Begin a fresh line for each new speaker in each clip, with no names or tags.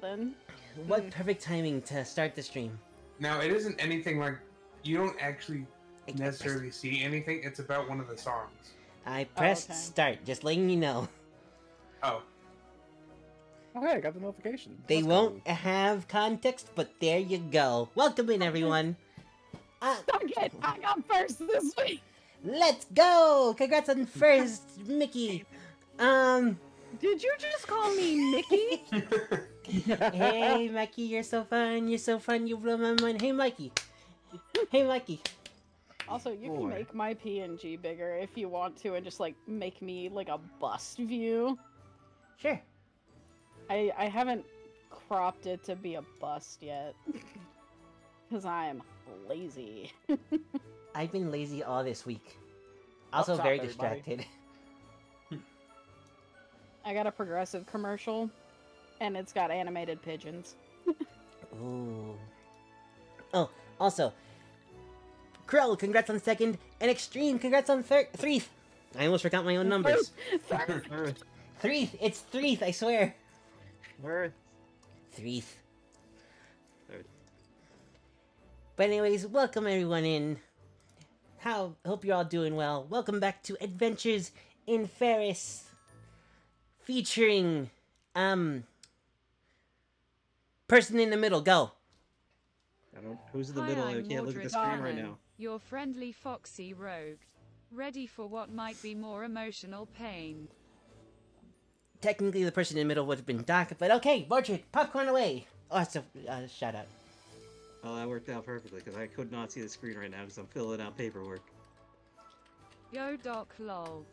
Sheldon.
What perfect timing to start the stream.
Now, it isn't anything like you don't actually necessarily see anything. It's about one of the songs.
I pressed
okay.
start, just letting you know.
Oh,
Okay, hey, I got the notification.
They
That's
won't
cool.
have context, but there you go. Welcome in, everyone. Uh,
Suck it! I got first this week.
let's go! Congrats on first, Mickey. Um,
Did you just call me Mickey?
hey, Mikey, you're so fun. You're so fun. You blow my mind. Hey, Mikey. Hey, Mikey.
Also, you
Boy.
can make my PNG bigger if you want to, and just like make me like a bust view.
Sure.
I I haven't cropped it to be a bust yet, because I'm lazy.
I've been lazy all this week. Also,
top,
very
everybody.
distracted.
I got a progressive commercial, and it's got animated pigeons.
Ooh. Oh, also, Krell, congrats on second, and Extreme, congrats on third. Threeth. I almost forgot my own numbers.
Earth,
Threeth, it's Threeth, I swear.
Earth.
Threeth.
Third.
But anyways, welcome everyone in. How hope you're all doing well. Welcome back to Adventures in Farris, featuring um person in the middle. Go.
I don't. Who's in the
Hi,
middle? I
I'm
can't look at the
Mordred
screen right
Garman.
now.
Your friendly foxy rogue. Ready for what might be more emotional pain.
Technically, the person in the middle would have been Doc, but okay, Mordred, popcorn away. Oh, that's a uh, shout out.
Oh, that worked out perfectly because I could not see the screen right now because I'm filling out paperwork.
Yo doc lol.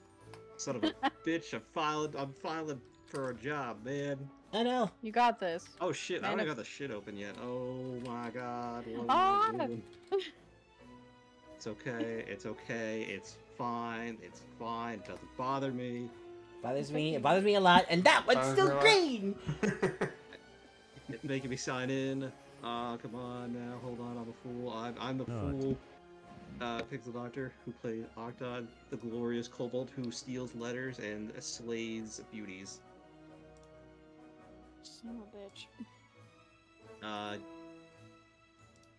Son of a bitch! I'm filing. I'm filing for a job, man.
I know.
You got this.
Oh shit! I
Man,
haven't
if-
got the shit open yet. Oh my god. What am
Ah!
I doing? It's okay. It's okay. It's fine. It's fine. It doesn't bother me.
Bothers me. It bothers me a lot, and that one's still
me a lot.
green.
It's making me sign in. Ah, come on now. Hold on. I'm a fool. I'm, I'm the
No,
fool. Uh, Pixel Doctor, who played Octod, the glorious kobold who steals letters and slays beauties.
Son of a bitch.
Uh,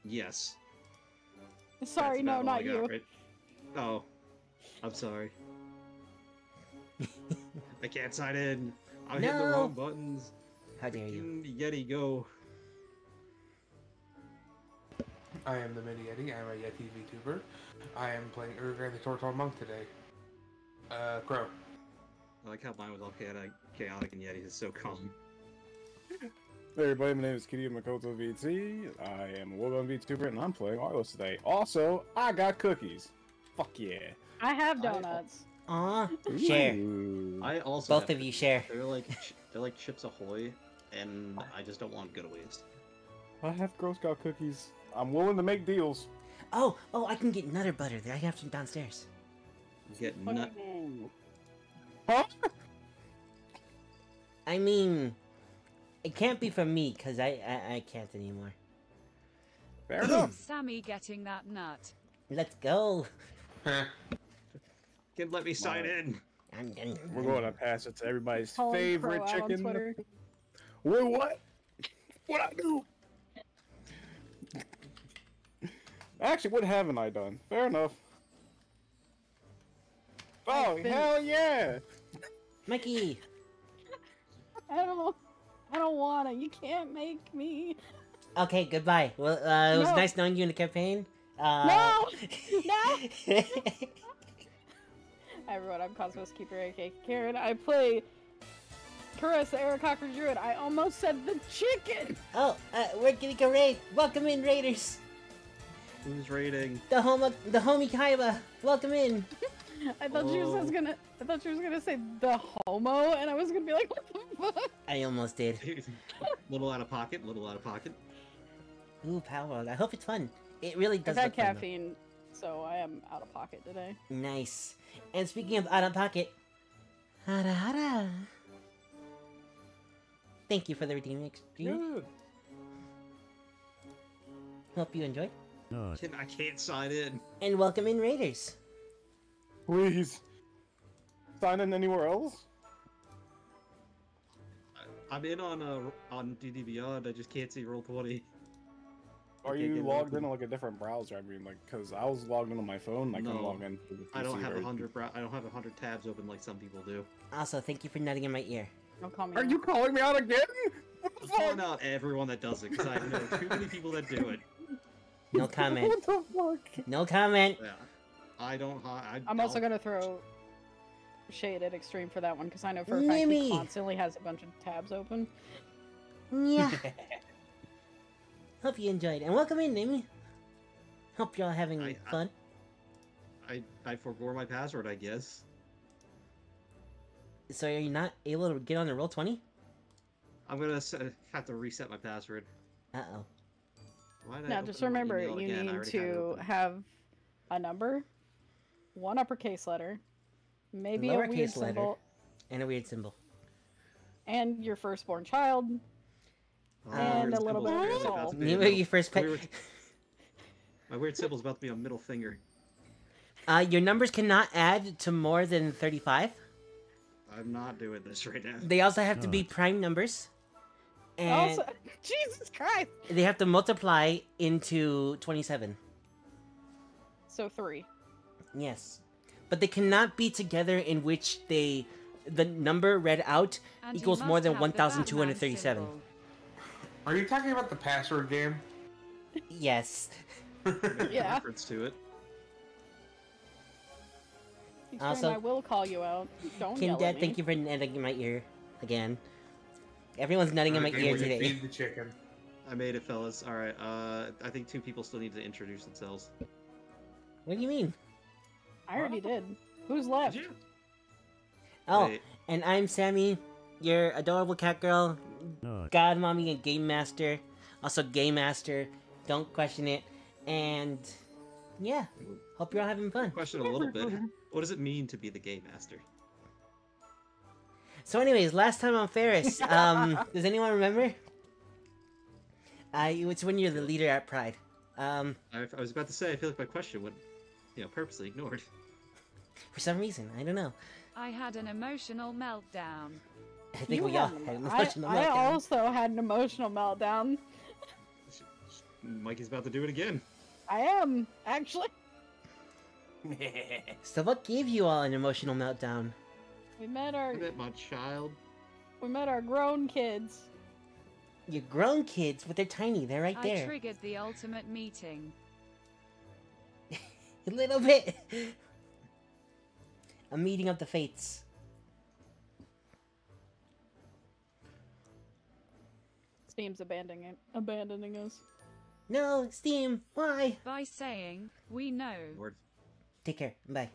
yes.
Sorry,
That's
no,
about all
not
I got,
you.
right? Oh, I'm sorry. I can't sign in. I'm hitting the wrong buttons.
How dare you?
Yeti, go.
I am the Mini Yeti. I am a Yeti VTuber. I am playing Urgrand the Tortoise Monk today. Uh, Crow.
I like how mine was all chaotic, chaotic and Yeti is so calm.
Hey everybody, my name is Kiryu Makoto VT. I am a Wogon VTuber and I'm playing Arlos today. Also, I got cookies. Fuck yeah.
I have donuts.
Aw, share.
I also
Both of you share.
They're like they're like Chips Ahoy, and I just don't want to go to waste.
I have Girl Scout cookies. I'm willing to make deals.
Oh, oh, I can get Nutter Butter. There, I have some downstairs.
Get nut.
Huh?
I mean, it can't be from me because I, I I can't anymore.
Fair enough.
Sammy getting that nut.
Let's go.
Can't let me sign
My-
in.
I'm done.
We're going to pass it to everybody's
Calling
favorite
Crow out on
chicken.
Twitter.
Wait, what? What I do? Actually, what haven't I done? Fair enough. Oh, hell yeah!
Mickey!
I don't. I don't wanna. You can't make me.
Okay, goodbye. Well, uh, it was
No.
nice knowing you in the campaign. Uh,
No! No! Hi everyone, I'm Cosmos Keeper, aka Karen. I play Carissa Aarakocra Druid. I almost said the chicken!
oh, uh, we're getting a raid. Welcome in, raiders.
Who's raiding?
The home, the homie Kaiba. Welcome in.
I thought she was
Oh.
gonna. I thought she was gonna say the homo, and I was gonna be like, what the fuck?
I almost did.
little out of pocket. Little out of pocket.
Ooh, Power. I hope it's fun. It really does.
I've
does
had
look fun,
caffeine, so I am out of pocket today.
Nice. And speaking of out of pocket, hara hara. Thank you for the redeeming extreme.
Good.
Hope you enjoyed.
No,
I can't sign in.
And welcome in Raiders.
Please. Sign in anywhere else?
I'm in on uh on DD Beyond. I just can't see roll twenty.
Are you logged in on like a different browser? I mean, like, cause I was logged in on my phone. I couldn't
No,
log in. to the
I don't have a hundred. Bra- I don't have a hundred tabs open like some people do.
Also, thank you for nutting in my ear.
Don't call me.
Are
out.
you calling me out again?
I'm calling out everyone that does it because I know too many people that do it.
No comment.
What the fuck?
No comment.
Yeah, I don't. hi- I,
I'm also
I'll-
gonna throw shade at Extreme for that one because I know for a fact
Nimmy.
he constantly has a bunch of tabs open.
Yeah. Hope you enjoyed. And welcome in, Amy. Hope y'all having
I- I-
fun.
I I forgot my password. I guess.
So are you not able to get on the roll 20?
I'm gonna have to reset my password.
Uh-oh.
Why did I
Now, just remember, you need
already had it
to have a number, one uppercase letter, maybe a weird
Lowercase letter.
symbol,
And a weird symbol.
and your firstborn child.
Oh,
and a little
symbol's
bit of soul.
about to be a
You
middle-
your first pet.
weird- My weird symbol's about to be a middle finger.
Uh, your numbers cannot add to more than 35.
I'm not doing this right now.
They also have to be prime numbers. And
Also, Jesus Christ!
they have to multiply into 27.
So three.
Yes. But they cannot be together in which they the number read out
And
equals more than
have the Batman
1237.
Are you talking about the password game?
Yes.
Yeah.
Reference to it.
Also-
I will call you out. Don't yell
Kindad,
at me.
thank you for nutting in my ear again. Everyone's nutting in my
Okay,
ear today.
Feed the chicken.
I made it, fellas. All right. Uh, I think two people still need to introduce themselves.
What do you mean?
I already did. Who's left?
Did you?
Oh,
Wait,
and I'm Sammy, your adorable cat girl, god mommy and game master. Also game master. Don't question it. And yeah, hope you're all having fun.
question a little bit. What does it mean to be the game master?
So, anyways, last time on Farris, um, does anyone remember? Uh, it's when you're the leader at Pride. Um,
I, I was about to say, I feel like my question went, you know, purposely ignored.
for some reason, I don't know.
I had an emotional meltdown.
I think
You
we all
had an
had an
emo-
emotional
I, I also had an emotional meltdown.
Mikey's about to do it again.
I am actually.
So, what gave you all an emotional meltdown?
We met our
I met my child.
we met our grown kids.
You're grown kids, but they're tiny. They're right
I
there.
triggered the ultimate meeting.
A little bit. A meeting of the fates.
Steam's abandoning abandoning us.
No, Steam, why?
By saying, we know.
Lord.
Take care. Bye.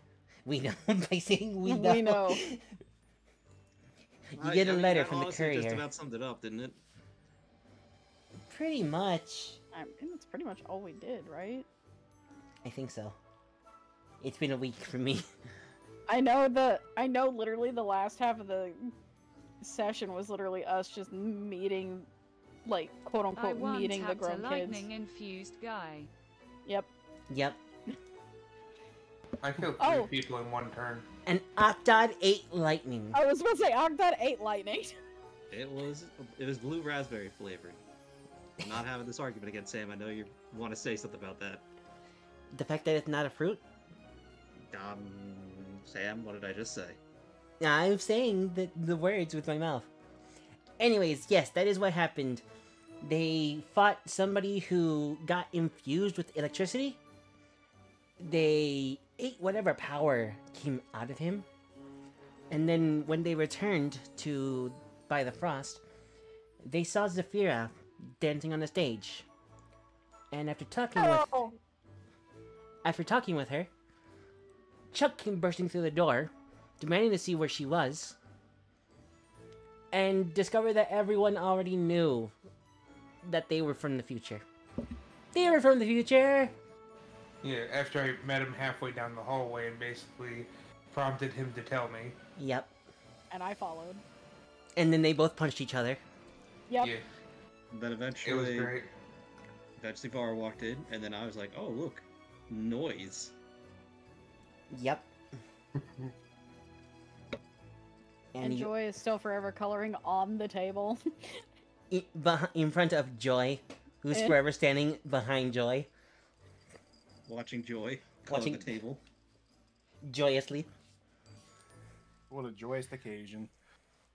We know by saying we know.
We know.
You get a
I mean,
letter
that
from the
honestly Just about summed it up, didn't it?
Pretty much.
I mean, that's pretty much all we did, right?
I think so. It's been a week for me.
I know the I know literally the last half of the session was literally us just meeting, like quote unquote
one
meeting the
tapped a
grown kids.
lightning infused guy.
Yep.
yep.
I killed three
Oh.
people in one turn.
And Octod ate lightning.
I was about to say Octod ate lightning.
It was it was blue raspberry flavored. I'm not having this argument against Sam. I know you want to say something about that.
The fact that it's not a fruit?
Um, Sam, what did I just say?
I'm saying the, the words with my mouth. Anyways, yes, that is what happened. They fought somebody who got infused with electricity. They ate whatever power came out of him. And then when they returned to by the frost, they saw Zafira dancing on the stage. And after talking with
Oh,
after talking with her, Chuck came bursting through the door, demanding to see where she was, and discovered that everyone already knew that they were from the future. They were from the future!
Yeah, after I met him halfway down the hallway and basically prompted him to tell me.
Yep.
and I followed.
And then they both punched each other.
Yep.
Yeah,
Then
it was
eventually,
great.
eventually Var walked in, and then I was like, "Oh, look, noise."
Yep.
And,
and, you,
Joy is still forever coloring on the table.
in, in front of Joy, who's
Eh.
forever standing behind Joy,
Watching Joy color
Watching-
the table.
joyously.
What a joyous occasion.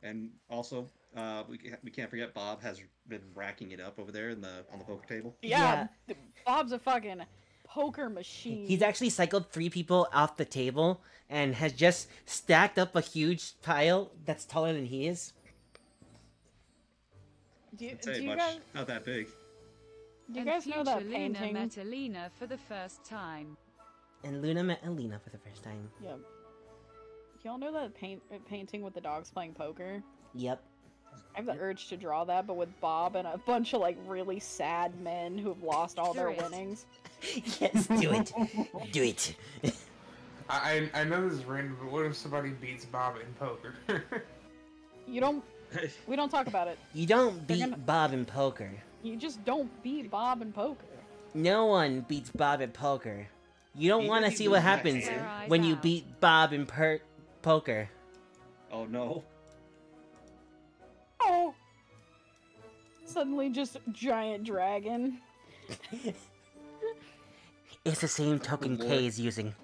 And also, uh, we, we can't forget Bob has been racking it up over there in the on the poker table.
yeah, th- Bob's a fucking poker machine.
He's actually cycled three people off the table and has just stacked up a huge pile that's taller than he is.
do you, do you
much,
guys,
not that big.
do you
and
guys know
future
that
Luna
painting?
met Alina for the first time.
And Luna met Alina for the first time.
Yeah. Y'all know that paint uh, painting with the dogs playing poker?
Yep.
I have the urge to draw that, but with Bob and a bunch of like really sad men who've lost all their
Do it.
winnings.
yes, do it. do it.
I I I know this is random, but what if somebody beats Bob in poker?
You don't. We don't talk about it.
You don't
They're
beat
gonna-
Bob in poker.
You just don't beat Bob in poker.
No one beats Bob in poker. You don't want to see what happens
hand.
Their eyes
when you beat Bob in per- poker.
Oh no.
Suddenly, just giant dragon.
It's the same token
Lord.
K is using.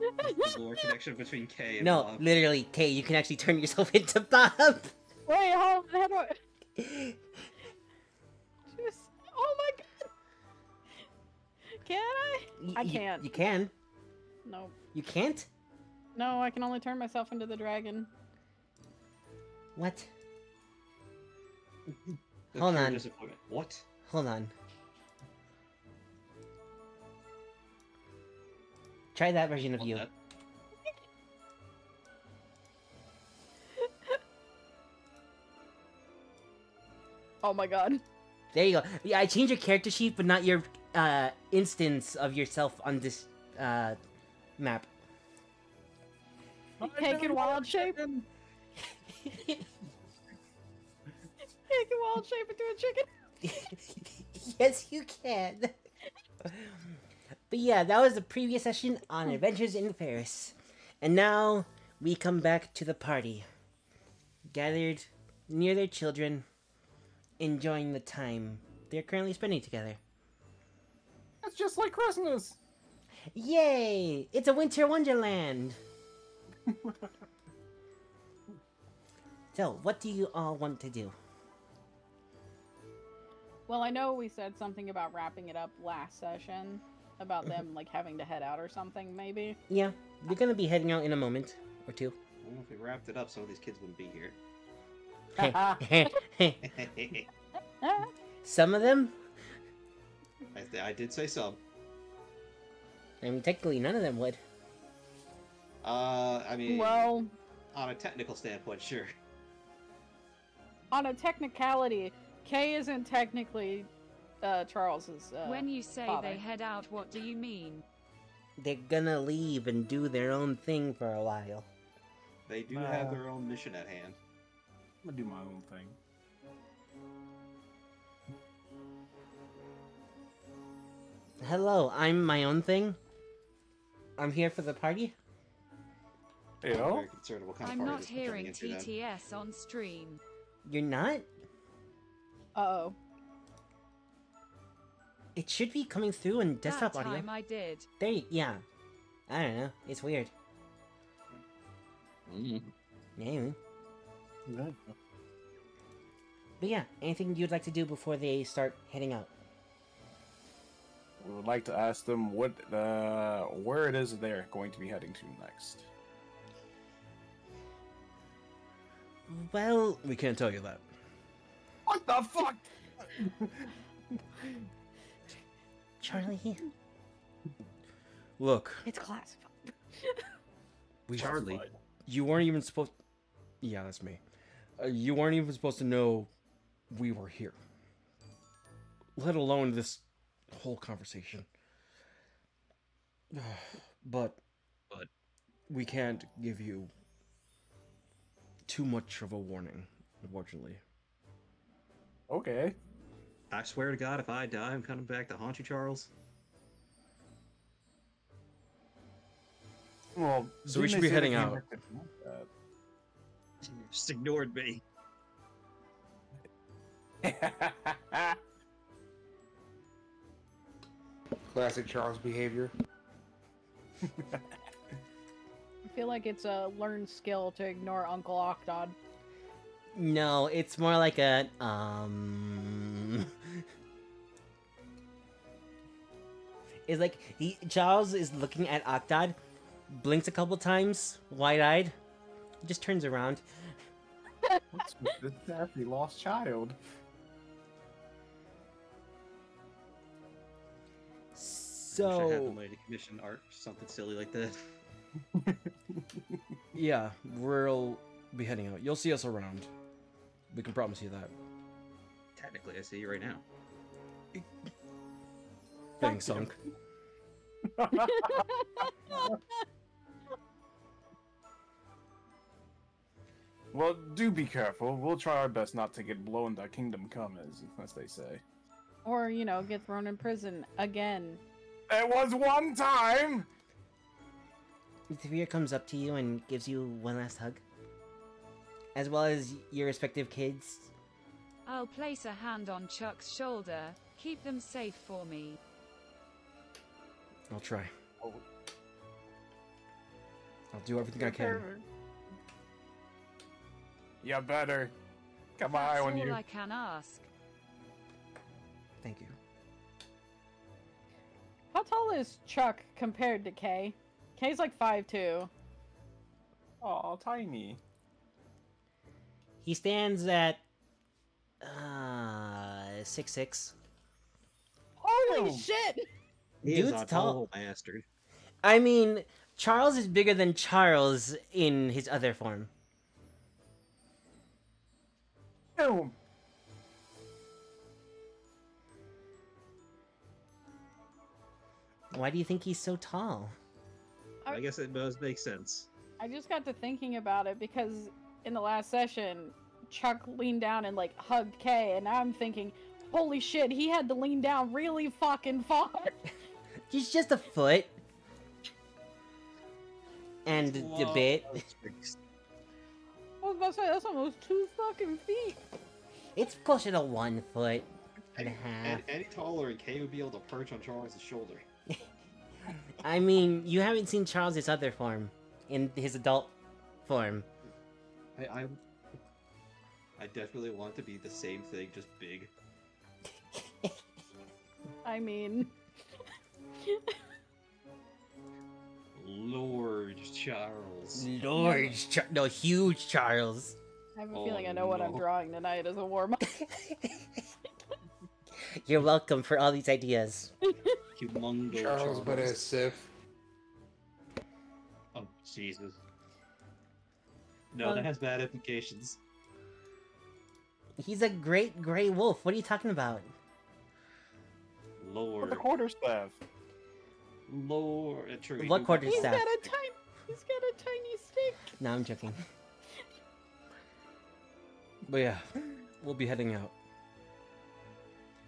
The lore connection between K and
No,
Bob.
literally, K, you can actually turn yourself into Bob.
Wait, hold on. How do I? Just, oh my god! Can I?
Y-
I
y-
can't.
You can.
No,
You can't?
no, I can only turn myself into the dragon.
What?
The
Hold on.
What?
Hold on. Try that version of you.
that?
Oh my god.
There you go. Yeah, I changed your character sheet, but not your uh, instance of yourself on this uh, map.
Take it wild shape. Wild shape into a chicken.
yes, you can. but yeah, that was the previous session on hmm. Adventures in Farris. And now we come back to the party. Gathered near their children, enjoying the time they're currently spending together.
That's just like Christmas.
Yay! It's a winter wonderland! so, what do you all want to do?
Well, I know we said something about wrapping it up last session about them like having to head out or something, maybe.
Yeah, we're gonna be heading out in a moment or two.
I don't know if we wrapped it up, some of these kids wouldn't be here.
Some of them?
I, I did say some.
I mean, technically, none of them would.
Uh, I mean,
Well,
on a technical standpoint, sure.
on a technicality, Kay isn't technically uh, Charles's. Uh,
when you say
father.
they head out, what do you mean?
They're gonna leave and do their own thing for a while.
They do
Uh,
have their own mission at hand.
I'm gonna do my own thing.
Hello, I'm my own thing. I'm here for the party.
Hey,
I'm very concerned what kind
I'm
of
not
party this
hearing
into then.
TTS on stream.
You're not?
Uh oh.
It should be coming through in desktop
that
audio.
time I did.
There, you, yeah. I don't know. It's weird.
Mm.
Yeah. But yeah, anything you'd like to do before they start heading out?
We would like to ask them what, uh, where it is they're going to be heading to next.
Well, we can't tell you that.
What the fuck?
Charlie,
Look,
It's classified.
we
Charlie.
You weren't even supposed. Yeah, that's me. Uh, you weren't even supposed to know we were here. Let alone this whole conversation. but.
But-
We can't give you too much of a warning, unfortunately.
Okay.
I swear to God, if I die, I'm coming back to haunt you, Charles.
Well,
So we should be heading out.
back to do that?
Just ignored me.
Classic Charles behavior.
I feel like it's a learned skill to ignore Uncle Octod.
No, it's more like a um. it's like he Charles is looking at Octod, blinks a couple times, wide-eyed, just turns around.
What's with this happy lost child?
Wish I had the
So
money to commission art, something silly like that.
Yeah, we'll be heading out. You'll see us around. We can promise you that.
Technically, I see you right now.
Getting sunk.
Well, do be careful. We'll try our best not to get blown to Kingdom Come, as, as they say.
Or, you know, get thrown in prison again.
It was one time!
Tavir comes up to you and gives you one last hug, as well as your respective kids.
I'll place a hand on Chuck's shoulder. Keep them safe for me.
I'll try.
Oh.
I'll do everything I can.
You better. Got my eye
That's
on
all
you.
I can ask.
Thank you.
How tall is Chuck compared to Kay? Kay's like 5'2.
Oh, tiny.
He stands at uh six six.
Holy
Oh.
shit!
He
Dude's
is a
tall.
tall bastard.
I mean, Charles is bigger than Charles in his other form.
Boom.
Why do you think he's so tall?
I guess it does make sense.
I just got to thinking about it because in the last session, Chuck leaned down and like hugged Kay, and I'm thinking, holy shit, he had to lean down really fucking far.
He's just a foot. And a bit.
I was about to say that's almost two fucking feet.
It's closer to one foot and a
Any,
half.
any, any taller, and Kay would be able to perch on Charles' shoulder.
I mean, you haven't seen Charles's other form in his adult form.
I, I, I definitely want to be the same thing, just big.
I mean,
Lord Charles.
Lord, Char- no, huge Charles.
I have a
Oh,
feeling I know what I'm
no.
drawing tonight as a warm up.
You're welcome for all these ideas.
Humongo
Charles,
Charles.
but as Sif.
Oh, Jesus. No,
Um,
that has bad implications.
He's a great gray wolf. What are you talking about?
With
Lord.
the quarterstaff.
Lord. true,
What
do-
quarter
He's
staff?
got a tiny, he's got a tiny stick.
No, I'm joking.
But yeah, we'll be heading out.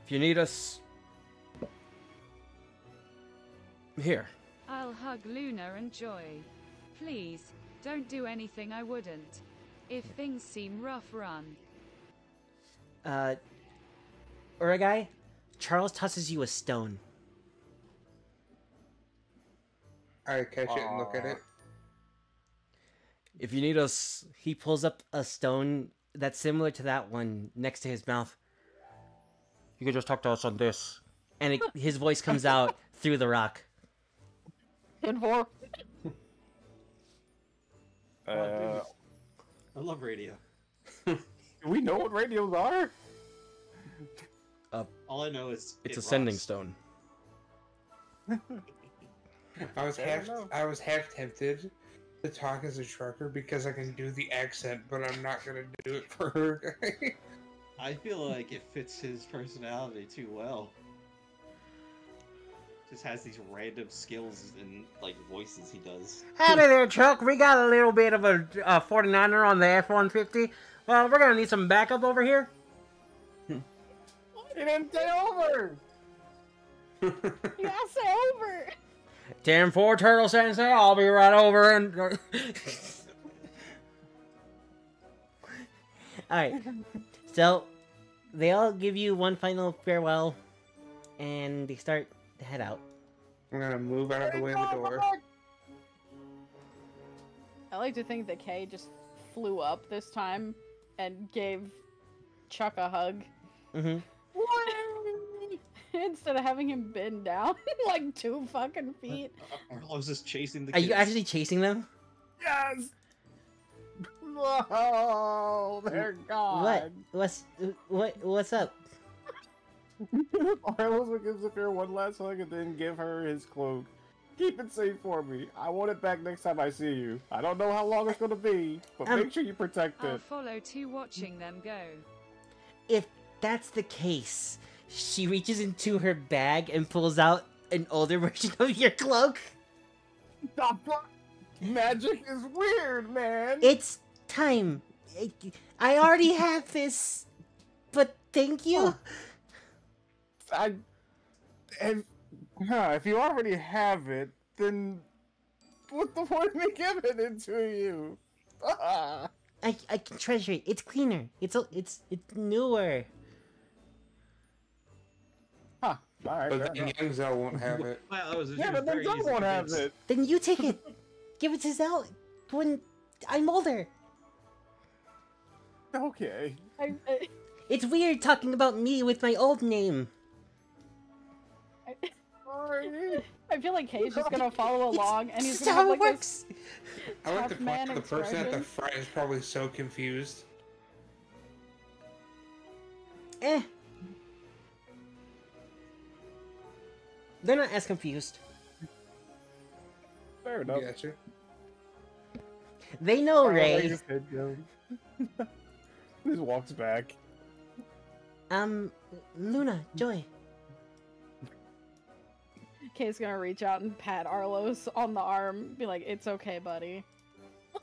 If you need us, here.
I'll hug Luna and Joy. Please, don't do anything I wouldn't. If things seem rough, run.
Uh, Uragai, Charles tosses you a stone.
I catch it and look at it.
If you need us,
He pulls up a stone that's similar to that one next to his mouth,
you can just talk to us on this.
and it, his voice comes out through the rock.
Ten four.
Uh,
I love radio.
do we know what radios are?
All I know is
It's
it
a sending stone.
I was
Fair
half. I was half tempted to talk as a trucker because I can do the accent, but I'm not gonna do it for her.
I feel like it fits his personality too well. Just has these random skills and like voices he does.
Howdy there, Chuck. We got a little bit of a uh, 49er on the F-150. Well, we're gonna need some backup over here.
It didn't stay over!
You gotta say over.
10-4 Turtle Sensei, I'll be right over and... Alright. So, they all give you one final farewell, and they start to head out.
I'm gonna move out of the way of the door.
I like to think that Kay just flew up this time and gave Chuck a hug
Mm-hmm.
instead of having him bend down like two fucking feet.
Arlo's just chasing the
Are you actually chasing them?
Yes. No, they're gone.
What? What's what? What's up?
Arlos gives up here one last hug and then give her his cloak. Keep it safe for me. I want it back next time I see you. I don't know how long it's gonna be, but
Um,
make sure you protect it.
I'll
it.
follow to watching them go.
If that's the case, she reaches into her bag and pulls out an older version of your cloak.
The? Magic is weird, man.
It's time. I- I already have this, but thank you.
I, if, huh, if you already have it, then what the point of me giving it to you? Ah.
I, I can treasure it. It's cleaner. It's a, it's it's newer.
Huh. All right.
But
fair
then
enough.
Young Zell won't have it.
Well, was,
Yeah, but then
very
Zell
easy to
won't have it.
Then you take it. Give it to Zell when I'm older.
Okay.
I, I,
It's weird talking about me with my old name.
Alright.
I feel like Kay's just gonna follow
It's-
along and he's gonna have
it
like this
works.
I like to
Tough man
point out the person at the front is probably so confused.
Eh. They're not as confused.
Fair enough.
Gotcha.
They know
Arlo lays
Ray.
his. Just walks back.
Um, Luna, Joy.
Kay's gonna reach out and pat Arlos on the arm, be like, "It's okay, buddy."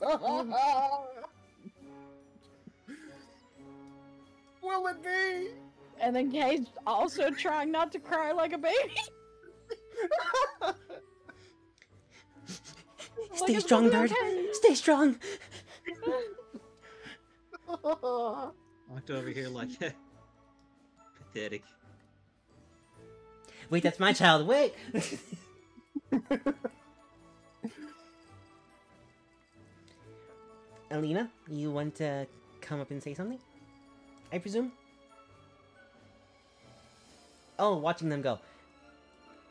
Will it be?
And then Kay's also trying not to cry like a baby.
Stay
it's
strong,
gonna
Bird.
okay.
Stay strong.
Walked over here like, pathetic.
Wait, that's my child. Wait. Alina, you want to come up and say something? I presume. Oh, watching them go. All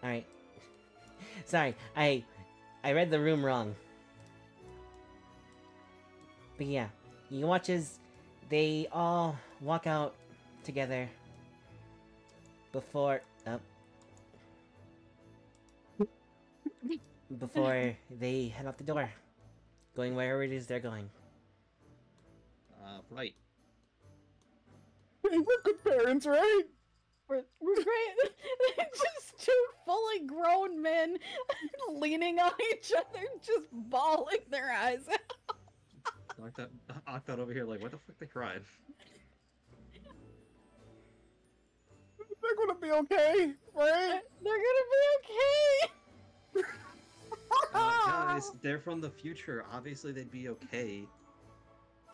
right. Sorry, I I read the room wrong. But yeah, you watch as they all walk out together before before they head out the door, going wherever it is they're going.
Uh, right.
Hey, we're good parents, right?
We're, we're great. just two fully grown men leaning on each other, just bawling their eyes out.
Octot, Octot over here like, what the fuck they cried?
They're gonna be okay, right?
They're gonna be okay.
Uh, guys, they're from the future. Obviously, they'd be okay.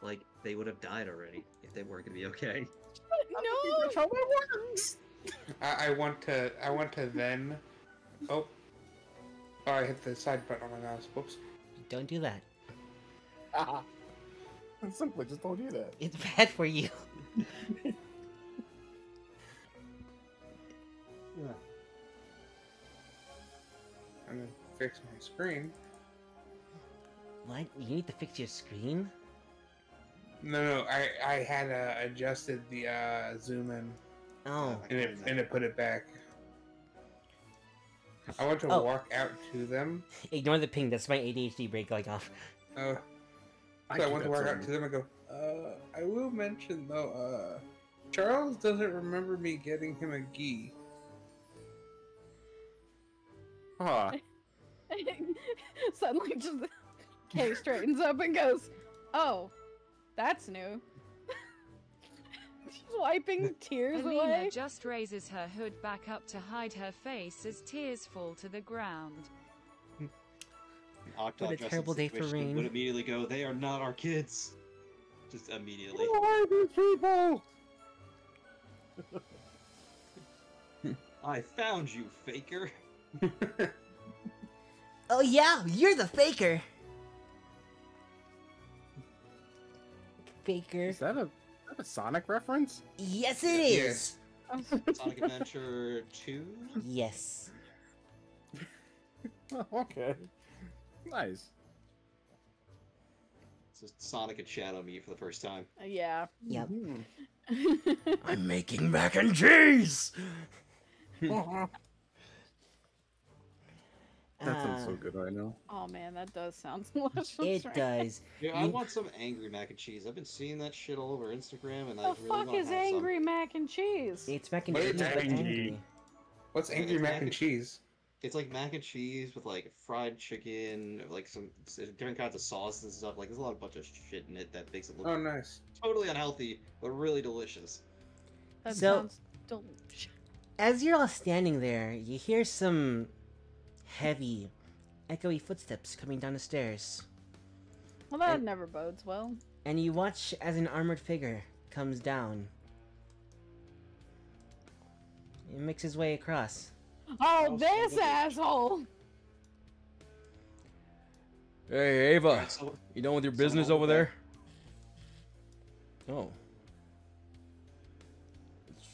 Like, they would have died already if they weren't gonna be okay.
No.
That's how it works.
I, I want to. I want to then. Oh. Oh, I hit the side button on my mouse. Whoops.
Don't do that.
Ah. I simply just told you that.
It's bad for you.
I'm fix my screen.
What? You need to fix your screen?
No, no, I I had uh, adjusted the uh, zoom in
Oh.
and it and it put it back. I want to
Oh.
walk out to them.
Ignore the ping. That's my ADHD break like off.
Uh, so I,
do
want to walk out to them and go. Uh, I will mention though. Uh, Charles doesn't remember me getting him a gi.
Huh.
Suddenly, just Kay straightens up and goes, "Oh, that's new." She's wiping tears
Alina
away.
just raises her hood back up to hide her face as tears fall to the ground.
Octot
What a terrible day for
situation
Rain.
Would immediately go, they are not our kids. Just immediately.
Who are these people?
I found you, faker.
Oh yeah, you're the faker. Faker.
Is that a, is that a Sonic reference?
Yes, it
Yes.
is.
Sonic Adventure 2?
Yes.
Oh, okay. Nice.
So Sonic and Shadow meet for the first time.
yeah.
Yep.
Mhm.
I'm making mac and cheese.
That sounds so
Uh,
good right now.
oh man, that does sound delicious.
It
right?
does.
Yeah, I
You-
want some angry mac and cheese. I've been seeing that shit all over Instagram, and I
The
really
fuck
want
is
to have
angry mac and cheese?
It's mac and
But
cheese.
it's
but
angry.
angry.
What's angry
It's
mac
mac
and
and-
cheese?
It's like mac and cheese with like fried chicken, like some s- different kinds of sauces and stuff. Like there's a lot of bunch of shit in it that makes it look
Oh, nice.
totally unhealthy, but really delicious.
That
So-
sounds delicious.
As you're all standing there, you hear some heavy, echoey footsteps coming down the stairs.
Well, that
And-
never bodes well.
And you watch as an armored figure comes down. He makes his way across.
Oh,
Oh,
this
son of a bitch.
asshole!
Hey, Ava.
Alright, so
You done with your business over there? Oh.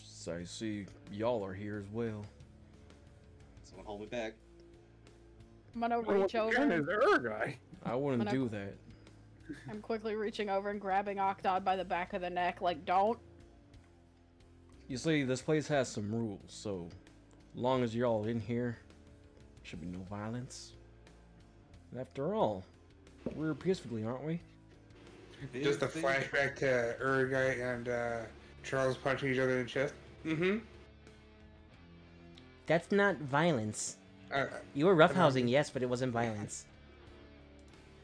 So I see y'all are here as well.
someone hold me back.
I'm gonna
Oh,
reach
again,
over.
is there a guy?
I wouldn't
When I-
do that.
I'm quickly reaching over and grabbing Octod by the back of the neck, like, don't.
You see, this place has some rules, so long as you're all in here, should be no violence. And after all, we're peacefully, aren't we?
Just a flashback to Urgai and uh, Charles punching each other in the chest. Mm-hmm.
That's not violence.
Uh,
You were roughhousing, yes, but it wasn't violence.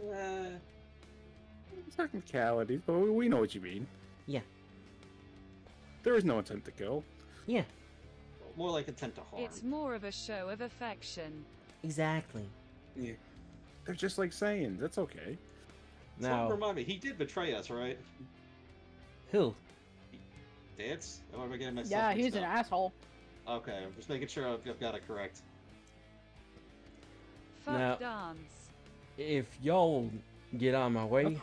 Uh,
Technicalities, but we- we know what you mean.
Yeah.
There is no intent to kill.
Yeah,
more like intent to harm.
It's more of a show of affection.
exactly.
yeah.
They're just like saying that's okay.
Now, So,
Now,
remind me, he did betray us, right?
Who?
Dance? Or am I getting myself
Yeah,
mixed
he's an asshole.
Okay, I'm just making sure I've, I've got it correct.
Fuck
Now-
dance.
if y'all get on my way,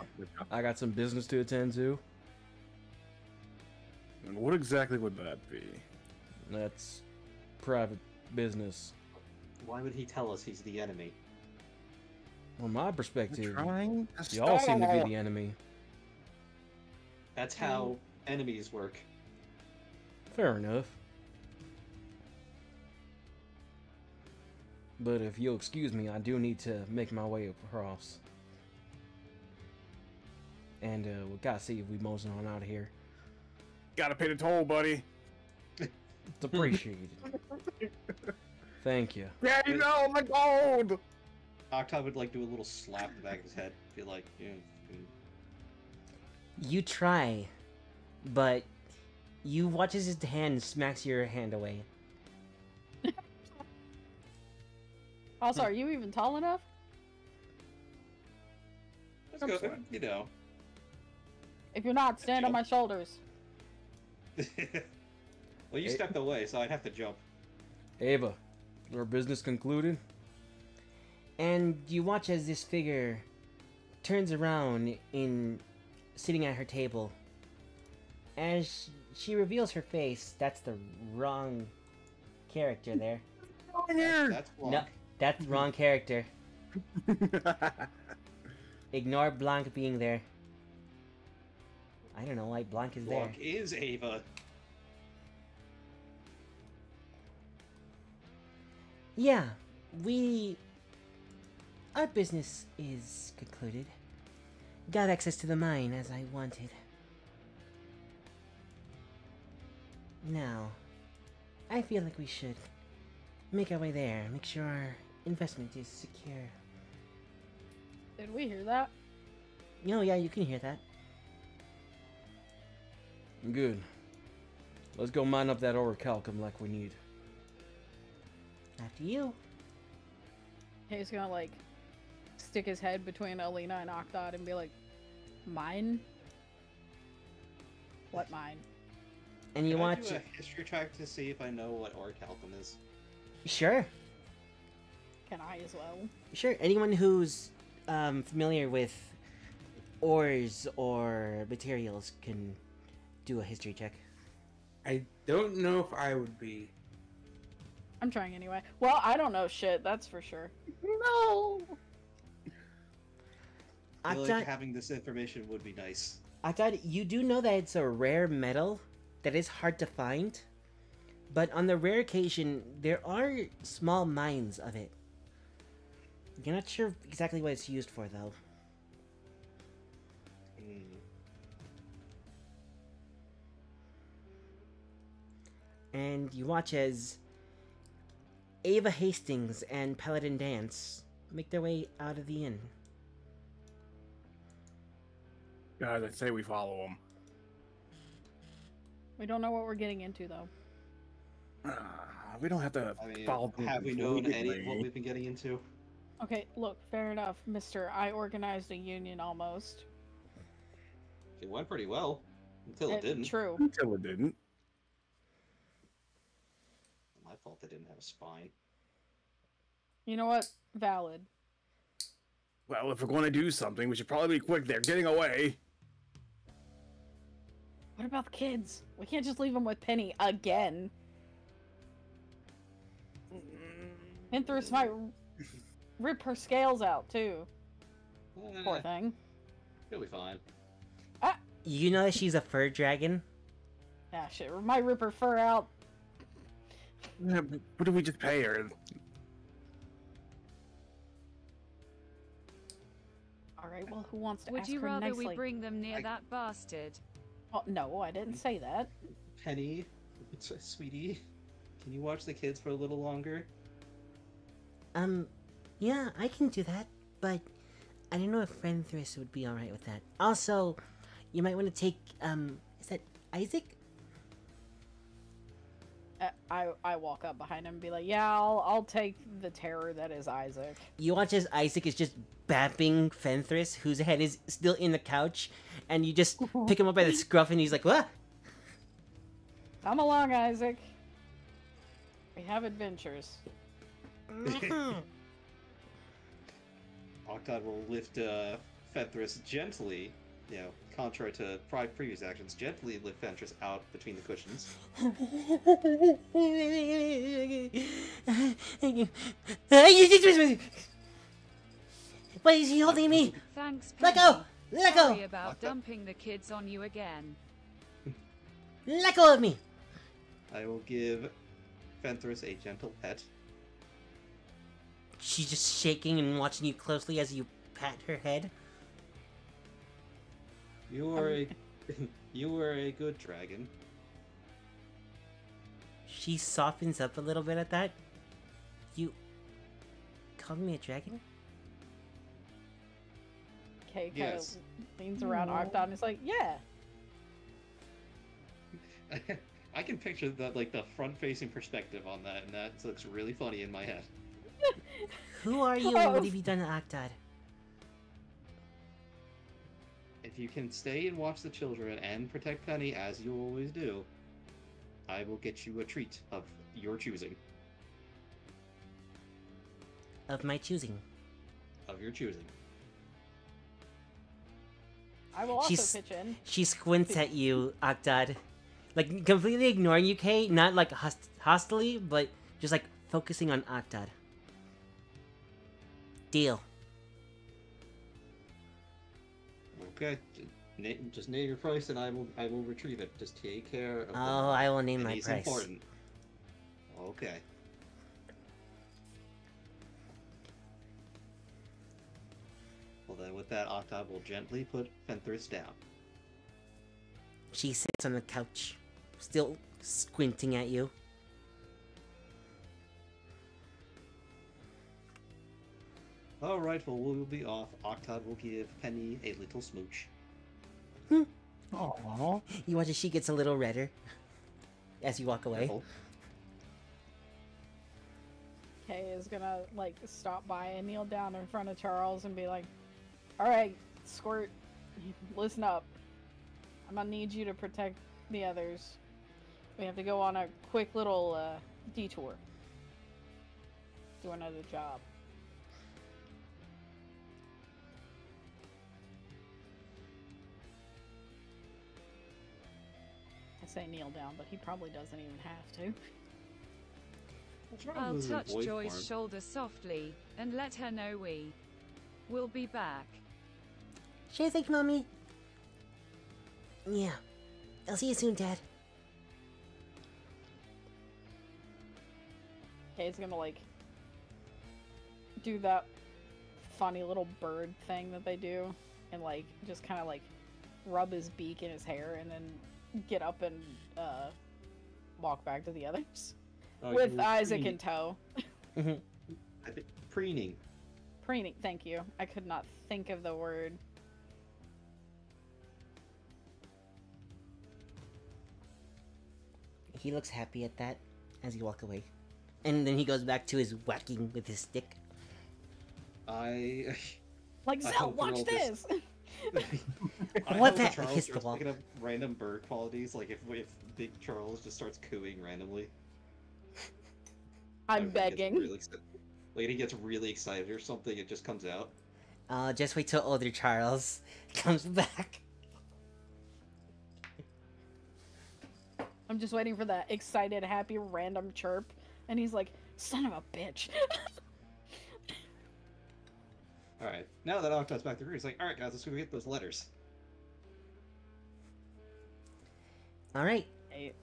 I got some business to attend to.
And what exactly would that be?
That's private business.
Why would he tell us he's the enemy?
From my perspective, y'all seem to be the enemy.
That's how enemies work.
Fair enough. But if you'll excuse me, I do need to make my way across. And uh, we gotta see if we mosey on out of here.
Gotta pay the toll, buddy.
It's appreciated. Thank you.
Yeah, you know my gold.
Octave would like do a little slap in the back of his head. Be like, you know, mm,
You try, but you watch as his hand smacks your hand away.
Oh, also, are you even tall enough?
let's go. You know.
If you're not, stand on my shoulders.
well, you
Hey.
stepped away, so I'd have to jump.
Ava, our business concluded?
And you watch as this figure turns around in sitting at her table. As she reveals her face, that's the wrong character there.
That's, that's
No,
Blanc.
That's the wrong character. Ignore Blanc being there. I don't know why Blanc is there.
Blanc is Ava.
Yeah, we. Our business is concluded. Got access to the mine as I wanted. Now, I feel like we should make our way there, make sure our investment is secure.
Did we hear that?
No, yeah, you can hear that.
Good. Let's go mine up that orichalcum like we need.
After you.
He's gonna like stick his head between Alina and Octod and be like, "Mine." What mine?
And you
Can I
watch
do
it.
a history track to see if I know what orichalcum is.
Sure,
Can I as well?
sure. Anyone who's um, familiar with ores or materials can do a history check.
I don't know if I would be.
I'm trying anyway. Well, I don't know shit, that's for sure.
No.
I feel
Octot,
like having this information would be nice.
Octot, you do know that it's a rare metal that is hard to find, but on the rare occasion, there are small mines of it. You're not sure exactly what it's used for, though.
Hmm.
and you watch as Ava Hastings and Paladin Dance make their way out of the inn.
Guys, I say we follow them.
We don't know what we're getting into though.
we don't have to
I mean,
follow. them
have we known any of what we've been getting into?
Okay, look, fair enough, Mister. I organized a union almost.
It went pretty well until
Uh,
it didn't.
True.
Until it didn't.
My fault. They didn't have a spine.
You know what? Valid.
Well, if we're going to do something, we should probably be quick. They're getting away.
What about the kids? We can't just leave them with Penny again. Fenthris might rip her scales out too. Poor
Eh,
thing.
He'll be fine.
You know that she's a fur dragon?
Ah, shit. Might rip her fur out.
Yeah, What if we just pay her?
All right. Well, who wants to
Would
ask
you
her
rather
nicely?
we bring them near
I-
that bastard?
Oh, no, I didn't say that.
Penny, s- sweetie, can you watch the kids for a little longer?
Um, yeah, I can do that, but I don't know if Fenthris would be alright with that. Also, you might want to take, um, is that Isaac?
Uh, I I walk up behind him and be like, "Yeah, I'll I'll take the terror that is Isaac."
You watch as Isaac is just bapping Fenthris, whose head is still in the couch, and you just pick him up by the scruff and he's like, what?
Come along, Isaac. We have adventures.
Octod will lift uh, Fenthris gently, you know, contrary to pri- previous actions, gently lift Fenthris out between the cushions.
Why is he holding me?
Thanks,
Let go! Let go!
Sorry about
What
dumping the kids on you again.
Let go of me!
I will give Fenthris a gentle pet.
She's just shaking and watching you closely as you pat her head.
You are a um, you are a good dragon.
She softens up a little bit at that. You called me a dragon?
Kay kind
Yes.
of leans around Octon and is like, "Yeah."
I can picture that like the front facing perspective on that, and that looks really funny in my head.
Who are you and what have you done to Octad?
If you can stay and watch the children and protect Penny as you always do, I will get you a treat of your choosing.
Of my choosing.
Of your choosing.
I will also
She's-
pitch in.
She squints at you, Octad. Like, completely ignoring you, Kay. Not like host- hostily, but just like focusing on Octad. Deal.
Okay, just name your price, and I will I will retrieve it. Just take care of.
Oh, I will name my price.
important. Okay. Well then, with that, Octave will gently put Fenthris down.
She sits on the couch, still squinting at you.
All right, well we'll be off. Octod will give Penny a little smooch.
Aww.
You watch as she gets a little redder as you walk away.
Careful.
Kay is gonna like stop by and kneel down in front of Charles and be like, "All right, Squirt, listen up. I'm gonna need you to protect the others. We have to go on a quick little uh, detour. Do another job. Say kneel down, but he probably doesn't even have to.
I'll touch Joy's
form.
shoulder softly and let her know we will be back.
Sure thing, Mommy. Yeah. I'll see you soon, Dad.
Okay, he's gonna like do that funny little bird thing that they do, and like just kind of like rub his beak in his hair, and then get up and uh, walk back to the others
Oh,
with Isaac
preening.
in tow.
I think preening.
Preening. Thank you. I could not think of the word.
He looks happy at that as he walk away. And then he goes back to his whacking with his stick.
I.
Like
I
Zell,
hope
watch
all
this.
just- I
What
hope
the-
Charles
hits the
starts
wall.
picking up random bird qualities, like if if Big Charles just starts cooing randomly.
I'm
like, when he gets
begging.
Really, exci- like he gets really excited or something, it just comes out.
Uh, just wait till older Charles comes back.
I'm just waiting for that excited, happy, random chirp, and he's like, "Son of a bitch."
All right, now that Octopus back to the room, he's like, "All right, guys, let's go get those letters."
Alright.
Okay,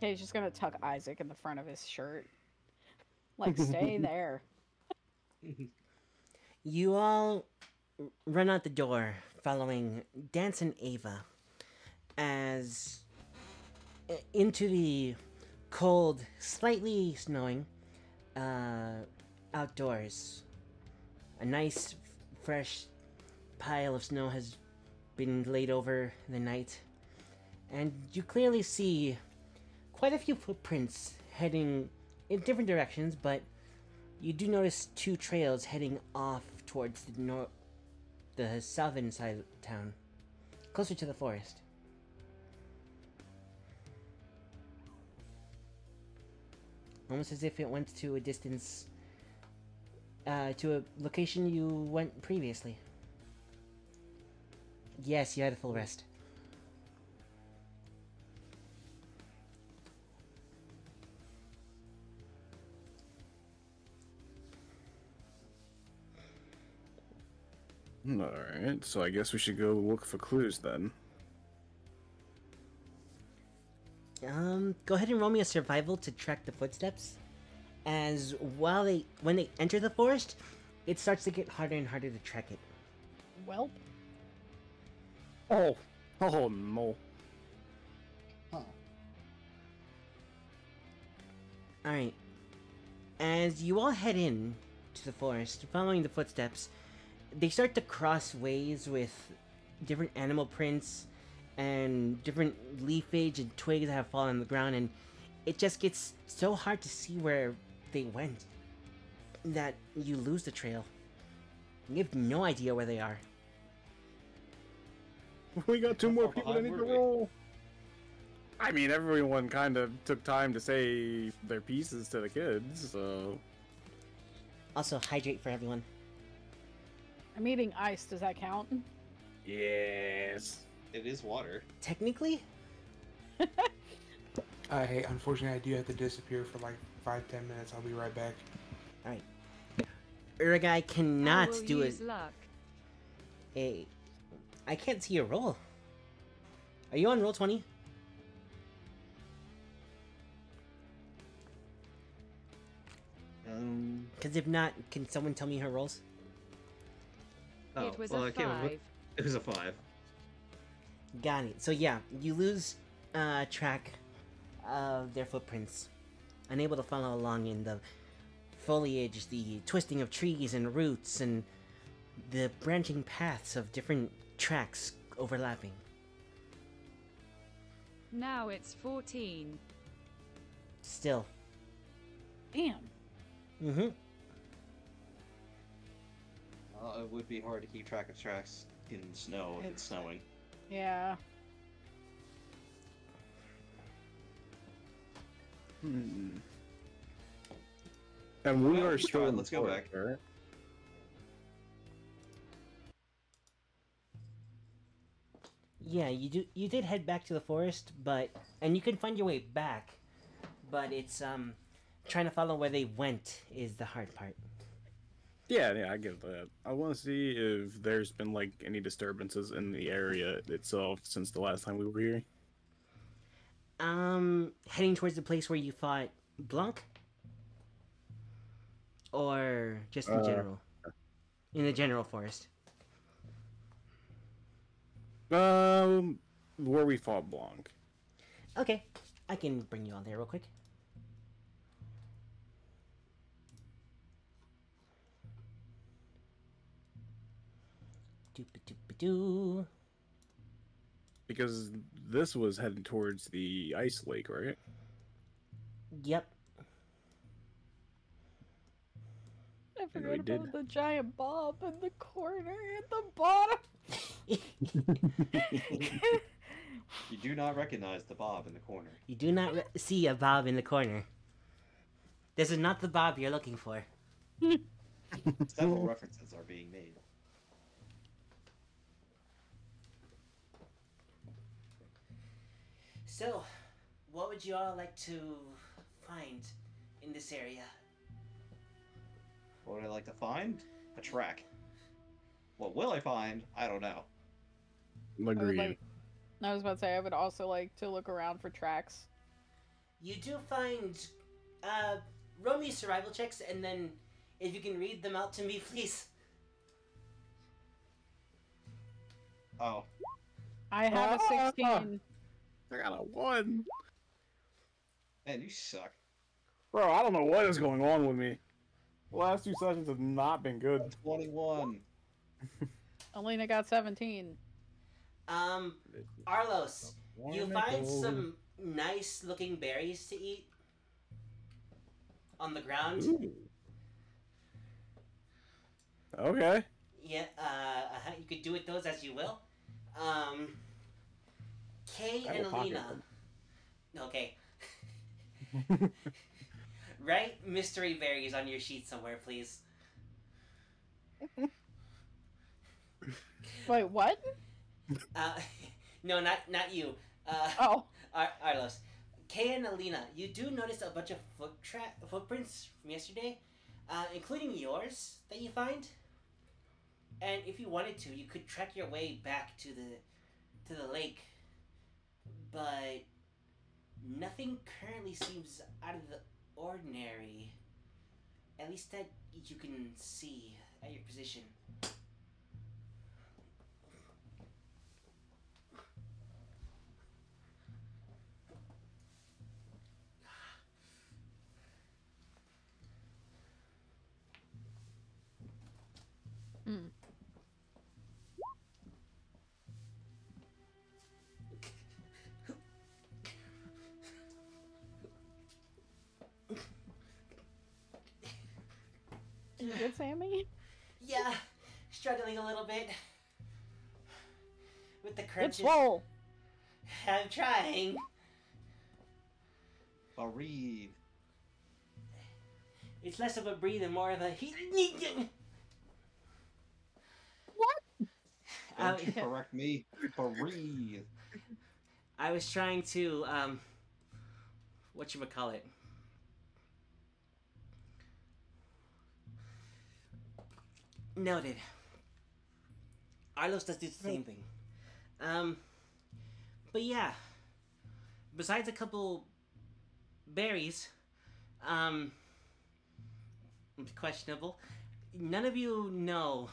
he's just gonna tuck Isaac in the front of his shirt. Like, stay there.
You all run out the door following Dance and Ava as into the cold, slightly snowing uh, outdoors. A nice, fresh pile of snow has been laid over the night, and you clearly see quite a few footprints heading in different directions, but you do notice two trails heading off towards the north, the southern side of town, closer to the forest. Almost as if it went to a distance, uh, to a location you went previously. Yes, you had a full rest.
Alright, so I guess we should go look for clues then.
Um, go ahead and roll me a survival to track the footsteps. As while they, when they enter the forest, it starts to get harder and harder to track it.
Well.
Oh, oh no.
All right. As you all head in to the forest, following the footsteps, they start to cross ways with different animal prints and different leafage and twigs that have fallen on the ground, and it just gets so hard to see where they went that you lose the trail. You have no idea where they are.
We got two more people that need to roll. I mean, everyone kind of took time to say their pieces to the kids, so.
Also, hydrate for everyone.
I'm eating ice. Does that count?
Yes.
It is water.
Technically,
I unfortunately I do have to disappear for like five ten minutes. I'll be right back.
Urgai
I
cannot do it.
luck.
I can't see your roll. Are you on roll twenty?
Um.
Because if not, can someone tell me her rolls?
Oh,
it was
well,
a
I
five.
It was a five.
Got it. So yeah, you lose uh, track of their footprints, unable to follow along in the foliage, the twisting of trees and roots, and the branching paths of different tracks overlapping.
Now it's 14.
Still,
Damn.
mm-hmm.
Uh, it would be hard to keep track of tracks in snow if it's
It's-
snowing.
Yeah.
Hmm. And we
Well,
are
we
still in the
let's go
forest,
back.
right?
Yeah, you do. You did head back to the forest, but and you can find your way back, but it's um trying to follow where they went is the hard part.
Yeah, yeah, I get that. I want to see if there's been like any disturbances in the area itself since the last time we were here.
Um, heading towards the place where you fought Blanc, or just in
Uh,
general, in the general forest.
Um, where we fought Blanc.
Okay, I can bring you on there real quick.
Because this was heading towards the ice lake, right?
Yep.
I
we
forgot
did.
the giant bob in the corner at the bottom.
You do not recognize the Bob in the corner.
You do not re- see a bob in the corner. This is not the bob you're looking for.
Several references are being made.
So, what would you all like to find in this area?
What would I like to find? A track. What will I find? I don't know.
I like. I was about to say I would also like to look around for tracks.
You do find, uh, roll me survival checks, and then if you can read them out to me, please.
Oh,
I have a
Ah!
16.
I got a one.
man, you suck.
Bro, I don't know what is going on with me. The last two sessions have not been good.
21.
Alina got 17.
Um, Arlos, you find some nice looking berries to eat on the ground.
Ooh. Okay.
Yeah, uh, uh, you could do with those as you will. Um, Kay
I
and
will
Alina. Okay. Write mystery berries on your sheet somewhere, please.
Wait, what?
Uh, no, not not you. Uh,
Oh,
Ar- Arlos. Kay and Alina, you do notice a bunch of foot tra- footprints from yesterday, uh, including yours that you find. And if you wanted to, you could track your way back to the to the lake. But nothing currently seems out of the ordinary. At least that you can see at your position. Struggling a little bit with the
It's
crunches.
full.
I'm trying.
Breathe.
It's less of a breathe and more of a.
What?
I,
Don't you correct me. Breathe.
I was trying to um, what you call it? Noted. Arlos does do the same thing. Um, but yeah. Besides a couple berries, um, questionable. None of you know.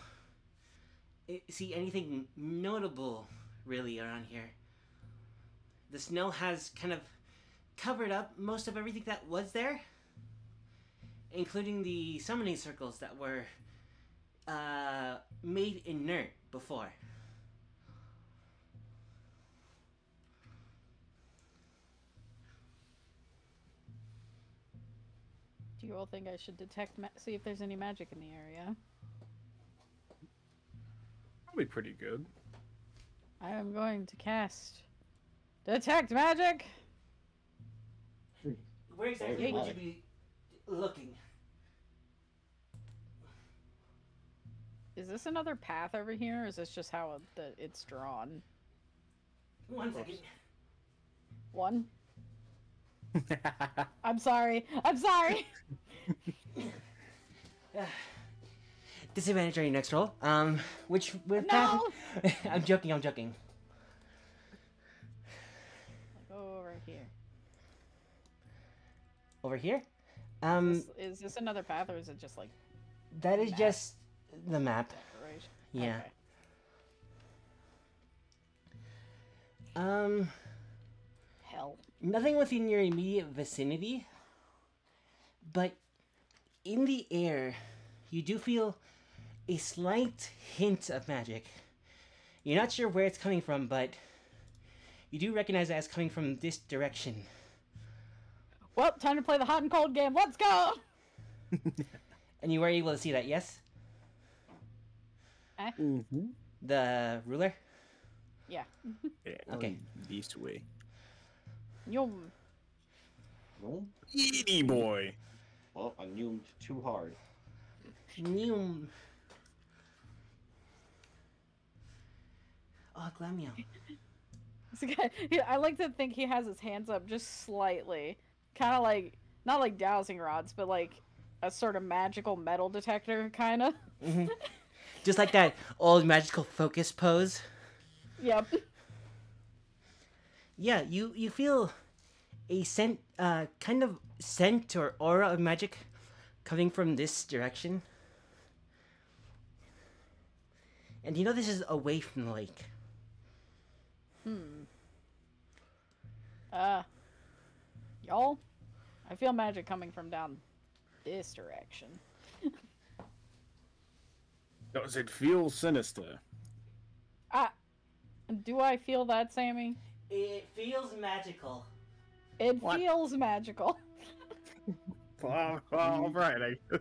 eh, See anything notable really around here? The snow has kind of covered up most of everything that was there, including the summoning circles that were uh, made inert before.
Do you all think I should detect, ma- see if there's any magic in the area?
Probably pretty good.
I am going to cast detect magic.
Where exactly would you be looking?
Is this another path over here, or is this just how it, the, it's drawn?
One second.
One. I'm sorry. I'm sorry.
Disadvantage on your next roll. Um, which which path?
No.
I'm joking. I'm joking.
Over here.
Over here. Um,
Is, is this another path, or is it just like
that is
map.
just the map.
decoration?
Yeah.
Okay.
Um,
Hell.
nothing within your immediate vicinity, but in the air, you do feel a slight hint of magic. You're not sure where it's coming from, but you do recognize it as coming from this direction.
Well, time to play the hot and cold game. Let's go.
And you were able to see that, yes?
Mm-hmm.
The ruler?
Yeah.
Okay.
This way.
Yum.
No?
Eaty boy.
Well, I knew too hard.
Neum. Oh, Glamio.
This I like to think he has his hands up just slightly, kind of like not like dowsing rods, but like a sort of magical metal detector, kind of.
Mhm. Just like that old magical focus pose.
Yep.
Yeah, you you feel a scent, uh, kind of scent or aura of magic coming from this direction. And you know this is away from the lake.
Hmm. Uh, y'all, I feel magic coming from down this direction.
Does it feel sinister?
Ah, do I feel that, Sammy?
It feels magical.
It
What?
feels magical.
Well, all right. I guess.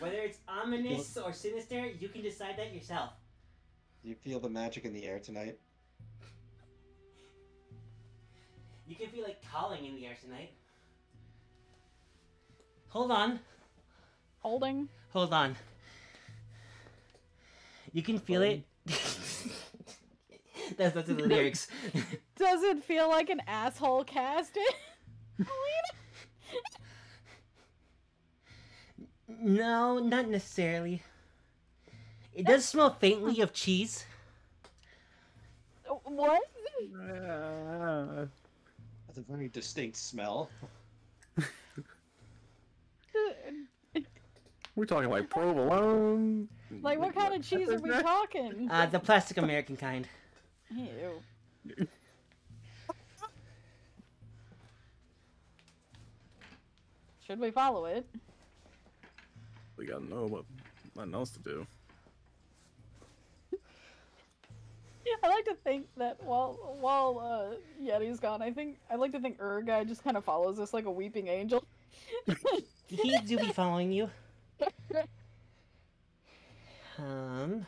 Whether it's ominous or sinister, you can decide that yourself.
Do you feel the magic in the air tonight?
You can feel like calling in the air tonight. Hold on.
Holding.
Hold on. You can feel it. That's not the lyrics.
Does it feel like an asshole cast
no, not necessarily. It does smell faintly of cheese.
what?
Uh,
That's a very distinct smell.
we're talking like provolone.
Like, what kind of cheese are we talking?
Uh, the plastic American kind.
Ew. Should we follow it?
We gotta know what nothing else to do.
I like to think that while while uh, Yeti's gone, I think I like to think Urgai just kind of follows us like a weeping angel.
He do be following you. Um,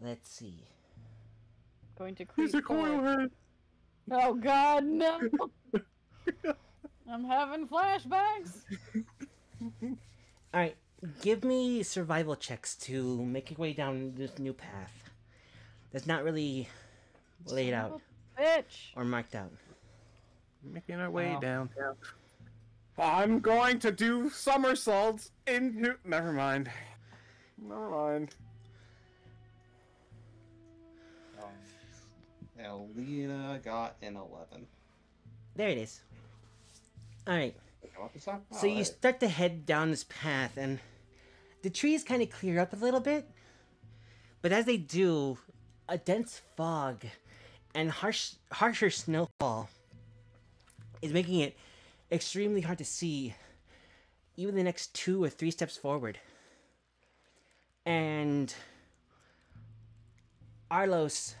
let's see.
Going to creep
He's a coil head.
Oh God, no! I'm having flashbacks.
All right, give me survival checks to make your way down this new path. That's not really laid out
Bitch.
or marked out.
Making our way
Wow.
downtown. I'm going to do somersaults into. Never mind. Never mind.
Um, Alina got an 11.
There it is. All right.
You want this up?
So you start to head down this path, and the trees kind of clear up a little bit. But as they do, a dense fog and harsh, harsher snowfall is making it extremely hard to see, even the next two or three steps forward. And Arlos,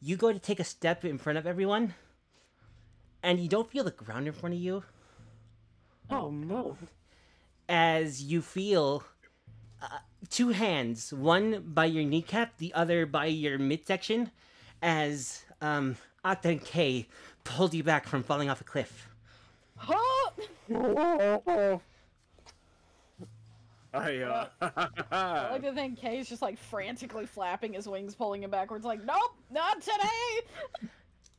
you go to take a step in front of everyone, and you don't feel the ground in front of you
Oh no.
as you feel uh, two hands, one by your kneecap, the other by your midsection, as um, Octa and Kay pulled you back from falling off a cliff.
Huh?
Whoa. I uh.
I like to think Kay's just like frantically flapping his wings, pulling him backwards, like, nope, not today!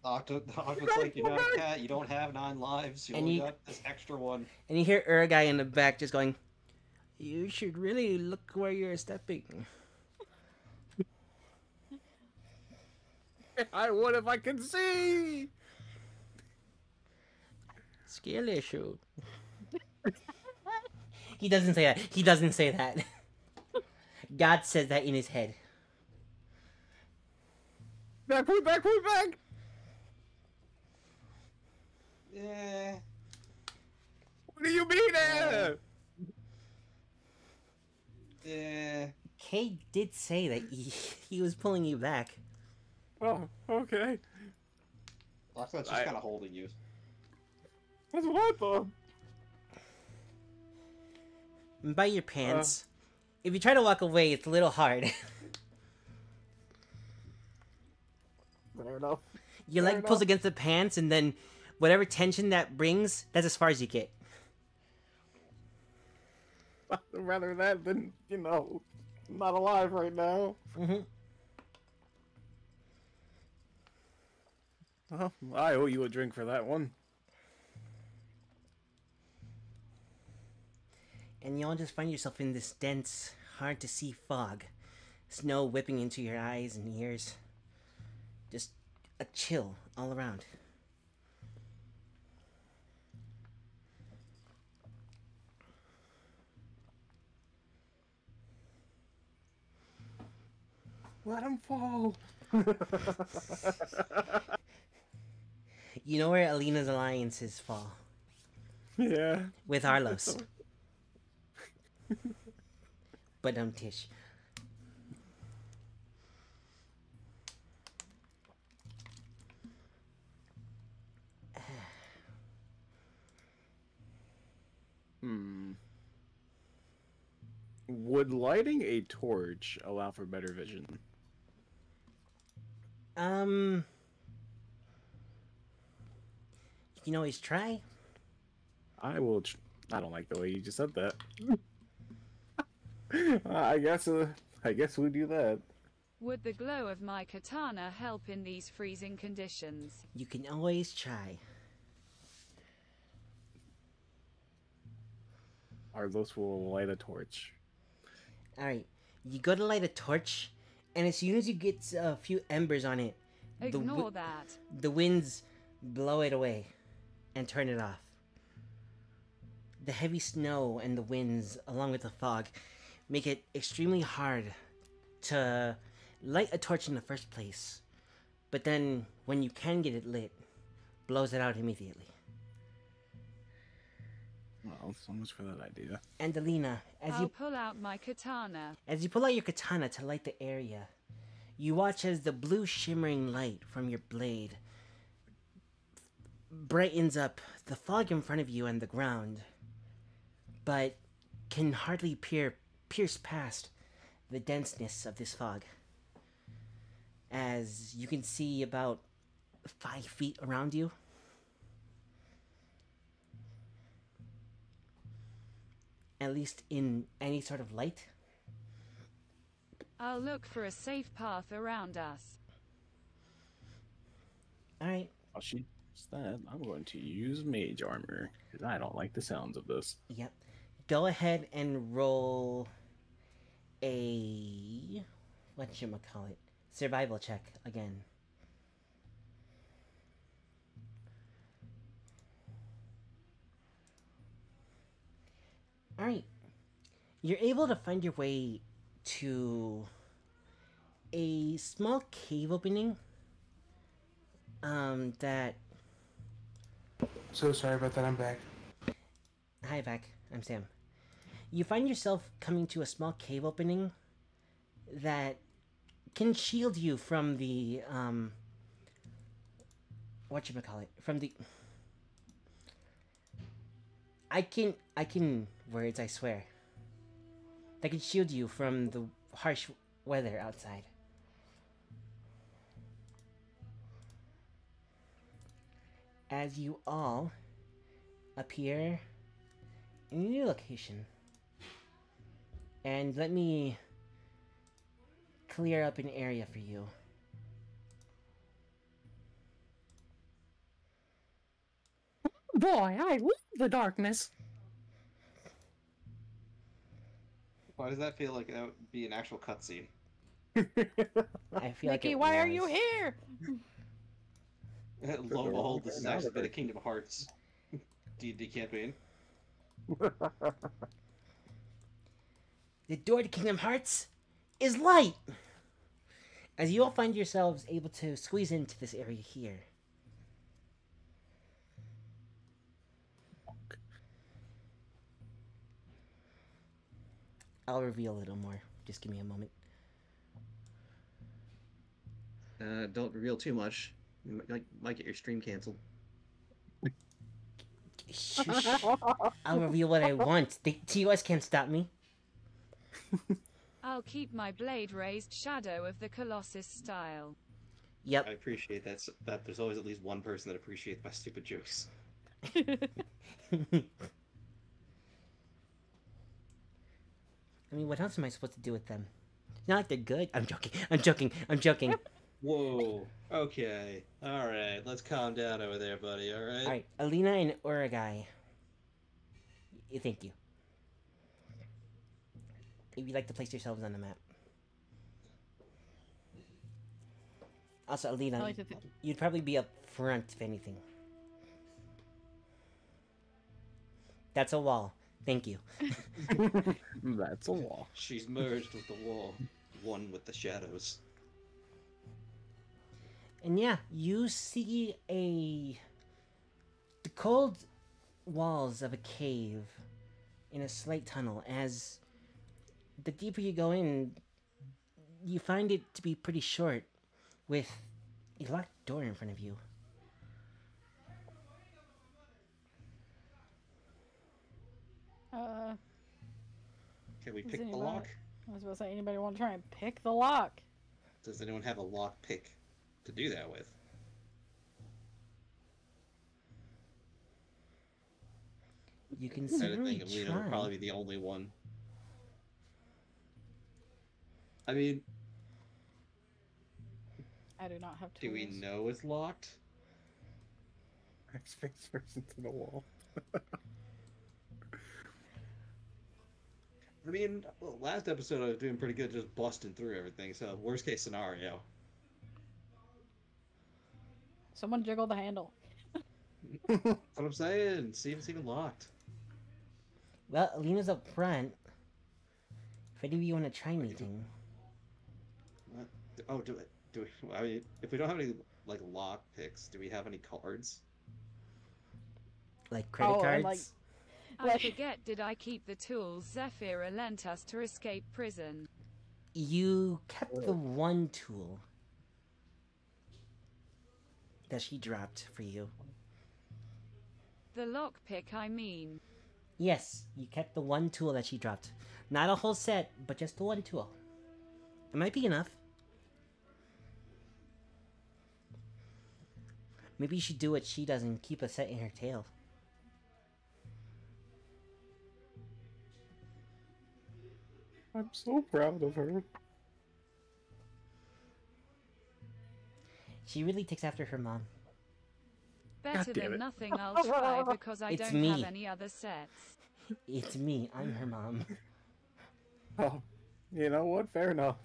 Octo, Octo's like, you're not a cat, you don't have nine lives, you
And
only
you-
got this extra one.
And you hear Urgai in the back just going, You should really look where you're stepping.
I would if I could see.
Skill issue. He doesn't say that. He doesn't say that. God says that in his head.
Back, point back, point back.
Yeah.
What do you mean? eh?
Yeah.
Kay did say that he, he was pulling you back.
Oh, okay.
That's just
I-
kind of holding you.
That's what I thought.
By your pants. if you try to walk away, it's a little hard.
Fair enough.
Your
Fair
leg pulls against the pants, and then whatever tension that brings, that's as far as you get.
Rather that than you know, not alive right now.
hmm
Well, I owe you a drink for that one.
And you all just find yourself in this dense, hard to see fog. Snow whipping into your eyes and ears. Just a chill all around.
Let him fall.
You know where Alina's alliances fall?
yeah.
With Arlos. but um Tish.
Hmm. Would lighting a torch allow for better vision?
Um You can always try.
I will. Tr- I don't like the way you just said that. I guess. Uh, I guess we do that.
Would the glow of my katana help in these freezing conditions?
You can always try.
Arlos will light a torch.
Alright. You go to light a torch, and as soon as you get a few embers on it, the,
Ignore that.
the winds blow it away and turn it off. The heavy snow and the winds, along with the fog, make it extremely hard to light a torch in the first place. But then, when you can get it lit, blows it out immediately.
Well, so much for that idea.
And Alina, as
I'll
you
pull out my katana.
As you pull out your katana to light the area, you watch as the blue shimmering light from your blade brightens up the fog in front of you and the ground, but can hardly peer, pierce past the denseness of this fog. As you can see about five feet around you. At least in any sort of light.
I'll look for a safe path around us.
Alright,
Oh, she that. I'm going to use mage armor because I don't like the sounds of this.
Yep. Go ahead and roll a what I call it? Survival check again. All right. You're able to find your way to a small cave opening um that
So sorry about that. I'm back.
Hi, back. I'm Sam. You find yourself coming to a small cave opening that can shield you from the um what you call it from the I can I can words I swear that can shield you from the harsh weather outside. as you all appear in a new location. And let me clear up an area for you.
Boy, I love the darkness.
Why does that feel like that would be an actual cutscene?
I feel like
Mickey,
it
why are you here?
Lo and
they're
behold, this is
very
actually been a
nowadays.
Kingdom Hearts D&D campaign.
The door to Kingdom Hearts is light! As you all find yourselves able to squeeze into this area here. I'll reveal a little more. Just give me a moment.
Uh, don't reveal too much. You might, might get your stream canceled.
I'll reveal what I want. The TOS can't stop me.
I'll keep my blade raised shadow of the Colossus style.
Yep.
I appreciate that. That there's always at least one person that appreciates my stupid jokes.
I mean, what else am I supposed to do with them? It's not like they're good. I'm joking. I'm joking. I'm joking.
Whoa. Okay. All right. Let's calm down over there, buddy. All right.
All right, Alina and Urgai. Y- Thank you. If you'd like to place yourselves on the map. Also, Alina,
like
you'd probably be up front if anything. That's a wall. Thank you.
That's a wall.
She's merged with the wall, one with the shadows.
And yeah, you see a the cold walls of a cave in a slight tunnel. As the deeper you go in, you find it to be pretty short, with a locked door in front of you.
Uh,
Can we
Does
pick the lock?
I was about to say, anybody want to try and pick the lock?
Does anyone have a lock pick to do that with?
You can
I
certainly
think Alina would
try.
probably be the only one. I mean,
I do not have tools.
do we know it's locked?
I face first into the wall.
I mean, last episode I was doing pretty good just busting through everything, so worst case scenario.
Someone jiggle the handle.
That's what I'm saying. See if it's even locked.
Well, Alina's up front. If any of you want to try anything,
What? Oh, do it. Do we? I mean, if we don't have any like lock picks, do we have any cards?
like credit
Oh,
cards.
and, like-
I forget did I keep the tools Zephyra lent us to escape prison.
You kept the one tool that she dropped for you.
The lockpick, I mean.
Yes, you kept the one tool that she dropped. Not a whole set, but just the one tool. It might be enough. Maybe you should do what she does and keep a set in her tail.
I'm so proud of her.
She really takes after her mom.
Better
damn
than
it.
nothing I'll try because I
It's
don't have
me.
any other sets.
It's me, I'm her mom.
Oh, you know what? Fair enough.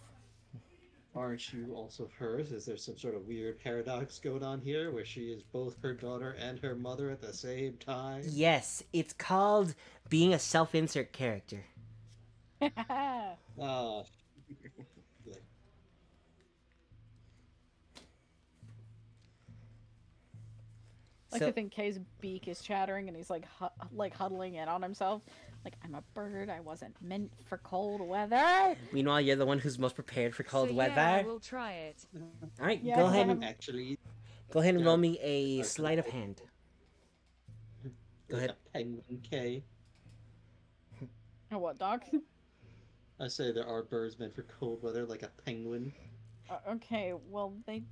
Aren't you also hers? Is there some sort of weird paradox going on here where she is both her daughter and her mother at the same time?
Yes, it's called being a self insert character.
Ah.
like
So-
to think Kay's beak is chattering and he's like hu- like huddling in on himself. Like I'm a bird. I wasn't meant for cold weather.
Meanwhile, you're the one who's most prepared for cold
so
weather.
Yeah, we'll try it.
All right,
Yeah,
go
'cause I
ahead. And,
Actually,
go ahead and
Yeah.
roll me a
Okay.
sleight of hand. Go ahead.
a penguin K.
Oh, what dog?
I say there are birds meant for cold weather, like a penguin.
Uh, okay, well they.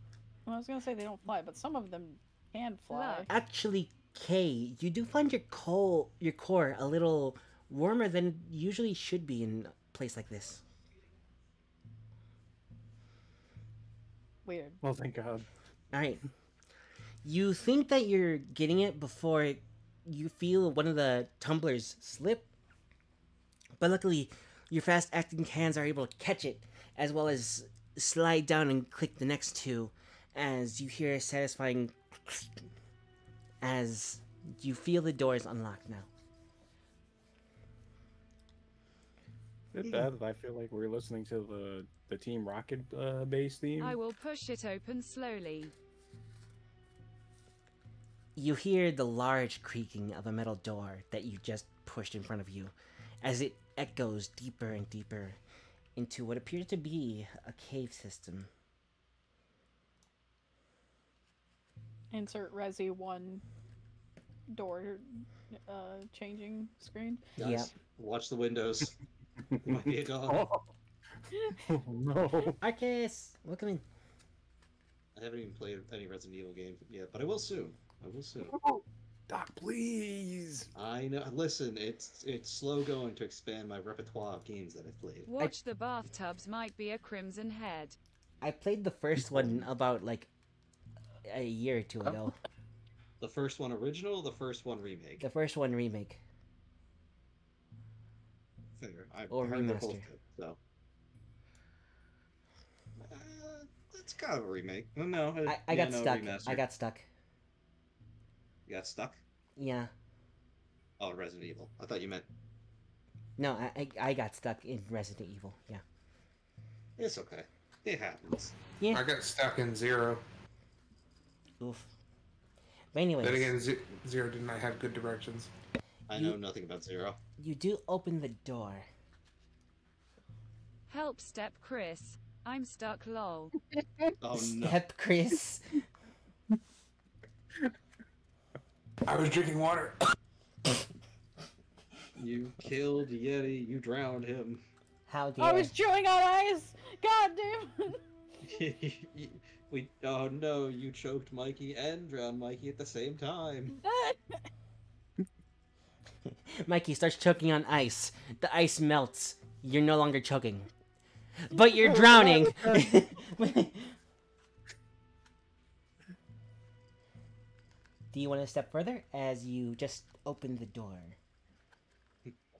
I was gonna say they don't fly, but some of them Can fly.
Actually, Kay, you do find your core, your core a little warmer than it usually should be in a place like this.
Weird.
Well, thank God.
All right. You think that you're getting it before you feel one of the tumblers slip, but luckily, your fast-acting hands are able to catch it, as well as slide down and click the next two, as you hear a satisfying as you feel the doors unlocked now.
Is it bad that I feel like we're listening to the the Team Rocket uh, base theme?
I will push it open slowly.
You hear the large creaking of a metal door that you just pushed in front of you as it echoes deeper and deeper into what appears to be a cave system.
Insert Resi one door uh changing screen.
Guys,
Yep.
watch the windows. There might be a dog.
oh. oh no.
Arcus, welcome in.
I haven't even played any Resident Evil game yet, but I will soon. I will soon.
Oh, Doc, please.
I know. Listen, it's it's slow going to expand my repertoire of games that I've played.
Watch the bathtubs might be a crimson head.
I played the first one about like a year or two ago.
The first one original, or the first one remake.
The first one remake.
Fair. I
Or
heard they're
remaster.
good, so. Uh, it's kind of a remake. Oh, no, it-
I, I
yeah,
got
no,
stuck.
remaster.
I got stuck.
You got stuck.
Yeah.
Oh, Resident Evil. I thought you meant.
No, I, I I got stuck in Resident Evil. Yeah.
It's okay. It happens.
Yeah.
I got stuck in zero.
Oof. But anyways,
Then again, Z- zero did not have good directions.
I
You-
know nothing about Zero.
you do open the door.
Help step Chris. I'm stuck lol.
Oh no.
Step, Chris.
I was drinking water.
You killed Yeti. You drowned him.
How dare?
I was chewing on ice. God damn.
we. Oh no! You choked Mikey and drowned Mikey at the same time.
Mikey starts choking on ice. The ice melts. You're no longer choking. But you're drowning. Do you want to step further as you just open the door?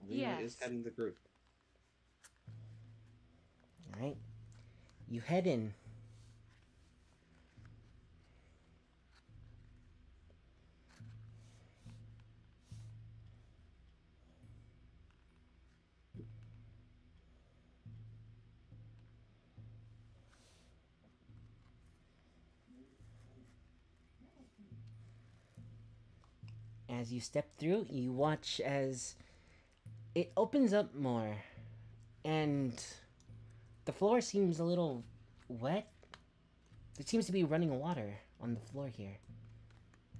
Luna is heading the group.
Alright. You head in. As you step through, you watch as it opens up more and the floor seems a little wet. There seems to be running water on the floor here.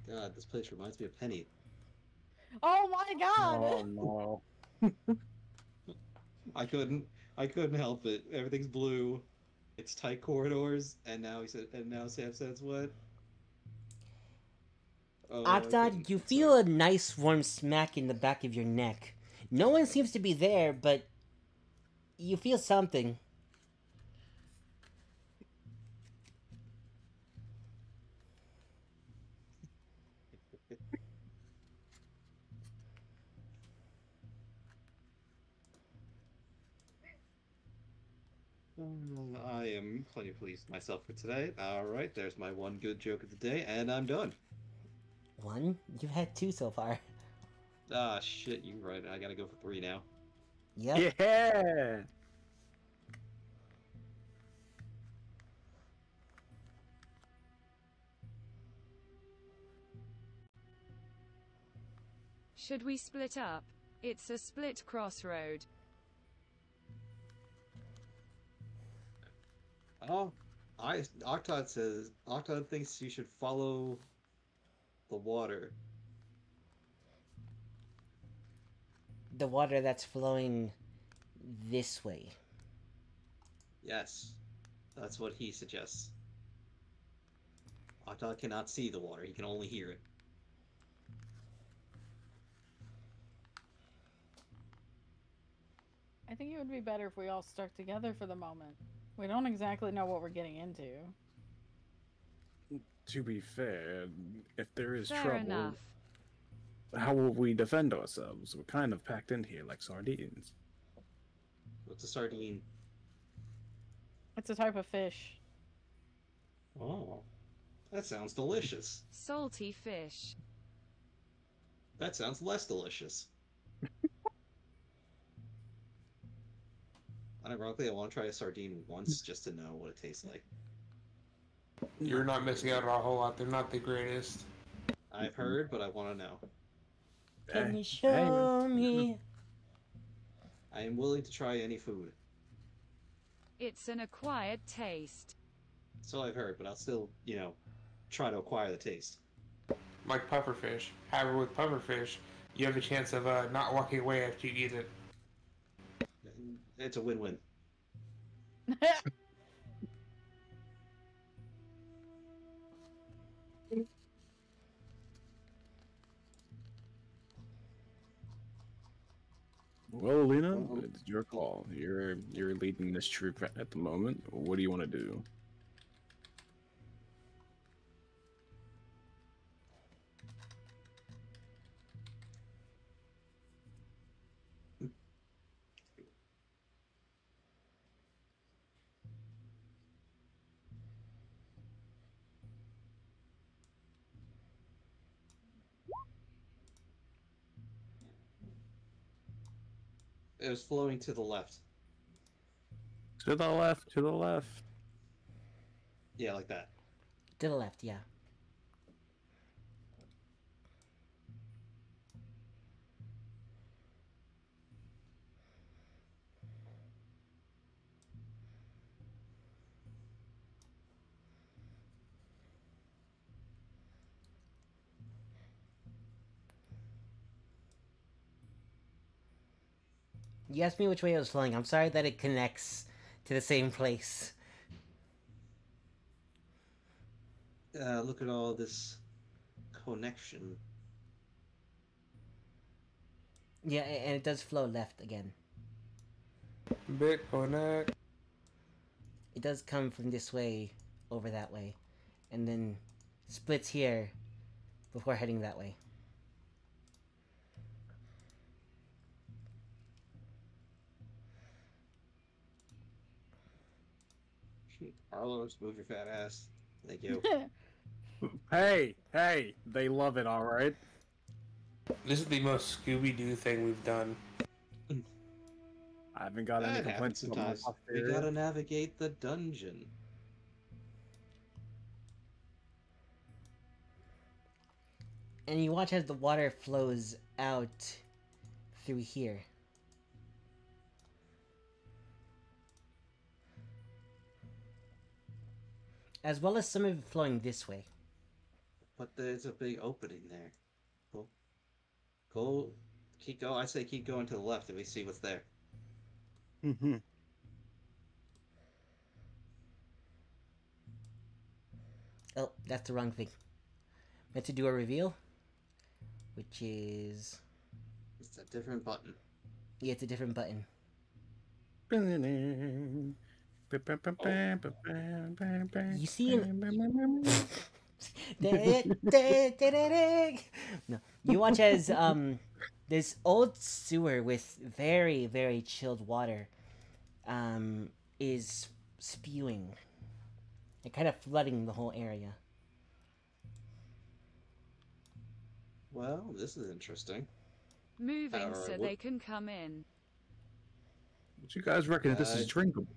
God, this place reminds me of Penny.
oh my god.
Oh no.
I couldn't. I couldn't help it. Everything's blue. It's tight corridors, and now he said, and now Sam says what? Oh,
you feel a nice warm smack in the back of your neck. No one seems to be there, but you feel something.
I am plenty pleased myself for today. All right, there's my one good joke of the day, and I'm done.
One? You've had two so far.
Ah, shit, you're right. I gotta go for three now.
Yep.
Yeah.
Should we split up? It's a split crossroad.
Oh, I Octod says Octod thinks you should follow the water.
The water that's flowing this way.
Yes, that's what he suggests. Octodad cannot see the water; he can only hear it.
I think it would be better if we all stuck together for the moment. We don't exactly know what we're getting into.
To be fair, if there is
Fair
trouble,
enough.
how will we defend ourselves? We're kind of packed in here like sardines.
What's a sardine?
It's a type of fish.
Oh, that sounds delicious.
Salty fish.
That sounds less delicious. Unironically, I want to try a sardine once just to know what it tastes like.
You're not missing out on a whole lot. They're not the greatest.
I've heard, but I want to know.
Can you show me?
I am willing to try any food.
It's an acquired taste.
So I've heard, but I'll still, you know, try to acquire the taste.
Like pufferfish. However, with pufferfish, you have a chance of uh, not walking away after you eat it.
It's a win-win.
Well, Lena, it's your call. You're you're leading this troop at the moment. What do you want to do?
Was flowing to the left.
To the left. To the left.
Yeah, like that.
To the left, yeah. You asked me which way it was flowing. I'm sorry that it connects to the same place.
Uh, look at all this connection.
Yeah, and it does flow left again.
Bitcoin.
It does come from this way over that way, and then splits here before heading that way.
Carlos, move your fat ass. Thank you.
Hey, hey, they love it, all right.
This is the most Scooby Doo thing we've done.
I haven't got any
That happens
complaints
sometimes. We gotta navigate the dungeon.
And you watch as the water flows out through here. As well as some of it flowing this way.
But there's a big opening there. Go, go, keep going. I say keep going to the left and we see what's there.
Mm-hmm.
Oh, that's the wrong thing. Meant to do a reveal, which is
It's a different button.
yeah, it's a different button. You see an no, you watch as um this old sewer with very very chilled water um is spewing and kind of flooding the whole area.
Well, this is interesting.
Moving
Alright,
so
what-
they can come in.
What you guys reckon if this is
Uh,
drinkable?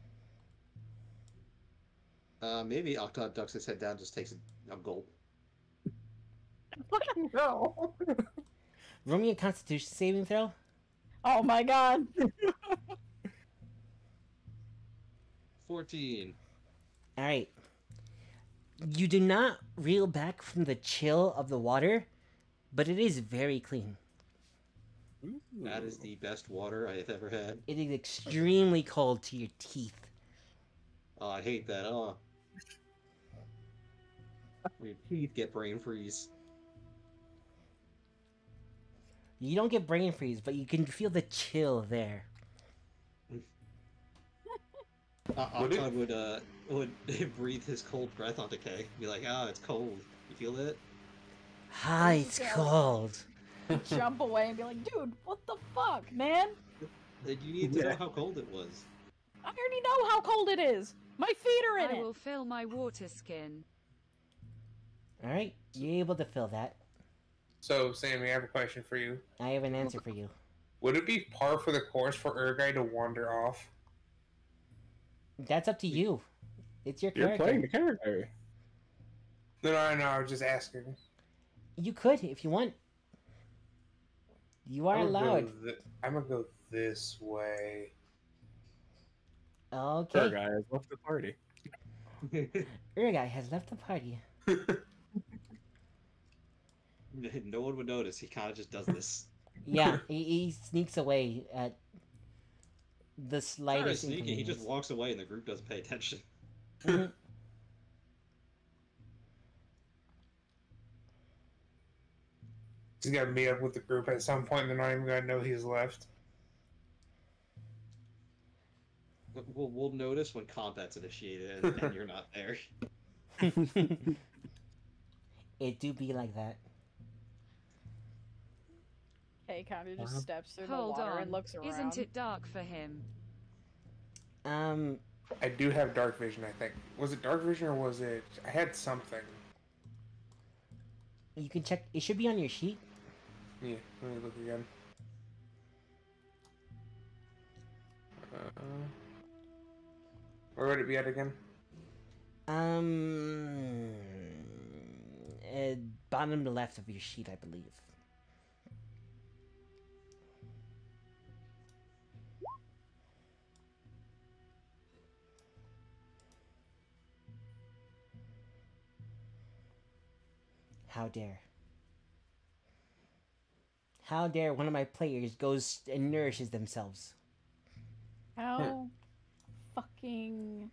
Uh, maybe Octod ducks his head down, just takes a, a gulp.
no.
Roll me a Constitution saving throw.
Oh my god.
14.
All right. You do not reel back from the chill of the water, but it is very clean.
That is the best water I have ever had.
It is extremely cold to your teeth.
Oh, I hate that. Oh, Your teeth get brain freeze.
You don't get brain freeze, but you can feel the chill there.
Uh,
Would it-
Octog would uh would breathe his cold breath onto Kay. Be like, ah, it's cold. You feel it?
Hi, it's cold.
Jump away and be like, dude, what the fuck, man?
Then you need to
Yeah.
know how cold it was.
I already know how cold it is. My feet are in
I
it.
will fill my water skin.
Alright, you're able to fill that.
So, Sammy, I have a question for you.
I have an answer for you.
Would it be par for the course for Urgai to wander off?
That's up to you. It's your
You're
character.
playing the character.
No, no, no, I was just asking.
You could if you want. You are
I'm gonna go
allowed.
I'm gonna go this way.
Okay.
Poor guy has left the party.
Urgai has left the party.
no one would notice. He kind of just does this.
Yeah, he, he sneaks away at the
Not
slightest
sneaky. He just walks away, and the group doesn't pay attention.
Mhm.
He's gotta meet up with the group at some point. They're not even gonna know he's left.
We'll, we'll notice when combat's initiated and, and you're not there.
it do be like that.
Kay kind of just steps through
Hold
the water
on.
and looks around.
Isn't it dark for him?
Um,
I do have dark vision. I think was it dark vision or was it? I had something.
you can check. It should be on your sheet.
Yeah, let me look again. Uh, where would it be at again?
Um, uh, bottom left of your sheet, I believe. How dare. How dare one of my players goes and nourishes themselves.
How fucking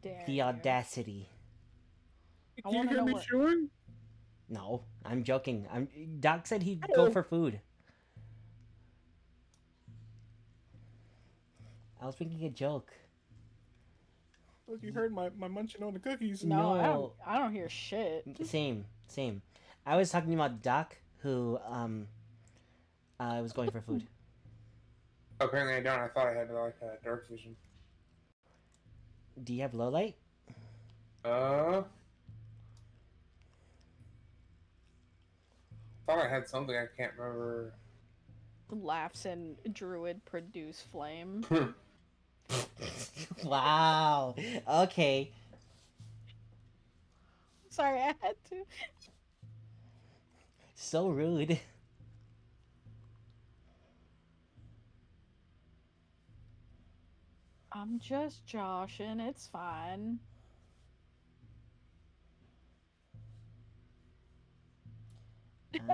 dare
The audacity.
I
Can you
wanna
hear
know
me
what-
chewing?
No, I'm joking. I'm Doc said he'd go for food. I was making a joke.
Look, you heard my, my munching on the cookies.
No, I don't. I don't hear shit.
Same, same. I was talking about Doc, who um, uh, was going for food.
Oh, apparently I don't. I thought I had like uh, dark vision.
Do you have low light?
Uh, thought I had something. I can't remember.
Laughs and druid produce flame.
wow. Okay.
Sorry, I had to.
So rude.
I'm just joshing. It's fine.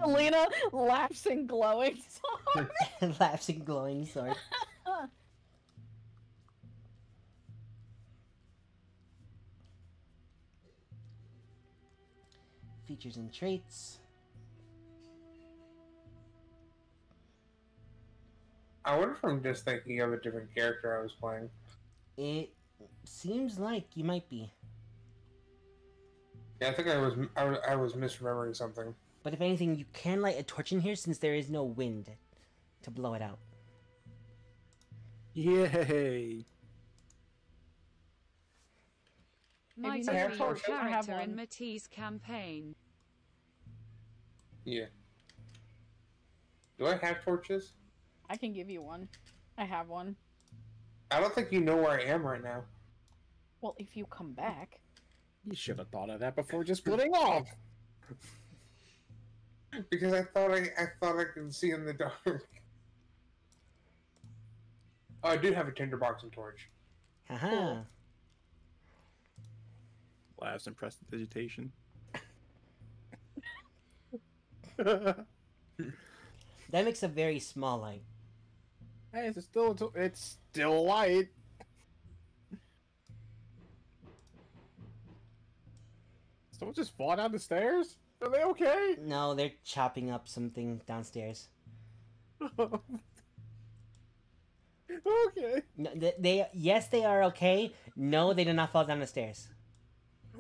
Um,
Lena laughs and glowing.
laughs and glowing sword. Features and traits.
I wonder if I'm just thinking of a different character I was playing.
It seems like you might be.
Yeah, I think I was I was, I was misremembering something.
But if anything, you can light a torch in here since there is no wind to blow it out.
Yay!
Might
you
be your
torch,
I have
character in
one.
Matisse' campaign.
Yeah. Do I have torches?
I can give you one. I have one.
I don't think you know where I am right now.
Well, if you come back.
You should have thought of that before just splitting off.
Because I thought I I thought I could see in the dark. Oh, I do have a tinderbox and torch. Uh-huh.
Haha.
Laughs and prestidigitation. hey,
That makes a very small light.
It's still it's still light. Someone just fall down the stairs? Are they okay?
No, they're chopping up something downstairs.
okay.
No, they, they yes, they are okay. No, they did not fall down the stairs.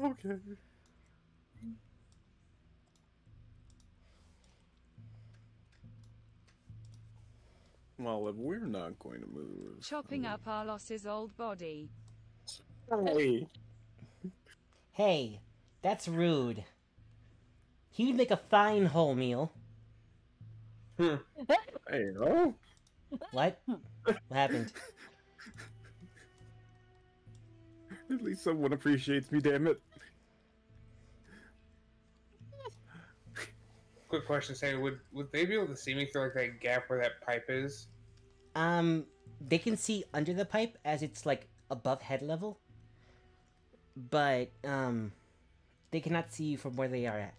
Okay. Well, if we're not going to move.
Chopping up our Arlos's old body.
Hey.
Hey, that's rude. He'd make a fine whole meal.
Hey, oh.
What? what happened?
At least someone appreciates me, damn it.
Quick question, say, would would they be able to see me through like that gap where that pipe is?
Um, they can see under the pipe as it's like above head level, but um, they cannot see you from where they are at.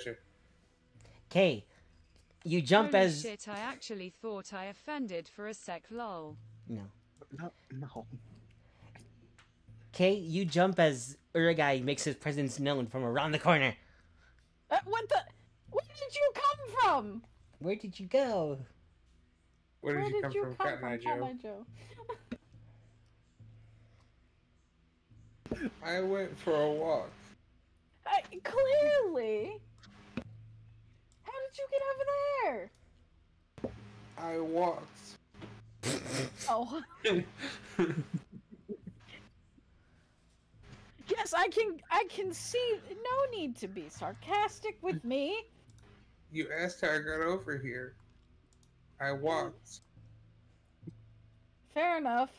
Sure.
Okay, you jump
Holy
as
shit, I actually thought I offended for a sec lol.
no.
No, no.
Okay, you jump as Urgai makes his presence known from around the corner.
Uh, what the? Where did you come from?
Where did you go?
Where did
Where
you come from, Cotton Eye Joe?
Joe?
I went for a walk.
I, clearly. How did you get over there?
I walked.
Oh. yes, I can. I can see. No need to be sarcastic with me.
You asked how I got over here. I walked.
Fair enough.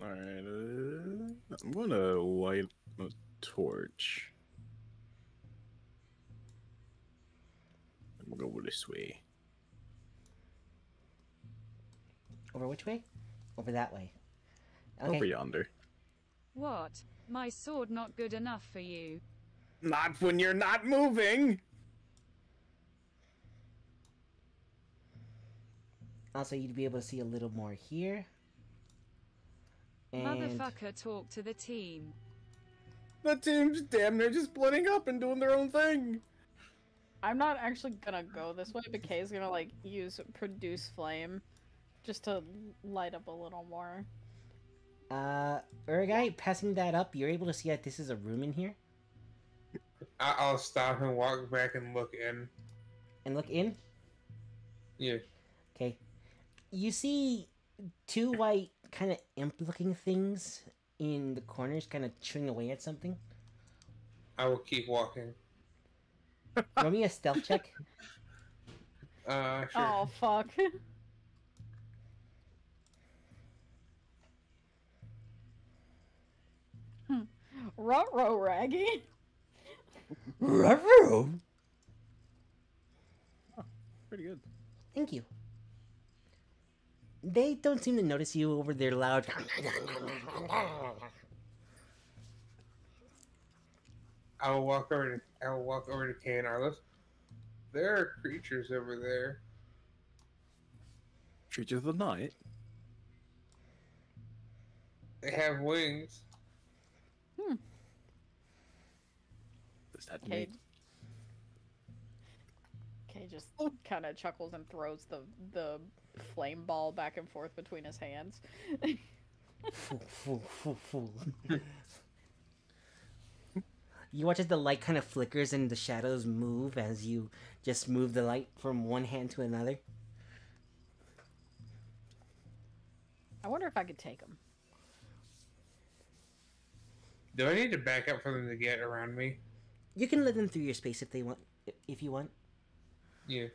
Alright, uh, I'm gonna light a torch. I'm gonna go this way.
Over which way? Over that way. Okay.
Over yonder.
What? My sword not good enough for you?
Not when you're not moving!
Also, you'd be able to see a little more here. And
Motherfucker talk to the team.
The team's damn near just splitting up and doing their own thing!
I'm not actually gonna go this way, but Kay's gonna like use produce flame just to light up a little more.
Uh, Urgai, passing that up, you're able to see that this is a room in here.
I- I'll stop and walk back and look in.
And look in.
Yeah.
Okay. You see two white, kind of imp-looking things in the corners, kind of chewing away at something.
I will keep walking.
Roll me a stealth check.
Uh, sure.
Oh fuck. Hmm. Ruh-roh, Raggy.
Pretty good.
Thank you. They don't seem to notice you over their loud.
I will walk over to I will walk over to Kay and Arlos. There are creatures over there.
Creatures of the night.
They have wings. Hmm.
Does that
Kay.
mean
Kay just oh. kind of chuckles and throws the the flame ball back and forth between his hands.
you watch as the light kind of flickers and the shadows move as you just move the light from one hand to another.
I wonder if I could take him.
Do I need to back up for them to get around me?
You can let them through your space if they want, if you want.
Yeah.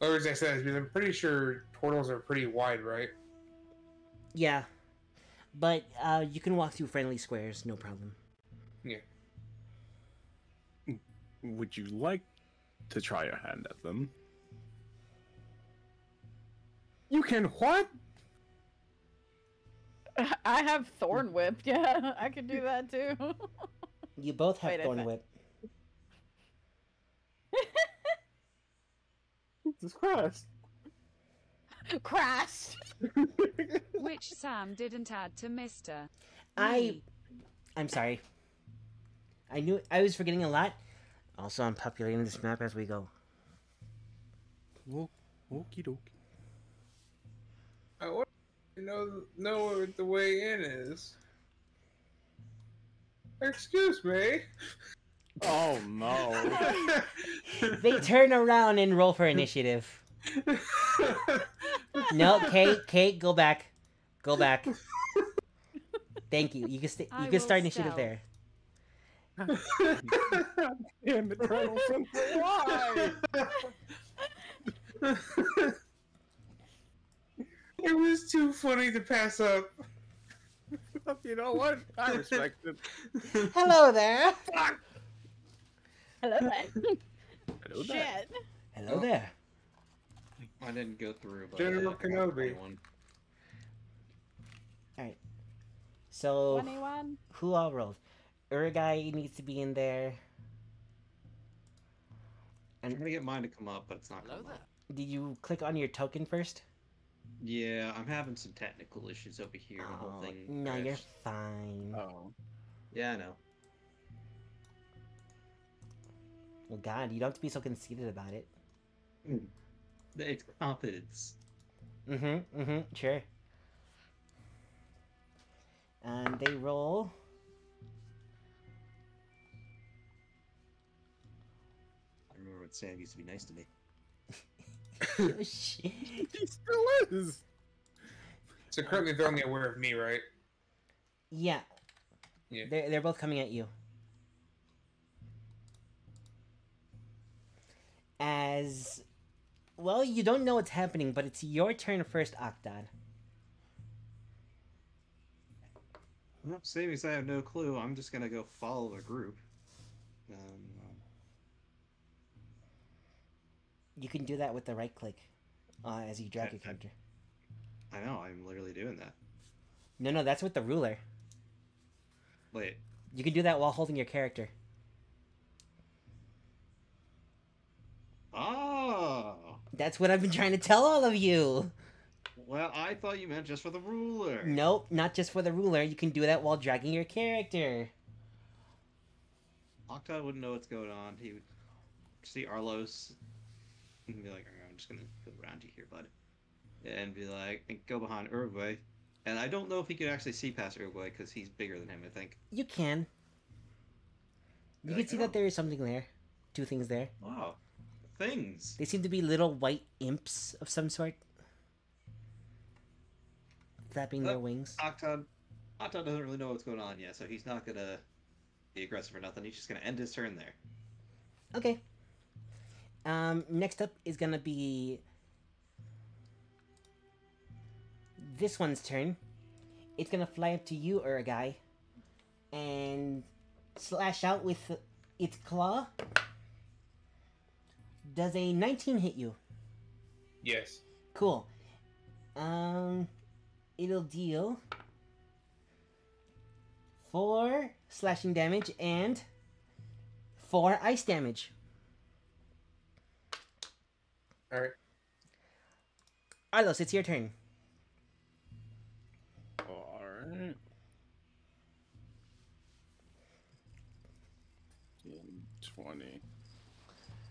Or as I said, because I'm pretty sure portals are pretty wide, right?
Yeah, but uh, you can walk through friendly squares, no problem.
Yeah.
Would you like to try your hand at them? You can what?
I have thorn whip. Yeah, I could do that too.
You both have
Wait,
thorn
thought-
whip.
Jesus Christ.
Crashed.
Which Sam didn't add to Mr.
I, I'm sorry. I knew I was forgetting a lot. Also, I'm populating this map as we go.
Well, okie dokie.
I want to know know what the way in is. Excuse me.
Oh no.
They turn around and roll for initiative. No, Kate, Kate, go back, go back. Thank you. You can st-
I
you can start initiative
stealth.
there.
Damn it, Reynolds. Why?
It was too funny to pass up.
you know what? I respect it.
Hello there.
Hello there.
Hello there.
Shit.
Hello there.
I didn't go through, but
General
I didn't have
Kenobi.
anyone.
So
21.
who all rolled? Urgai needs to be in there.
And I'm gonna get mine to come up, but it's not coming up.
Did you click on your token first?
Yeah, I'm having some technical issues over here. The whole
Oh,
thing.
no, you're fine.
Oh.
Yeah, I know.
Well, God, you don't have to be so conceited about it.
It's confidence.
Mm-hmm, mm-hmm, sure. And they roll.
I remember when Sam used to be nice to me.
Oh, shit.
He still is.
So currently they're only aware of me, right?
yeah.
Yeah.
They're, they're both coming at you. As. Well, you don't know what's happening, but it's your turn first, Octad.
Well, seeing as I have no clue, I'm just gonna go follow the group. Um,
You can do that with the right click uh, as you drag
Okay,
your character.
I know, I'm literally doing that.
No, no, that's with the ruler.
Wait,
You can do that while holding your character.
oh!
That's what I've been trying to tell all of you.
Well, I thought you meant just for the ruler.
Nope, not just for the ruler. You can do that while dragging your character.
Octad wouldn't know what's going on. He would see Arlos and be like, "I'm just gonna go around you here, bud," and be like, and go behind Urgai. And I don't know if he could actually see past Urgai because he's bigger than him. I think.
You can. You
Like,
can see
oh.
that there is something there. Two things there.
Wow, things.
They seem to be little white imps of some sort. Flapping their
Uh,
wings.
Octad, Octad doesn't really know what's going on yet, so he's not gonna be aggressive or nothing. He's just gonna end his turn there.
Okay. Um, next up is gonna be this one's turn. It's gonna fly up to you, Urgai, and slash out with its claw. Does a 19 hit you?
Yes.
Cool. Um, it'll deal four slashing damage and four ice damage.
All right.
Arlos, it's your turn.
Alright. 20.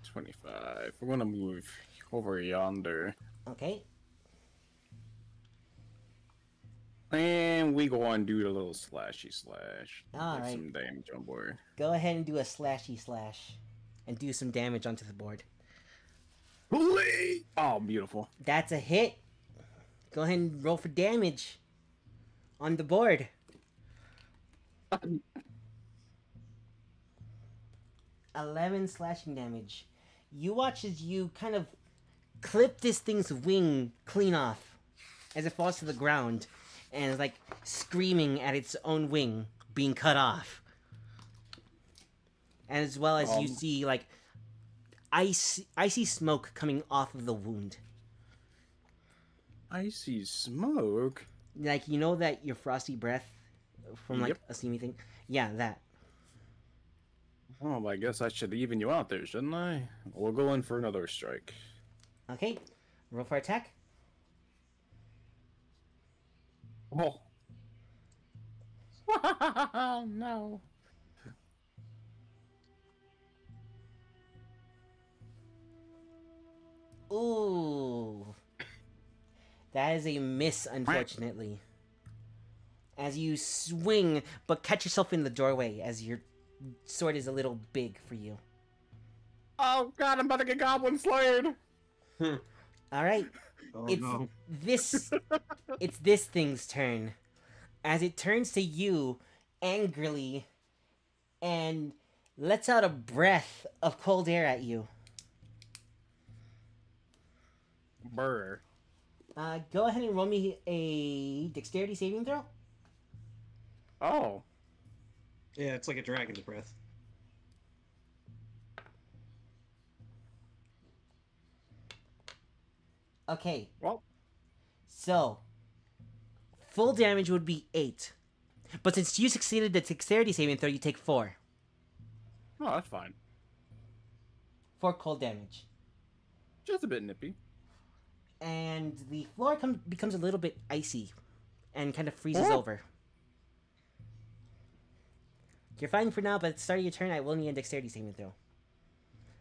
25. We're gonna move over yonder.
Okay.
And we go and do the little slashy slash.
All
Get
right.
Some damage on board.
Go ahead and do a slashy slash, and do some damage onto the board.
Oh, beautiful.
That's a hit. Go ahead and roll for damage on the board. Eleven slashing damage. You watch as you kind of clip this thing's wing clean off as it falls to the ground and is like screaming at its own wing being cut off. And as well as you
Um.
see like ice icy smoke coming off of the wound.
I see smoke.
like you know that your frosty breath from like
Yep.
a steamy thing yeah that
Well, I guess I should even you out there, shouldn't I? We'll go in for another strike.
okay roll for attack
Oh. oh no.
Ooh. That is a miss, unfortunately. As you swing, but catch yourself in the doorway as your sword is a little big for you.
Oh god, I'm about to get goblin slayed.
Alright,
Oh
it's
no.
this it's this thing's turn. As it turns to you angrily and lets out a breath of cold air at you.
Burr.
Uh, go ahead and roll me a dexterity saving throw.
Oh.
Yeah, it's like a dragon's breath.
Okay,
Well,
so full damage would be eight, but since you succeeded the dexterity saving throw, you take four.
oh, that's fine.
Four cold damage,
Just a bit nippy.
And the floor comes becomes a little bit icy, and kind of freezes
Oh.
over. You're fine for now, but at the start of your turn, I will need a dexterity saving throw.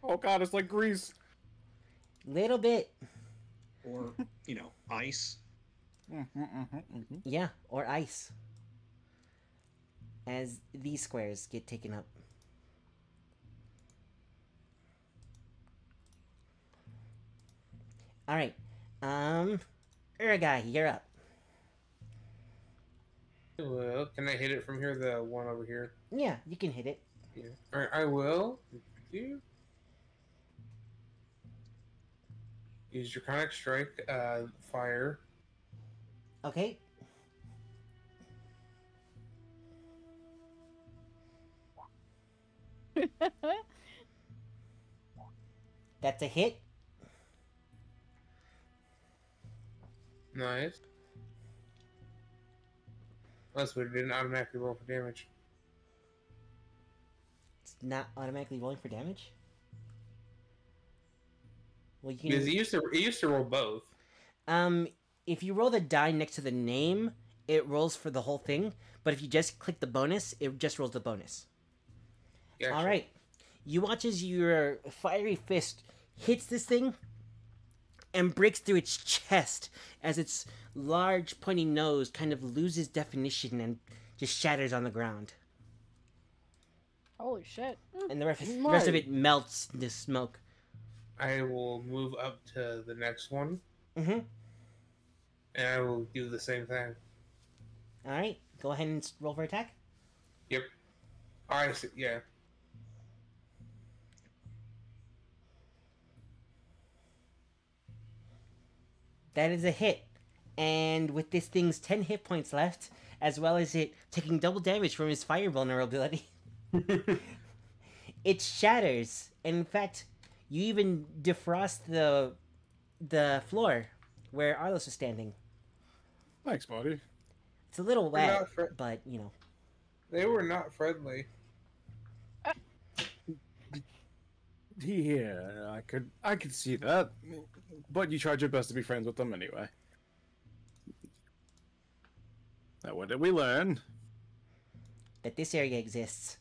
Oh god, it's like grease.
Little bit,
Or, you know, ice.
Mm-hmm, mm-hmm, mm-hmm.
yeah, or ice. As these squares get taken up. Alright. Um Urgai, you're up.
Well, can I hit it from here? The one over here.
Yeah, you can hit it.
Yeah. All right, I will. You use draconic strike, uh, fire.
Okay. That's a hit.
Nice. That's what it didn't automatically roll for damage.
It's not automatically rolling for damage. Well, you can...
Because it used to, it used to roll both.
Um, if you roll the die next to the name, it rolls for the whole thing. But if you just click the bonus, it just rolls the bonus.
Gotcha.
All right. You watch as your fiery fist hits this thing and breaks through its chest as its large pointy nose kind of loses definition and just shatters on the ground.
Holy shit.
And the rest, rest of it melts into smoke.
I will move up to the next one,
Mm-hmm.
and I will do the same thing.
All right. Go ahead and s- roll for attack.
Yep. Alright, see. Yeah.
That is a hit. And with this thing's 10 hit points left, as well as it taking double damage from his fire vulnerability, it shatters. And in fact, you even defrost the the floor where Arlos was standing.
Thanks, buddy.
It's a little
We're
wet,
not fri-
but you know.
They were not friendly.
Yeah, I could I could see that. But you tried your best to be friends with them anyway. Now what did we learn?
that this area exists.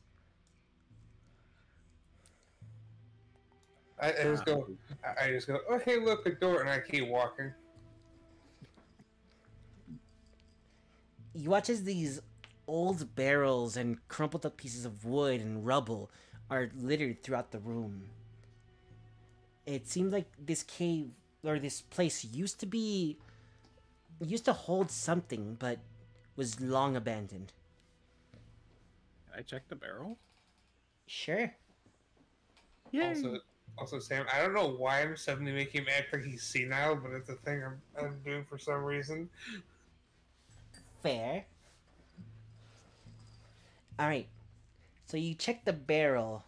I, I just go. I I just go. Oh, hey, look, a door, and I keep walking.
You watch as these old barrels and crumpled up pieces of wood and rubble are littered throughout the room. It seems like this cave or this place used to be used to hold something, but was long abandoned.
Can I check the barrel?
Sure.
Also, also, Sam. I don't know why I'm suddenly making him act like he's senile, but it's a thing I'm, I'm doing for some reason.
Fair. Alright. So you check the barrel.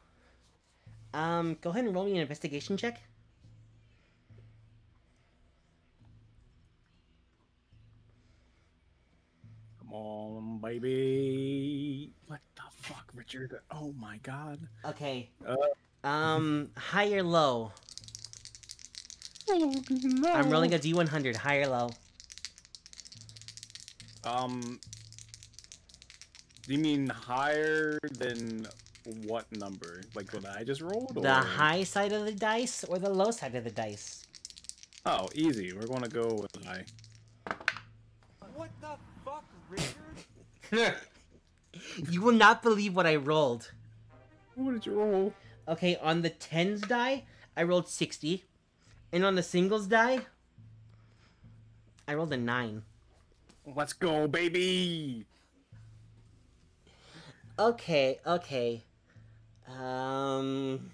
Um, go ahead and roll me an investigation check.
On, baby. What the fuck, Richard? Oh my god.
Okay.
Uh.
Um, high or low?
Oh, no.
I'm rolling a D100, high or low.
Um, do you mean higher than what number? Like what I just rolled?
The
or-
high side of the dice or the low side of the dice?
Oh, easy. We're gonna go with high.
What the fuck, Richard?
You will not believe what I rolled.
What did you roll?
Okay, on the tens die, I rolled 60. And on the singles die, I rolled a 9.
Let's go, baby.
Okay, okay. Um.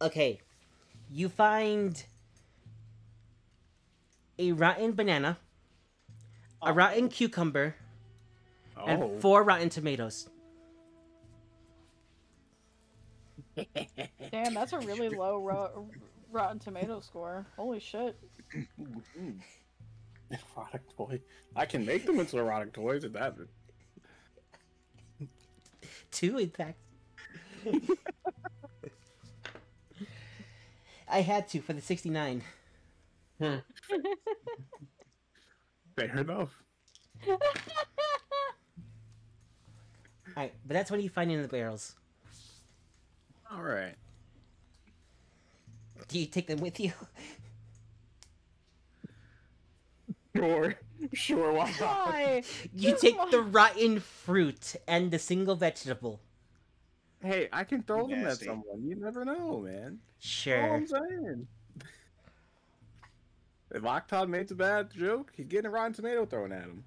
Okay. You find a rotten banana, a rotten cucumber,
Oh,
and four rotten tomatoes.
Damn, that's a really low ro- Rotten Tomato score. Holy shit.
erotic toy. I can make them into erotic toys if that.
Two, in fact. I had to for the 69. Hmm.
Fair enough.
Alright, but that's what you find in the barrels.
All right.
Do you take them with you?
Sure. Sure. Why not?
Why?
You take
why-
the rotten fruit and the single vegetable.
Hey, I can throw them at someone. You never know, man. That's all
Sure.
If Octod made a bad joke, he's getting a rotten tomato thrown at him.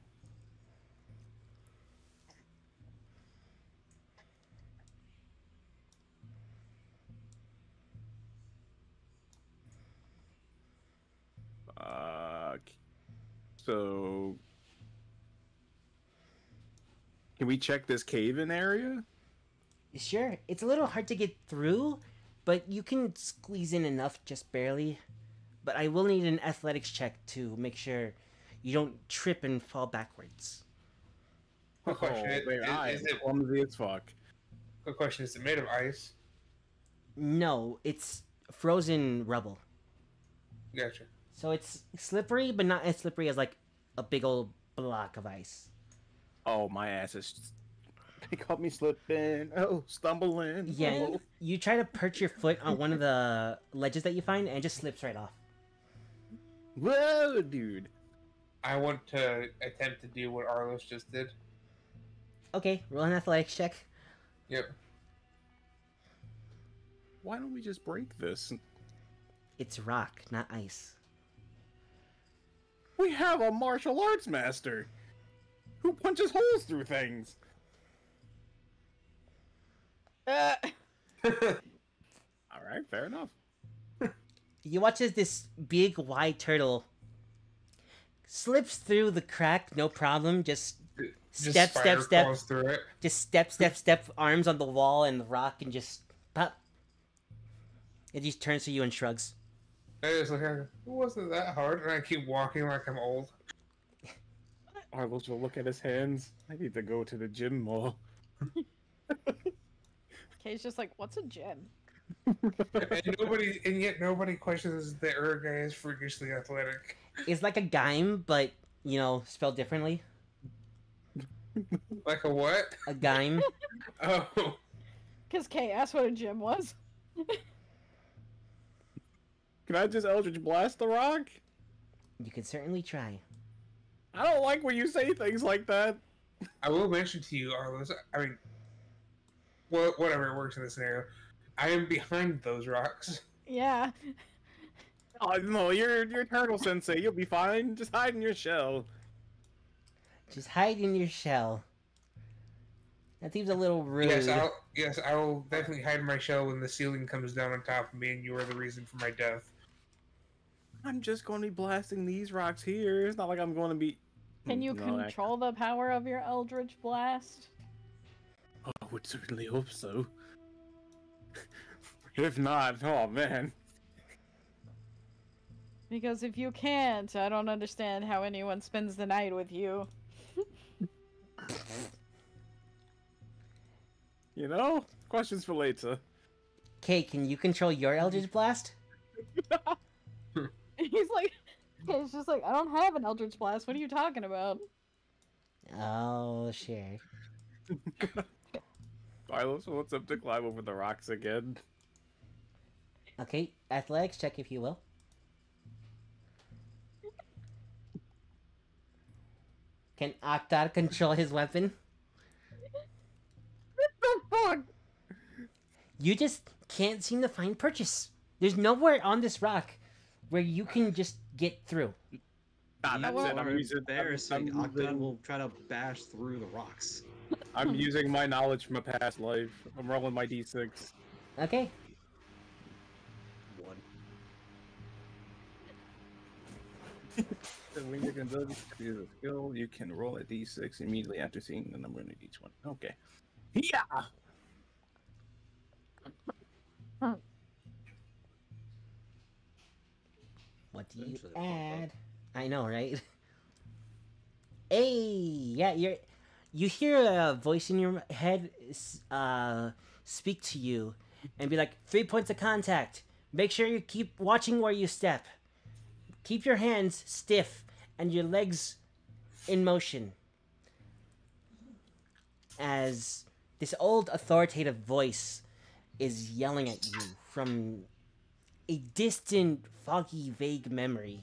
Fuck. So, can we check this cave-in area?
Sure. It's a little hard to get through, but you can squeeze in enough just barely. But I will need an athletics check to make sure you don't trip and fall backwards.
Quick oh, question,
Oh,
is- is- is it-
clumsy as fuck.
Quick question: Is it made of ice?
No, it's frozen rubble.
Gotcha.
So it's slippery, but not as slippery as like a big old block of ice.
Oh, my ass is. They caught me slipping. Oh, stumbling.
Yeah,
Oh.
you try to perch your foot on one of the ledges that you find, and it just slips right off.
Whoa, dude.
I want to attempt to do what Arlos just did.
Okay, roll an athletics check.
Yep.
Why don't we just break this?
It's rock, not ice.
We have a martial arts master who punches holes through things.
Uh,
All right, fair enough.
You watch as this big white turtle slips through the crack, no problem. Just
Just
step, step, step,
through it.
just step, step, step, arms on the wall and the rock, and just pop. It just turns to you and shrugs.
I just look at it. It wasn't that hard, and I keep walking like I'm old.
Arlos will look at his hands. I need to go to the gym more.
Kay's just like, what's a gem?
And nobody, and yet nobody questions that Urgai is freakishly athletic.
It's like a gaim, but you know, spelled differently.
Like a what?
A gaim.
Oh,
Because Kay asked what a gym was.
Can I just Eldritch Blast the rock?
you can certainly try.
I don't like when you say things like that.
I will mention to you, Arlos. I mean, well, whatever it works in this scenario. I am behind those rocks.
Yeah.
Oh no, you're you're Turtle Sensei. You'll be fine. Just hide in your shell.
Just hide in your shell. That seems a little rude.
Yes, I'll. Yes, I will definitely hide in my shell when the ceiling comes down on top of me, and you are the reason for my death.
I'm just going to be blasting these rocks here. It's not like I'm going to be.
Can you mm,
No, I-
control the power of your Eldritch Blast?
Oh, I would certainly hope so. If not, oh man.
Because if you can't, I don't understand how anyone spends the night with you.
You know, questions for later.
Kay, can you control your Eldritch Blast?
He's like, It's just like I don't have an Eldritch Blast. What are you talking about?
Oh, sure.
Carlos wants him to climb over the rocks again.
Okay, athletics check if you will. Can Oktar control his weapon?
What the fuck?
You just can't seem to find purchase. There's nowhere on this rock where you can just get through.
Nah, that's
are
it. I'm using, I'm,
embarrassing.
I'm
Octon will try to bash through the rocks.
I'm using my knowledge from a past life. I'm rolling my d6.
Okay.
Then when you can build use a skill, you can roll a d6 immediately after seeing the number in each one. Okay. Yeah.
What do you
Eventually they'll pop up.
add? I know, right? Hey, yeah, you're. You hear a voice in your head uh, speak to you and be like, three points of contact. Make sure you keep watching where you step. Keep your hands stiff and your legs in motion. As this old authoritative voice is yelling at you from a distant, foggy, vague memory.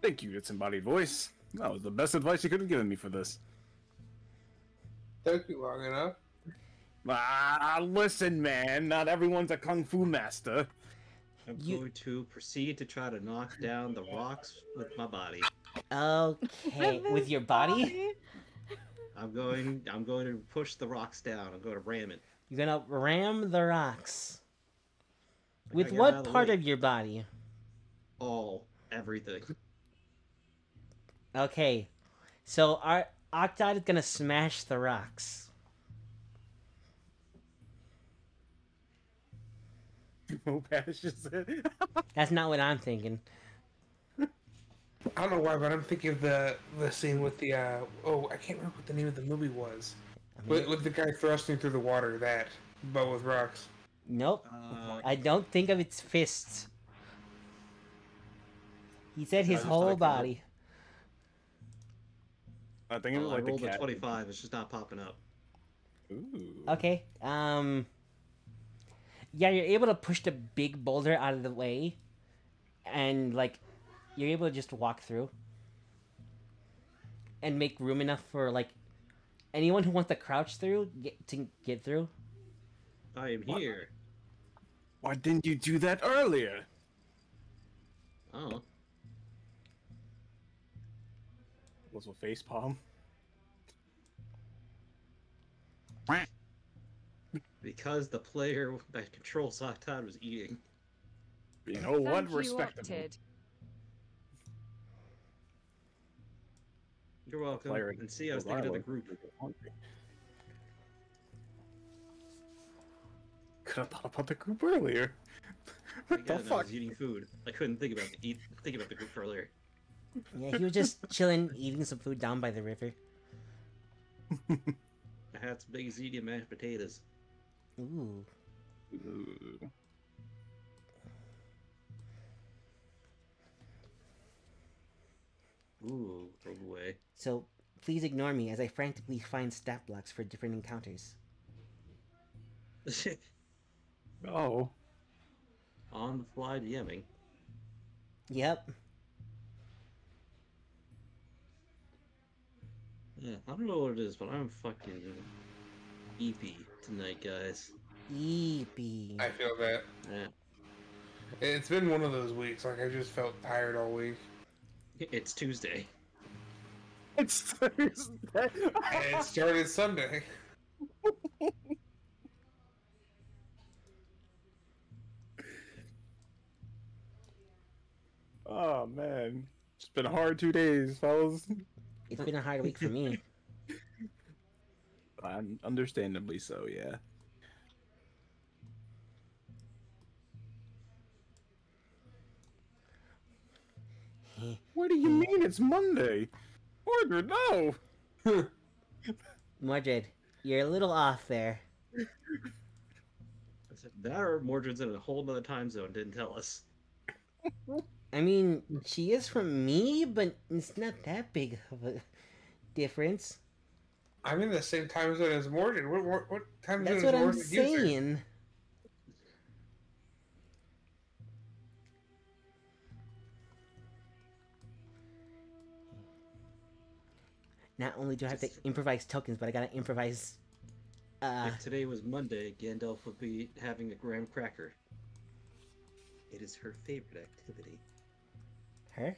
Thank you, disembodied voice. That was the best advice you could have given me for this.
Took you long enough.
Ah, listen, man. Not everyone's a kung fu master.
I'm
You-
going to proceed to try to knock down the rocks with my body.
Okay, with your body?
I'm going. I'm going to push the rocks down. I'm going to ram it.
You're gonna ram the rocks.
I
With
gotta get out
what
the
part
way.
of your body?
All everything.
Okay, so our Octod is gonna smash the rocks.
Mopash just said.
That's not what I'm thinking.
I don't know why, but I'm thinking of the the scene with the uh oh I can't remember what the name of the movie was.
I mean,
With, with the guy thrusting through the water, that but with rocks.
nope,
Uh,
I don't think of its fists. He said his whole body.
I think it was
well, I
like the
rolled a
cat.
25. It's just not popping up.
Ooh.
Okay. Um. Yeah, you're able to push the big boulder out of the way, and like, you're able to just walk through, and make room enough for like, anyone who wants to crouch through get to get through.
I am
What?
here.
Why didn't you do that earlier?
Oh,
Was a face palm.
Because the player that controls Octod was eating.
You know what?
Thank You
You're welcome.
Player
And see, I was thinking of the group.
Could have thought about the group earlier. What the
Again, I
fuck?
was eating food. I couldn't think about the eat. Think about the group earlier.
Yeah, he was just chilling, eating some food down by the river.
I had some big ziti mashed potatoes.
Ooh.
Ooh.
Ooh, oh boy.
So please ignore me as I frantically find stat blocks for different encounters.
Oh.
On the fly DMing.
Yep.
Yeah, I don't know what it is, but I'm fucking eepy tonight, guys.
Eepy.
I feel that.
Yeah.
It's been one of those weeks. Like I just felt tired all week.
It's Tuesday.
It's Thursday.
And it started Sunday.
oh man. It's been a hard two days, fellas.
It's been a hard week for me.
Un- understandably so, yeah. What do you mean it's Monday? Mordred, no!
Mordred, you're a little off there.
That or Mordred's in a whole other time zone, didn't tell us.
I mean, she is from me, but it's not that big of a difference.
I'm in the same time zone as Morgan. What what, what time
That's
zone
what
is
I'm
Morgan using?
saying. Not only do I have to improvise tokens, but I gotta improvise. Uh,
if today was Monday, Gandalf would be having a graham cracker. It is her favorite activity.
her?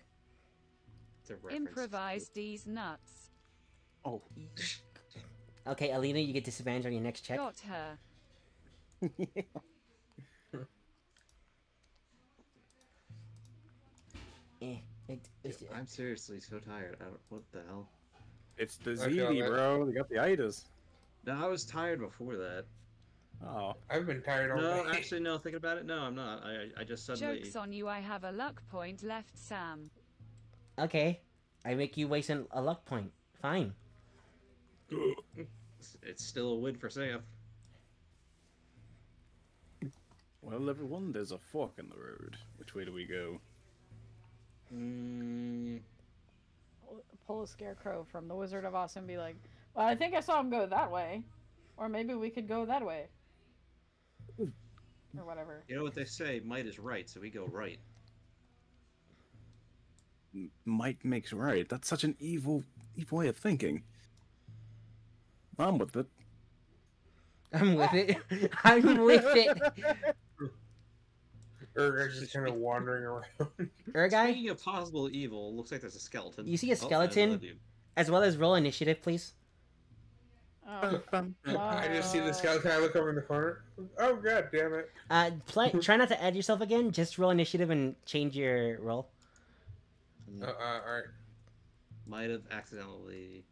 It's a reference.
Improvise these nuts.
Oh.
Okay, Alina, you get disadvantage on your next check.
Got her.
Eh, it, it's-
I'm seriously so tired. I don't, what the hell?
It's the
I
ZD,
that.
bro. They got the itis.
No, I was tired before that.
Oh.
I've been tired all
No,
day.
actually, no. Thinking about it, no, I'm not. I, I, I just suddenly.
Joke's on you, I have a luck point left, Sam.
okay, I make you waste an, a luck point. Fine.
It's, it's still a win for Sam.
Well, everyone, there's a fork in the road. Which way do we go?
Mm,
Pull a scarecrow from the Wizard of Oz and be like, "Well, I think I saw him go that way, or maybe we could go that way, or whatever."
you know what they say? Might is right, so we go right.
Might makes right. That's such an evil, evil way of thinking. I'm with it.
I'm with it. I'm with it.
Urg's just kind of wandering around.
Urgai,
Speaking of possible evil, looks like there's a skeleton.
You see a
Oh,
skeleton?
another dude.
as well as roll initiative, please.
Oh,
I just see the skeleton. I look over in the corner. Oh god damn it!
Uh, play, try not to add yourself again. Just roll initiative and change your roll.
Uh, uh, all right.
Might have accidentally.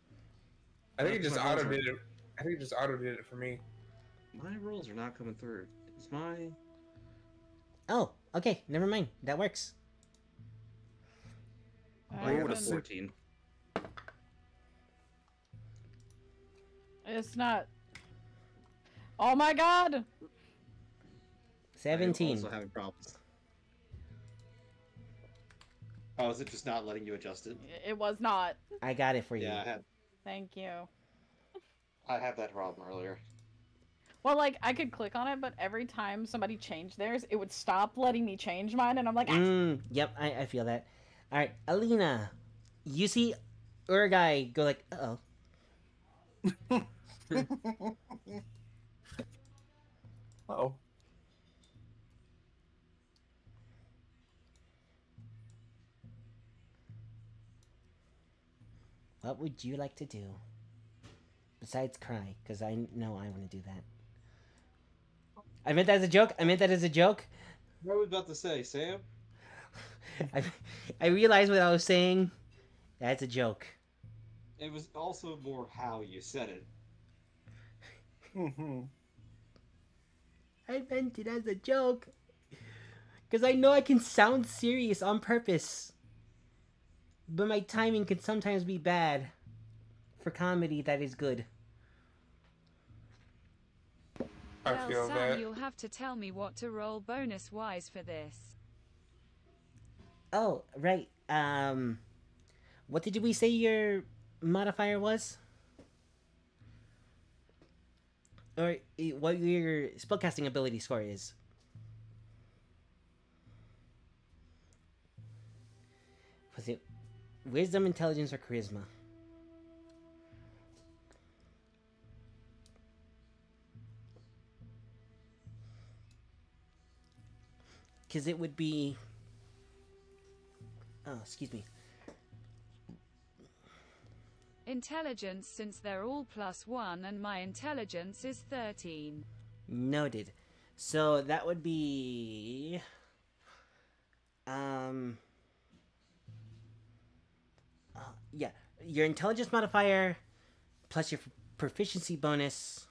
I think it just auto did it. I think it just auto did it for me.
My rolls are not coming through. It's my.
Oh, okay, never mind. That works.
I
I got a 14.
It's not. Oh my god!
I am
Seventeen.
also having problems. Oh, is it just not letting you adjust it?
It was not.
I got it for you.
Yeah, I had.
Thank you.
I had that problem earlier.
Well, like I could click on it, but every time somebody changed theirs, it would stop letting me change mine, and I'm like, ah,
Mm, yep, I, I feel that. All right, Alina, you see Urgai go like, uh oh.
Oh.
What would you like to do? Besides cry, because I know I want to do that. I meant that as a joke. I meant that as a joke.
What was about to say, Sam?
I, I realized what I was saying. That's a joke.
It was also more how you said it.
Mhm.
I meant it as a joke. Because I know I can sound serious on purpose. But my timing can sometimes be bad. For comedy, that is good.
I
well,
feel
Sam,
that.
you'll have to tell me what to roll bonus wise for this.
Oh, right. Um, what did we say your modifier was? Or eh, what your spellcasting ability score is? Was it wisdom, intelligence, or charisma? Because it would be. Oh, excuse me.
Intelligence since they're all plus one and my intelligence is 13.
Noted. So that would be. Um. Yeah, your intelligence modifier plus your proficiency bonus.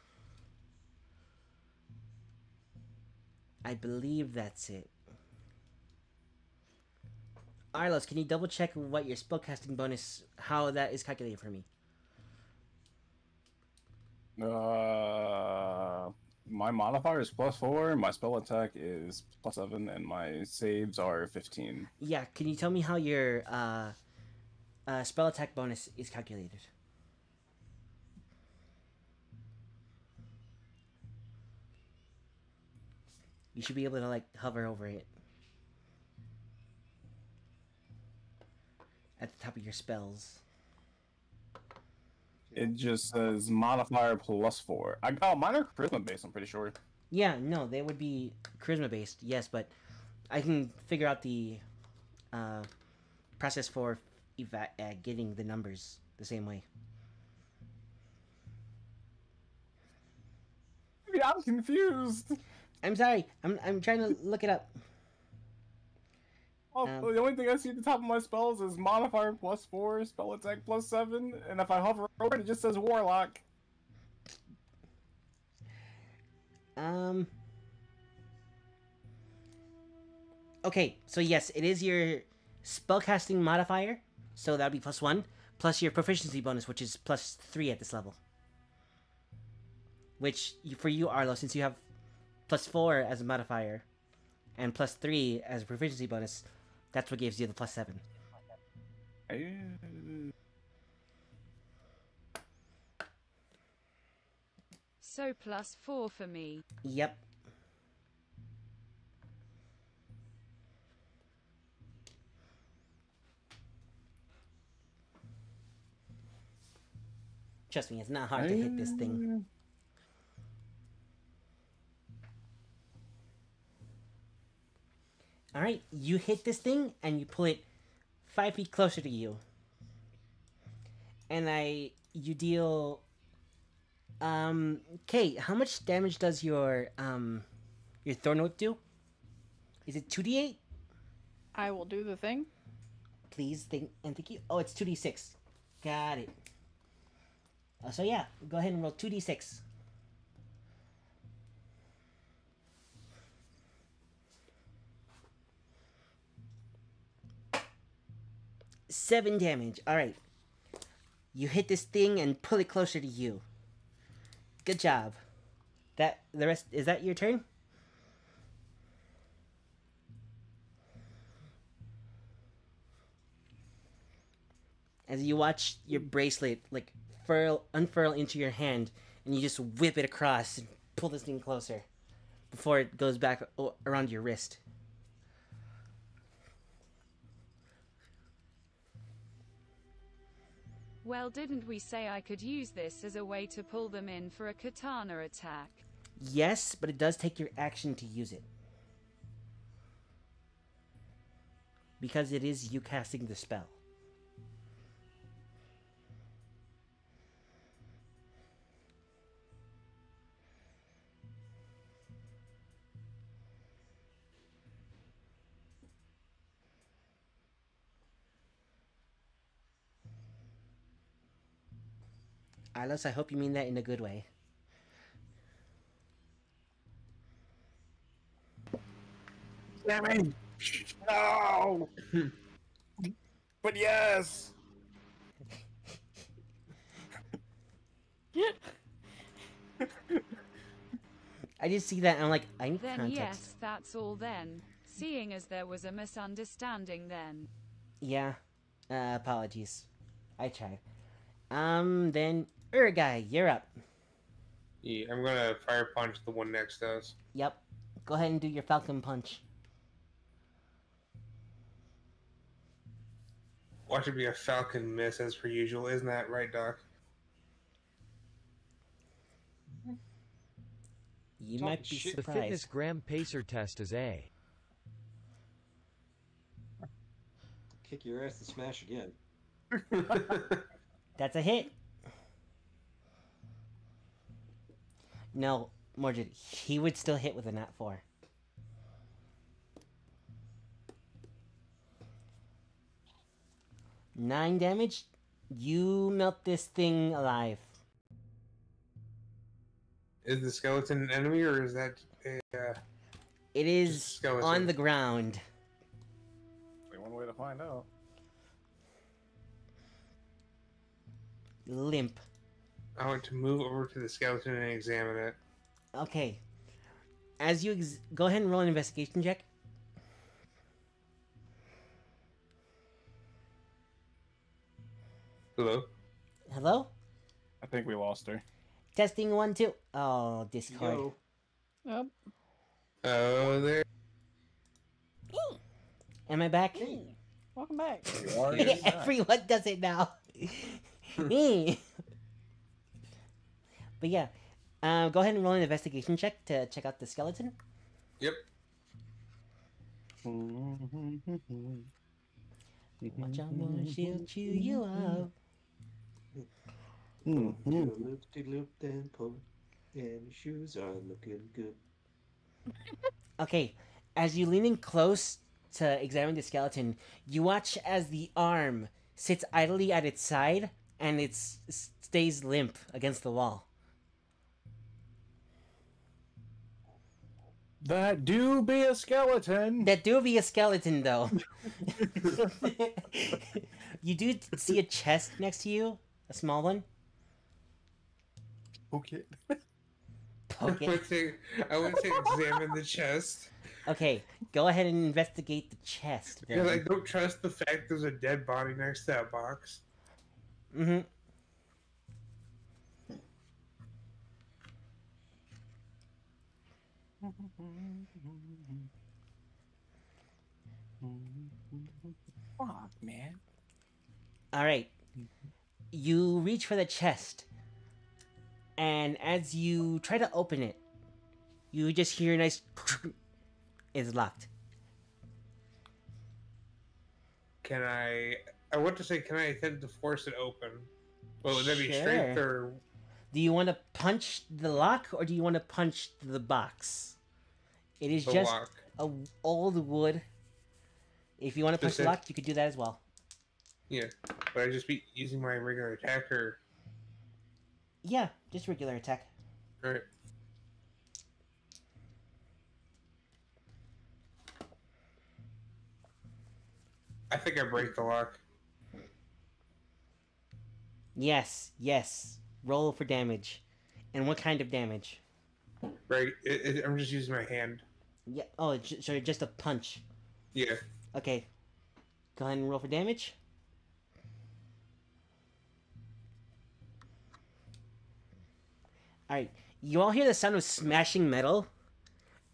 I believe that's it. Arlos, can you double check what your spellcasting bonus, how that is calculated for me?
Uh, my modifier is plus four, my spell attack is plus seven, and my saves are fifteen.
Yeah, can you tell me how your uh, uh, spell attack bonus is calculated? You should be able to like hover over it at the top of your spells.
It just says modifier plus four. I got mine are charisma based. I'm pretty sure.
Yeah, no, they would be charisma based, yes, but I can figure out the uh, process for eva- uh, getting the numbers the same way.
I'm confused.
I'm sorry, I'm I'm trying to look it up.
Oh,
Um,
the only thing I see at the top of my spells is modifier plus four, spell attack plus seven, and if I hover over it, it just says warlock.
Um. Okay, so yes, it is your spellcasting modifier, so that'd be plus one, plus your proficiency bonus, which is plus three at this level. Which you- for you, Arlo, since you have plus four as a modifier, and plus three as a proficiency bonus, that's what gives you the plus seven.
So plus four for me.
Yep. Trust me, it's not hard to hit this thing. All right, you hit this thing and you pull it five feet closer to you, and I you deal. Um, Kate, how much damage does your um your thorn do? Is it two d eight?
I will do the thing.
Please think and thank you. Oh, it's two d six. Got it. Uh, so yeah, go ahead and roll two d six. Seven damage. All right. You hit this thing and pull it closer to you. Good job. That the rest is that your turn? As you watch your bracelet like furl unfurl into your hand and you just whip it across and pull this thing closer before it goes back o- around your wrist.
Well, didn't we say I could use this as a way to pull them in for a katana attack?
Yes, but it does take your action to use it. Because it is you casting the spell. Alice, I hope you mean that in a good way.
Damn No! but yes!
I just see that and I'm like, I need
Then
context.
yes, that's all then. Seeing as there was a misunderstanding then.
Yeah. Uh, apologies. I tried. Um, then Urgai, you're up.
Yeah, I'm gonna fire punch the one next to us.
Yep. Go ahead and do your Falcon Punch.
Watch it be a falcon miss as per usual, isn't that right, Doc?
You
Talking
might be
shit. The fitness
surprised.
gram pacer test is A.
Kick your ass and smash again.
That's a hit. No, Mordred, he would still hit with a nat 4. Nine damage. You melt this thing alive.
is the skeleton an enemy or is that a? Uh...
It is
skeleton.
on the ground.
Only one way to find out.
Limp.
I want to move over to the skeleton and examine it.
Okay. As you ex- go ahead and roll an investigation check.
Hello.
Hello?
I think we lost her.
Testing one, two. Oh, Discord.
Yo.
Yep.
Oh, there.
Am I back?
Welcome back.
Everyone does it now. Me. But yeah, uh, go ahead and roll an investigation check to check out the skeleton.
Yep.
Watch out, she'll chew you out.
Loop de loop then pull, and your shoes are looking good.
Okay, as you lean in close to examine the skeleton, you watch as the arm sits idly at its side and it stays limp against the wall.
That do be a skeleton.
That do be a skeleton, though. you do see a chest next to you, a small one.
Okay.
Poke
I
it.
went to, I went to examine the chest
Okay, go ahead and investigate the chest.
because I don't trust the fact there's a dead body next to that box.
Mm-hmm.
Fuck, man.
All right. You reach for the chest, and as you try to open it, you just hear a nice. It's locked.
Can I? I want to say, can I attempt to force it open? Well, would that be strength or?
Do you want to punch the lock or do you want to punch the box? It is
The
just
lock.
a old wood. If you want to punch the lock, you could do that as well.
Yeah, but I just be using my regular attacker.
Yeah, just regular attack.
All right. I think I break the lock.
Yes, yes. Roll for damage. And what kind of damage?
Right. It, it, I'm just using my hand.
Yeah. Oh, j- so just a punch.
Yeah.
Okay. Go ahead and roll for damage. Alright. You all hear the sound of smashing metal.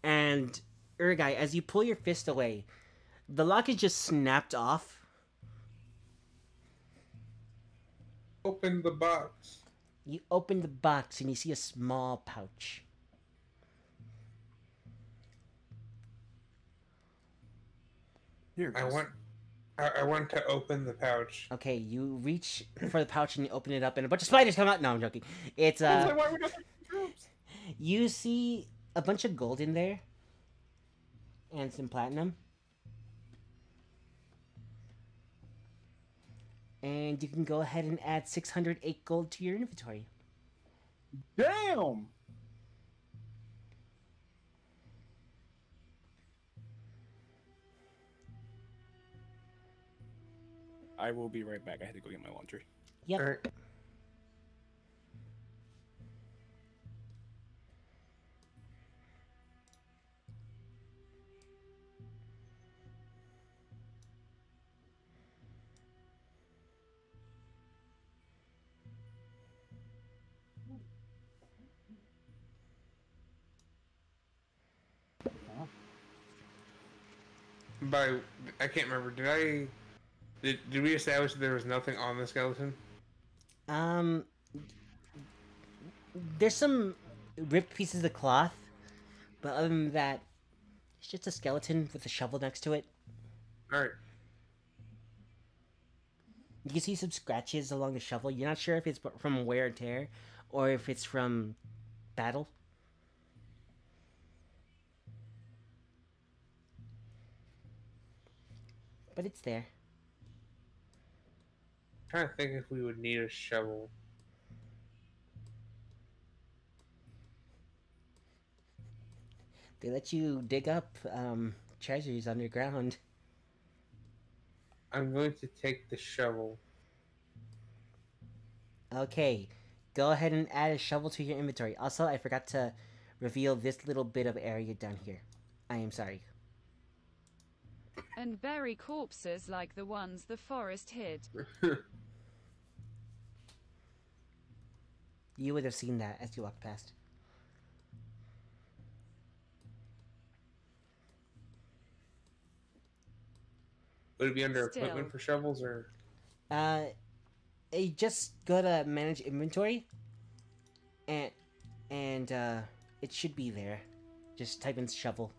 And, Urgai, as you pull your fist away, the lock is just snapped off.
Open the box.
You open the box and you see a small pouch.
Here,
I want. I, I want to open the pouch.
Okay, you reach for the pouch and you open it up, and a bunch of spiders come out. No, I'm joking. It's
I
uh,
like, why we got the troops?
you see a bunch of gold in there, and some platinum, and you can go ahead and add 608 gold to your inventory.
Damn. I will be right back. I had to go get my laundry.
Yep.
All By I can't remember. Did I? Did, did we establish that there was nothing on the skeleton?
Um, there's some ripped pieces of cloth, but other than that, it's just a skeleton with a shovel next to it.
All right.
You can see some scratches along the shovel. You're not sure if it's from wear and tear or if it's from battle. But it's there.
I'm trying to think if we would need a shovel.
They let you dig up um, treasures underground.
I'm going to take the shovel.
Okay, go ahead and add a shovel to your inventory. Also, I forgot to reveal this little bit of area down here. I am sorry.
And bury corpses like the ones the forest hid.
You would have seen that as you walked past.
Would it be under
Still.
equipment for shovels or?
Uh, you just go to manage inventory, and and uh, it should be there. Just type in shovel.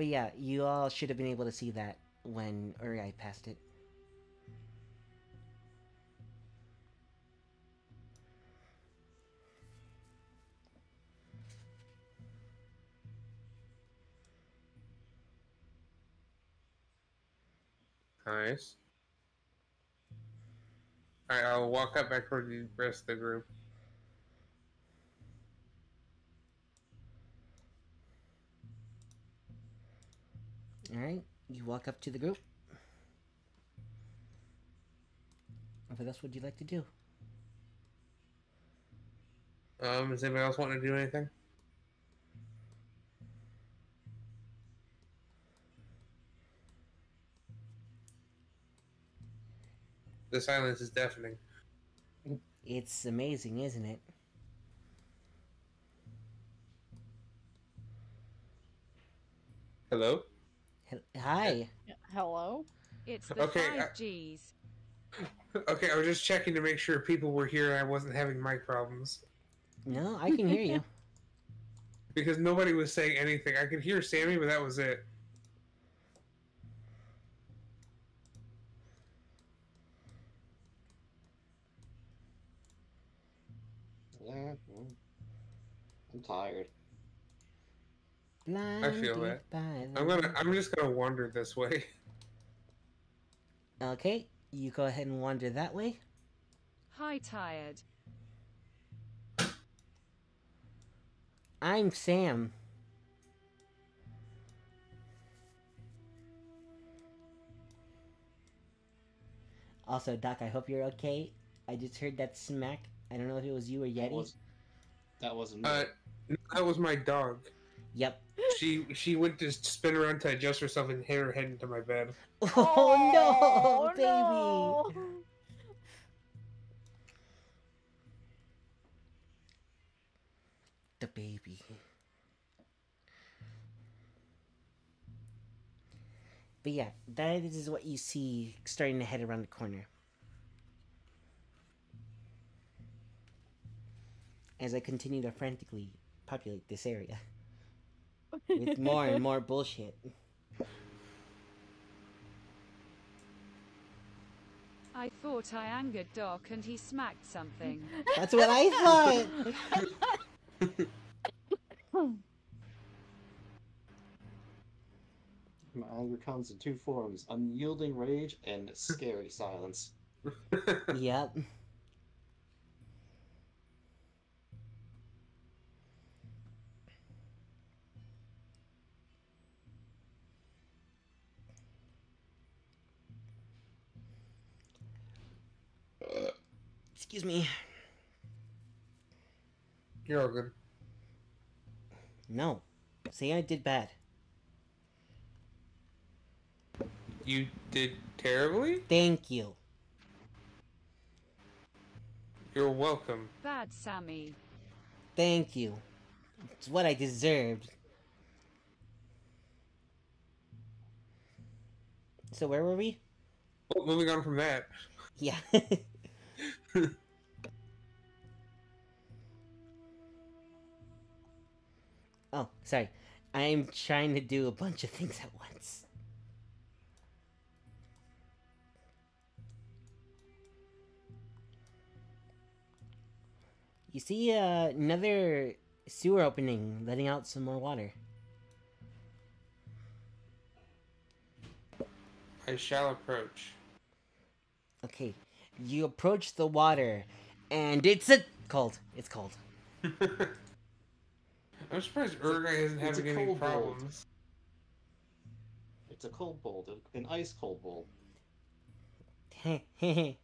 But yeah, you all should have been able to see that when Uri passed it.
Nice. Alright, I'll walk up back toward the rest of the group.
All right, you walk up to the group. What else would you like to do?
Um, does anybody else want to do anything? The silence is deafening.
It's amazing, isn't it?
Hello?
Hel- Hi.
Hello?
It's the
Okay, I-
5Gs.
Okay, I was just checking to make sure people were here and I wasn't having mic problems.
No, I can hear you.
Because nobody was saying anything. I could hear Sammy, but that was it.
Yeah, I'm tired.
Feel
Blinded
that.
by the
I'm gonna. I'm just gonna wander this way.
Okay, you go ahead and wander that way.
Hi, tired.
I'm Sam. Also, Doc, I hope you're okay. I just heard that smack. I don't know if it was you or
That,
Yeti.
was, that wasn't me.
Uh that was my dog.
Yep.
She she went to spin around to adjust herself and hit her head into my bed.
Oh, oh, no, baby.
no!
The baby. But yeah, that is what you see starting to head around the corner. As I continue to frantically populate this area with more and more bullshit.
I thought I angered Doc and he smacked something.
That's what I thought.
My anger comes in two forms unyielding rage and scary silence.
Yep. Excuse me.
You're all good.
No. Say I did bad.
You did terribly?
Thank you.
You're welcome.
Bad Sammy.
Thank you. It's what I deserved. So where were we?
Well, moving on from that.
Yeah. oh, sorry. I'm trying to do a bunch of things at once. You see uh, another sewer opening letting out some more water.
I shall approach.
Okay, you approach the water, and it's a cold. It's cold.
I'm surprised Urgai isn't having any
cold bowl.
problems.
It's a cold bowl, an ice cold bowl.
I'm,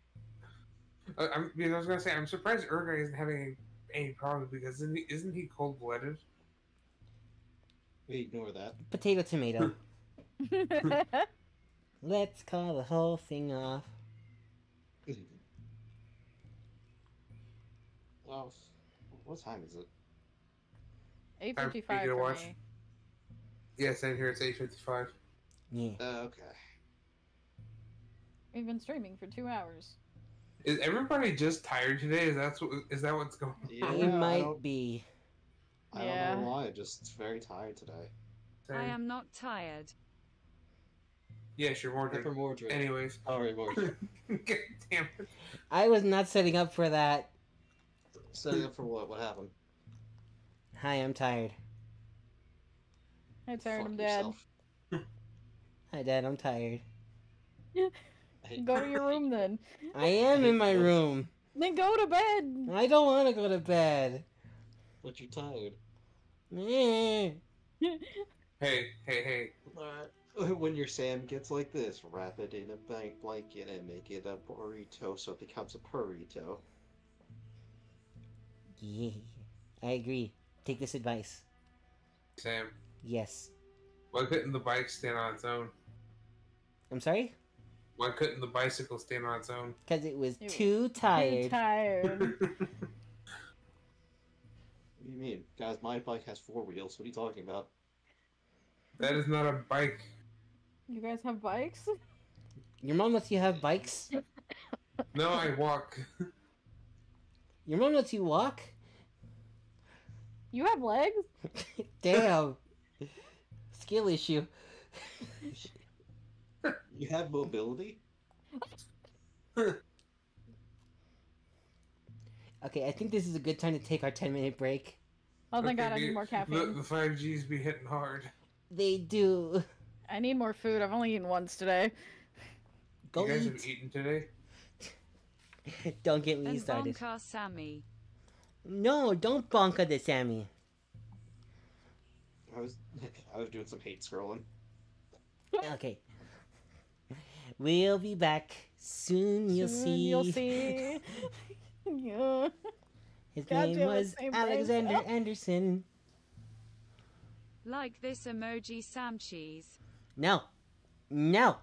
because I was gonna say, I'm surprised Urgai isn't having any, any problems because isn't he, isn't he cold blooded?
We ignore that.
Potato tomato. Let's call the whole thing off.
Well, what time is it?
Eight fifty-five
for to watch.
me.
Yeah, same here. It's eight fifty-five.
Yeah.
Uh, okay.
We've been streaming for two hours.
Is everybody just tired today? Is that what, is that what's going? on?
Yeah,
it
I
might
don't,
be.
I
Yeah.
don't know why. Just very tired today.
I am not tired.
Yes, you're
Except for
Mordred.
Mordred.
Anyways,
Sorry, Mordred.
God damn it.
I was not setting up for that.
Setting up for what? What happened?
Hi, I'm tired.
I tired
Fuck
him, Dad.
yourself.
Hi, Dad, I'm tired.
I
Go to your room then.
I am in my room.
Then go to bed.
I don't want to go to bed.
But you're tired.
Hey, hey, hey.
Alright. When your Sam gets like this, wrap it in a bank blanket and make it a burrito so it becomes a burrito.
Yeah, I agree. Take this advice.
Sam,
Yes.
why couldn't the bike stand on its own?
I'm sorry?
Why couldn't the bicycle stand on its own?
Because it was
It was
too tired.
Too tired.
What do you mean? Guys, my bike has four wheels. What are you talking about?
that is not a bike.
you guys have bikes?
Your mom lets you have bikes?
No, I walk.
Your mom lets you walk?
You have legs?
Damn. Skill issue.
You have mobility?
Okay, I think this is a good time to take our 10 minute break.
Oh thank
Okay,
god, I need more
The,
caffeine.
the 5Gs be hitting hard.
They do.
I need more food. I've only eaten once today.
Go
you guys
eat.
have eaten today?
Don't get me
And
started.
Bonka Sammy.
No, don't bonka the Sammy.
I was I was doing some hate scrolling.
Okay. We'll be back soon. You'll
Soon
see.
You'll see. yeah.
His
God
name was Alexander
cell.
Anderson.
Like this emoji Sam cheese.
No. No.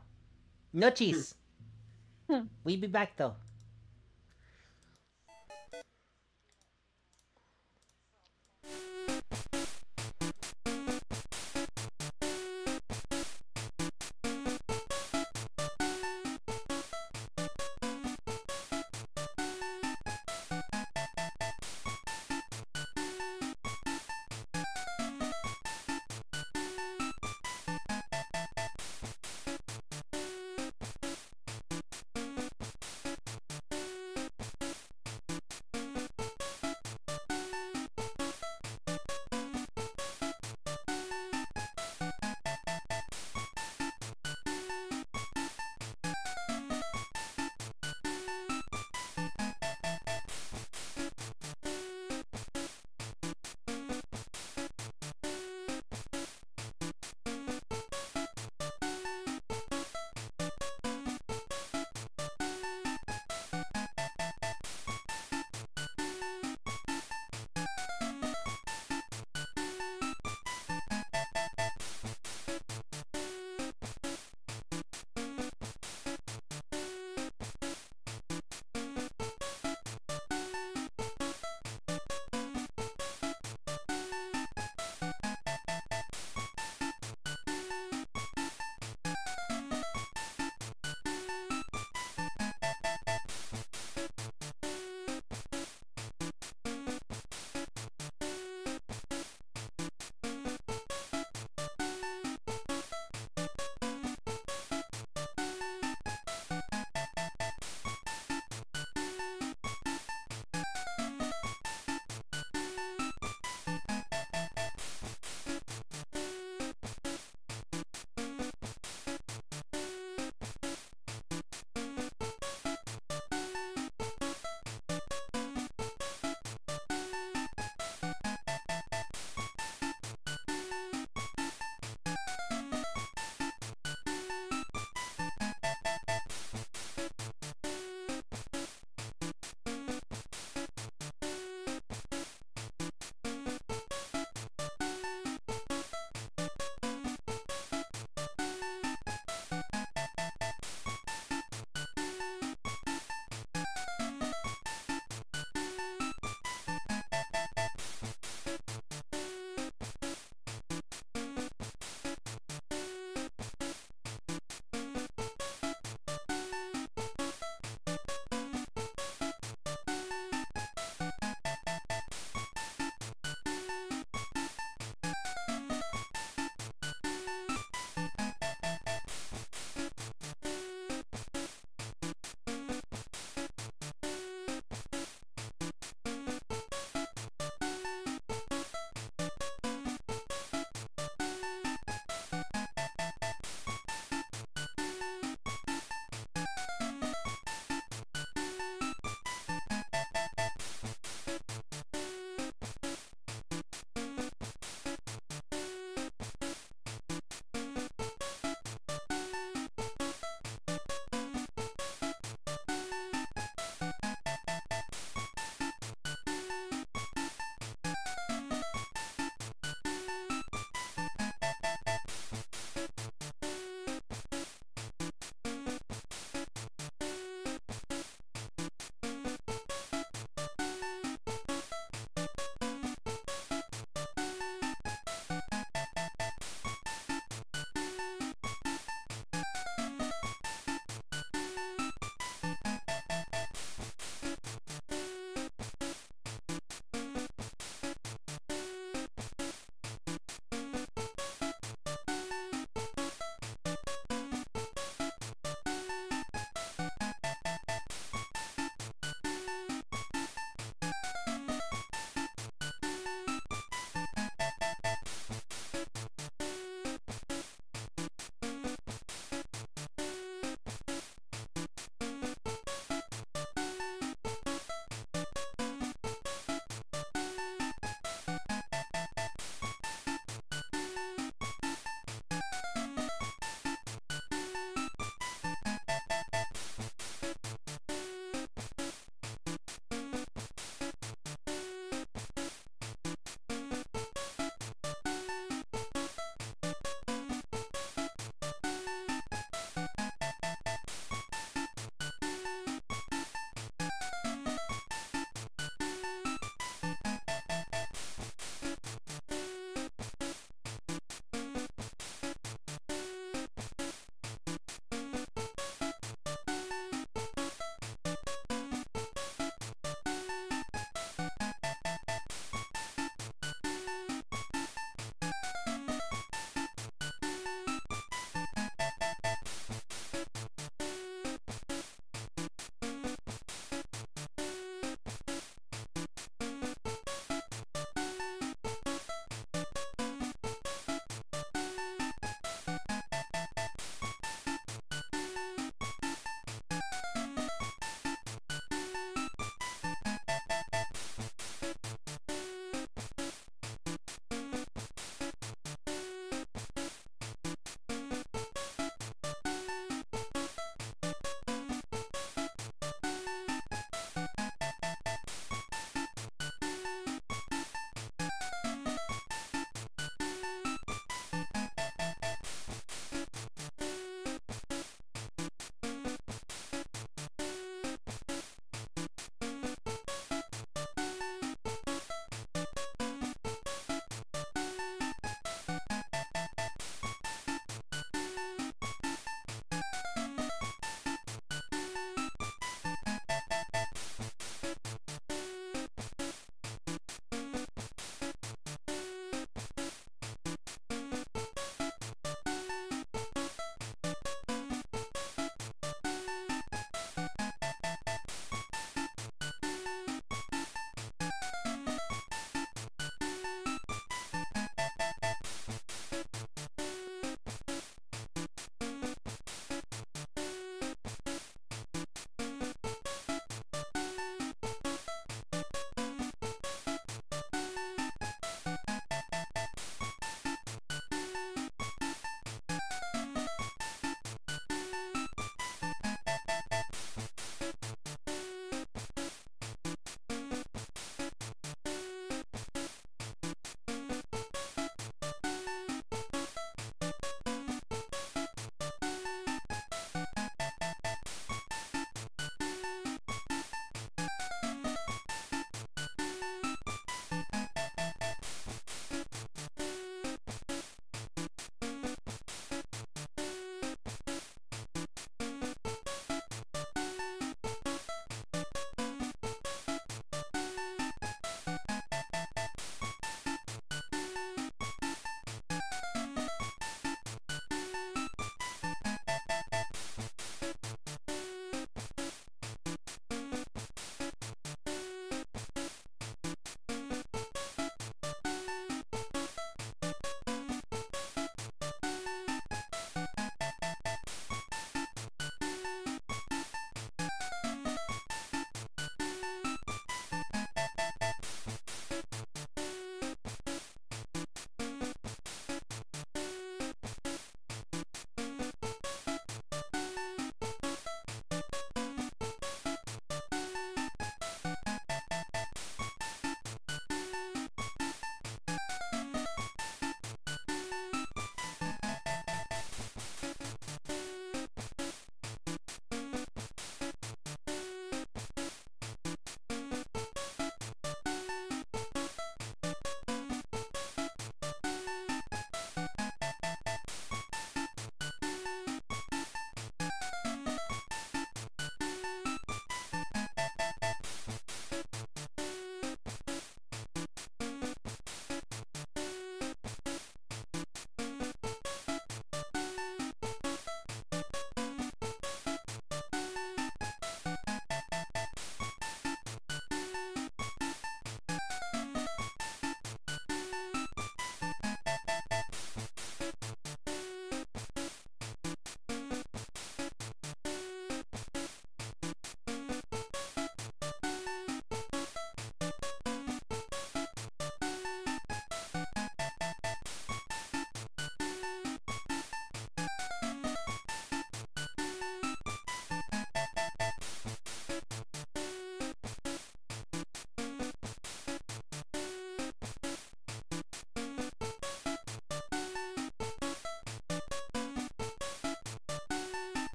No cheese. we'll be back though.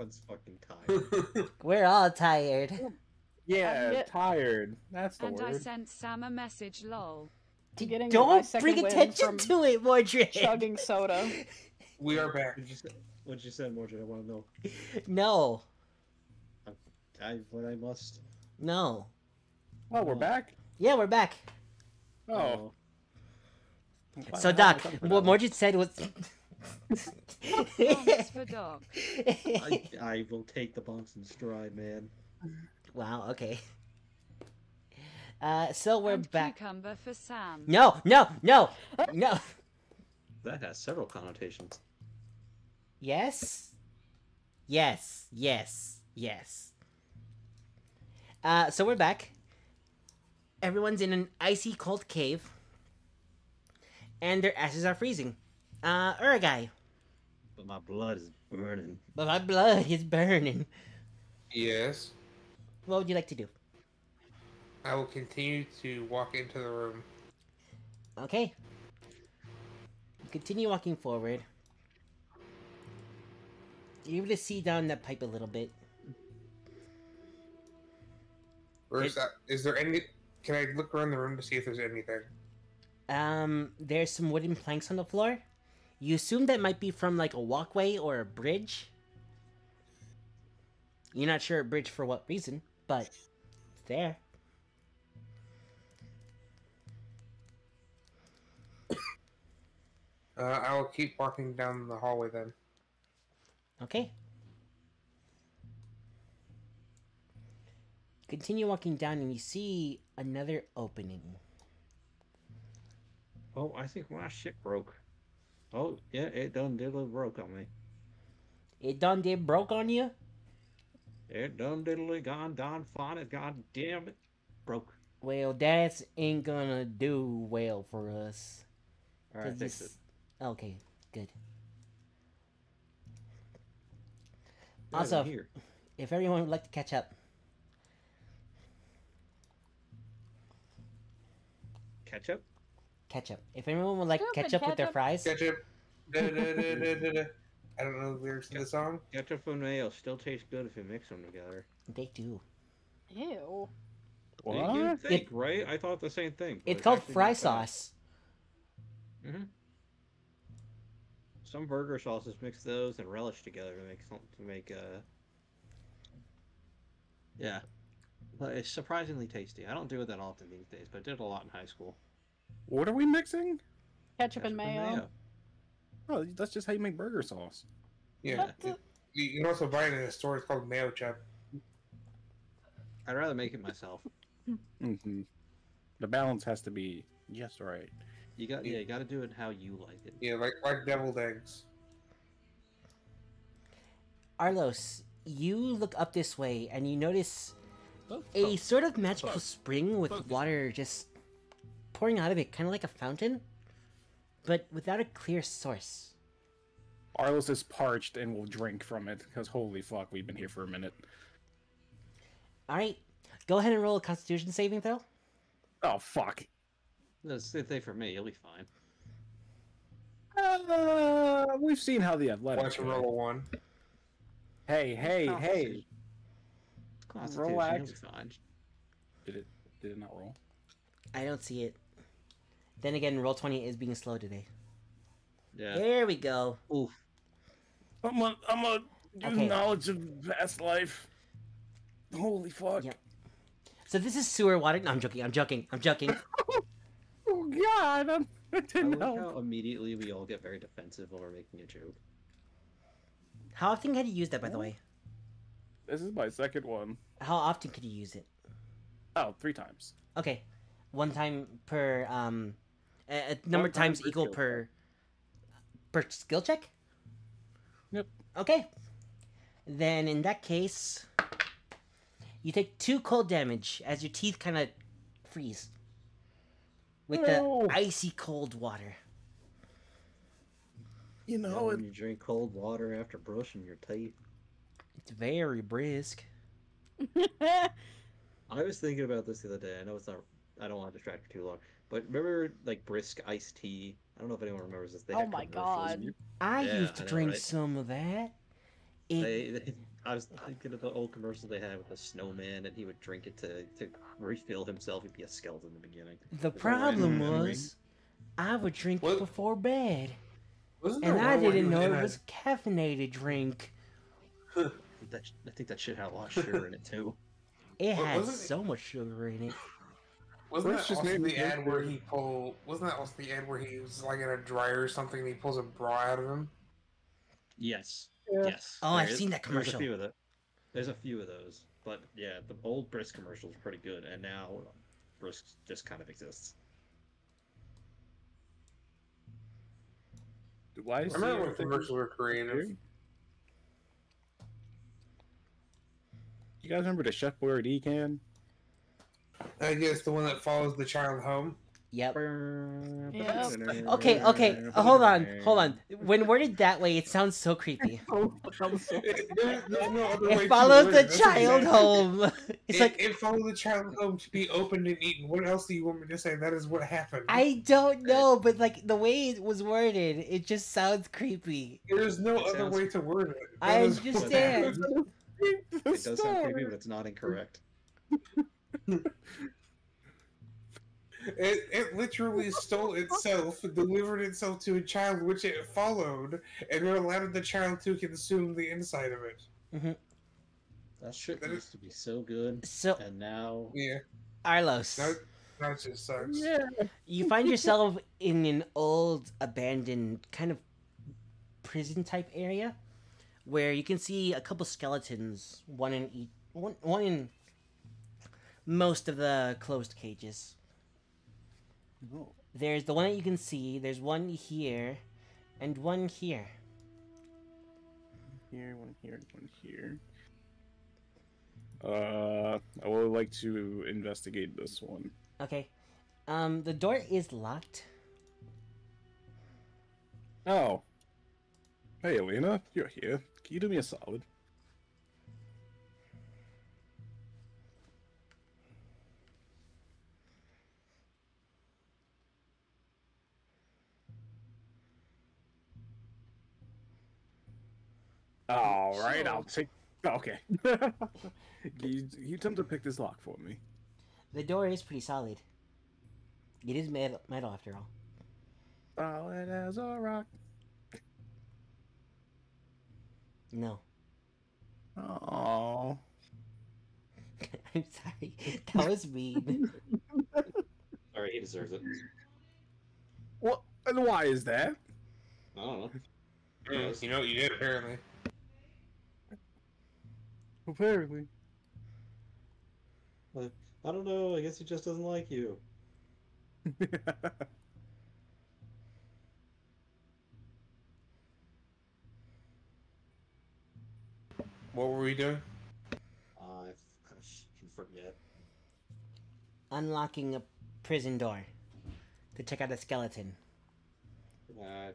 Everyone's fucking tired.
We're all tired.
Yeah,
Yeah.
tired. That's the
And I sent Sam a message, lol.
Getting my
Don't
second
bring
wind
attention
from
to it, Mordred.
chugging soda.
we are back.
What'd you say? What'd you say, Mordred? I want to know.
No,
I what I must.
no.
Oh, we're back.
Yeah, we're back.
Oh,
So, Doc, what Mordred said was.
Promise for Doc.
I, I will take the bumps in stride, man.
wow. Okay. Uh, so we're
and
back.
cucumber for Sam.
No, no, no, no.
That has several connotations.
Yes. Yes. Yes. Yes. Uh, so we're back. Everyone's in an icy cold cave. And their asses are freezing. Uh, Urgai.
But my blood is burning.
But my blood is burning.
Yes.
What would you like to do?
I will continue to walk into the room.
Okay. Continue walking forward. You're able to see down that pipe a little bit.
Where
is
that? Is there any? Can I look around the room to see if there's anything?
Um, there's some wooden planks on the floor. You assume that might be from like a walkway or a bridge. You're not sure a bridge for what reason, but it's there.
Uh, I will keep walking down the hallway then.
Okay. Continue walking down and you see another opening.
Oh, I think my shit broke. Oh, yeah, it done diddly broke on me.
It done did broke on you?
It done diddly gone don fine it god damn it. Broke.
Well, that's ain't gonna do well for us.
Alright,
'cause
fix it.
Okay, good.
Yeah,
Also-
here.
If everyone would like to catch up, catch up. If anyone would like
ketchup,
catch up with their fries,
Ketchup. Da-da-da-da-da-da. I don't know the lyrics to the song.
Ketchup and mayo still taste good if you mix them together.
they do.
Ew.
What?
You'd think, right? I thought the same thing. but
It's called fry sauce.
Mm-hmm. Some burger sauces mix those and relish together to make some- to make uh. Yeah, but it's surprisingly tasty. I don't do it that often these days, but I did a lot in high school.
What are we mixing?
Ketchup and mayo.
Oh, that's just how you make burger sauce.
Yeah.
The-
You you can also buy it in a store. It's called Mayochup.
I'd rather make it myself.
hmm The balance has to be just right.
You got yeah, you got to do it how you like it.
Yeah, like like deviled eggs.
Arlos, you look up this way and you notice
Oh,
a sort of magical spring with water just pouring out of it, kind of like a fountain, but without a clear source.
Arlos is parched and will drink from it because holy fuck, we've been here for a minute.
All right, go ahead and roll a Constitution saving throw.
Oh fuck.
That's the same thing for me. You'll be fine.
Uh, we've seen how the
Why
athletics.
don't roll a one?
Hey, hey, hey!
Constitution,
Relax.
You'll be fine.
Did it? Did it not roll?
I don't see it. Then again, Roll20 is being slow today.
Yeah.
There we go.
Oof.
I'm a, I'm a do
Okay.
knowledge of past life. Holy fuck!
Yep. So this is sewer water. No, I'm joking. I'm joking. I'm joking.
Oh god! I'm, I
I
didn't
like
know.
how immediately we all get very defensive when we're making a joke.
How often can you use that, by the way?
This is my second one.
How often could you use it?
Oh, three times.
Okay, one time per um, a, a number
One time
times
per
equal
skill
per per skill check.
Yep.
Okay. Then in that case, you take two cold damage as your teeth kind of freeze with
No.
the icy cold water.
You
You know,
know,
when you drink cold water after brushing your teeth.
It's very brisk.
I was thinking about this the other day. I know it's not. I don't want to distract you too long. But remember, like brisk iced tea. I don't know if anyone remembers this. They
Oh my. God.
I
Yeah,
used to
I know,
drink
right?
some of that. It,
They, they I was thinking of the old commercial they had with the snowman, and he would drink it to, to refill himself. He'd be a skeleton in the beginning.
The
Is
problem
Memory?
was, mm-hmm. I would drink
What?
before bed,
Wasn't
and I
one where he
didn't know
in
it
a-
was caffeinated drink.
That, I think that shit had a lot of sugar in it too.
It
Wa-
had
wasn't it-
so much sugar in it.
Wasn't
Let's
that
just
also the ad where he pull? Wasn't that also the ad where he was like in a dryer or something? and He pulls a bra out of him.
Yes.
Yeah.
Yes.
Oh, I've
there is-
seen that commercial.
There's
commercial.
a few of the, There's a few of those, but yeah, the old Brisk commercial was pretty good, and now Brisk just kind of exists.
Why
I remember when commercials were creative.
You guys remember the Chef Boyardee can?
I guess the one that follows the child home.
Yep.
Yep.
Okay, okay, uh, hold on, hold on. When worded that way, it sounds so creepy.
Oh, there- there's no other way
It
to
follows the
it.
Child
exactly-
home. It's
it,
like
it followed the child home to be opened and eaten. What else do you want me to say? That is what happened.
I don't know, but like the way it was worded, it just sounds creepy.
There's no
It
other way to word it.
I
That is what
understand.
It does sound creepy, but it's not incorrect.
It, it literally stole itself, delivered itself to a child, which it followed, and it allowed the child to consume the inside of it. Mm-hmm.
That shit
That is-
used to be so good,
So,
and now
Yeah,
Arlos,
that, that just sucks.
Yeah.
you find yourself in an old, abandoned kind of prison type area, where you can see a couple skeletons, one in each, one, one in most of the closed cages.
Oh.
There's the one that you can see. There's one here, and one here.
Here, one here, one here. Uh, I would like to investigate this one.
Okay. Um, the door is locked.
Oh. Hey, Alina, you're here. Can you do me a solid? All right, I'll take. Okay. you, you attempt to pick this lock for me.
The door is pretty solid. It is metal, metal after all.
Solid as a rock.
No.
Oh.
I'm sorry. That was mean.
Alright, he deserves it.
What? And why is that?
I don't know.
Mm, You know what you did, apparently.
Apparently.
I don't know. I guess he just doesn't like you.
What were we doing?
I f- can forget.
Unlocking a prison door to check out a skeleton.
Uh,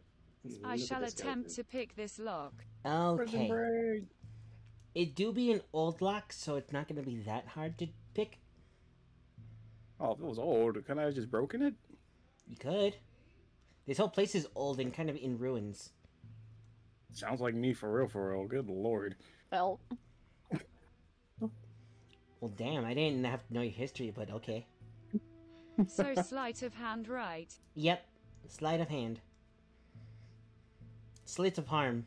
I shall
this
attempt to pick this lock.
Prison
Okay.
Break.
It do be an old lock, so it's not gonna be that hard to pick.
Oh, if it was old, couldn't I have just broken it?
You could. This whole place is old and kind of in ruins.
Sounds like me for real, for real. Good lord.
Felt.
Well, damn, I didn't have to know your history, but okay.
So sleight of hand, right?
Yep. Sleight of hand. Slit of harm.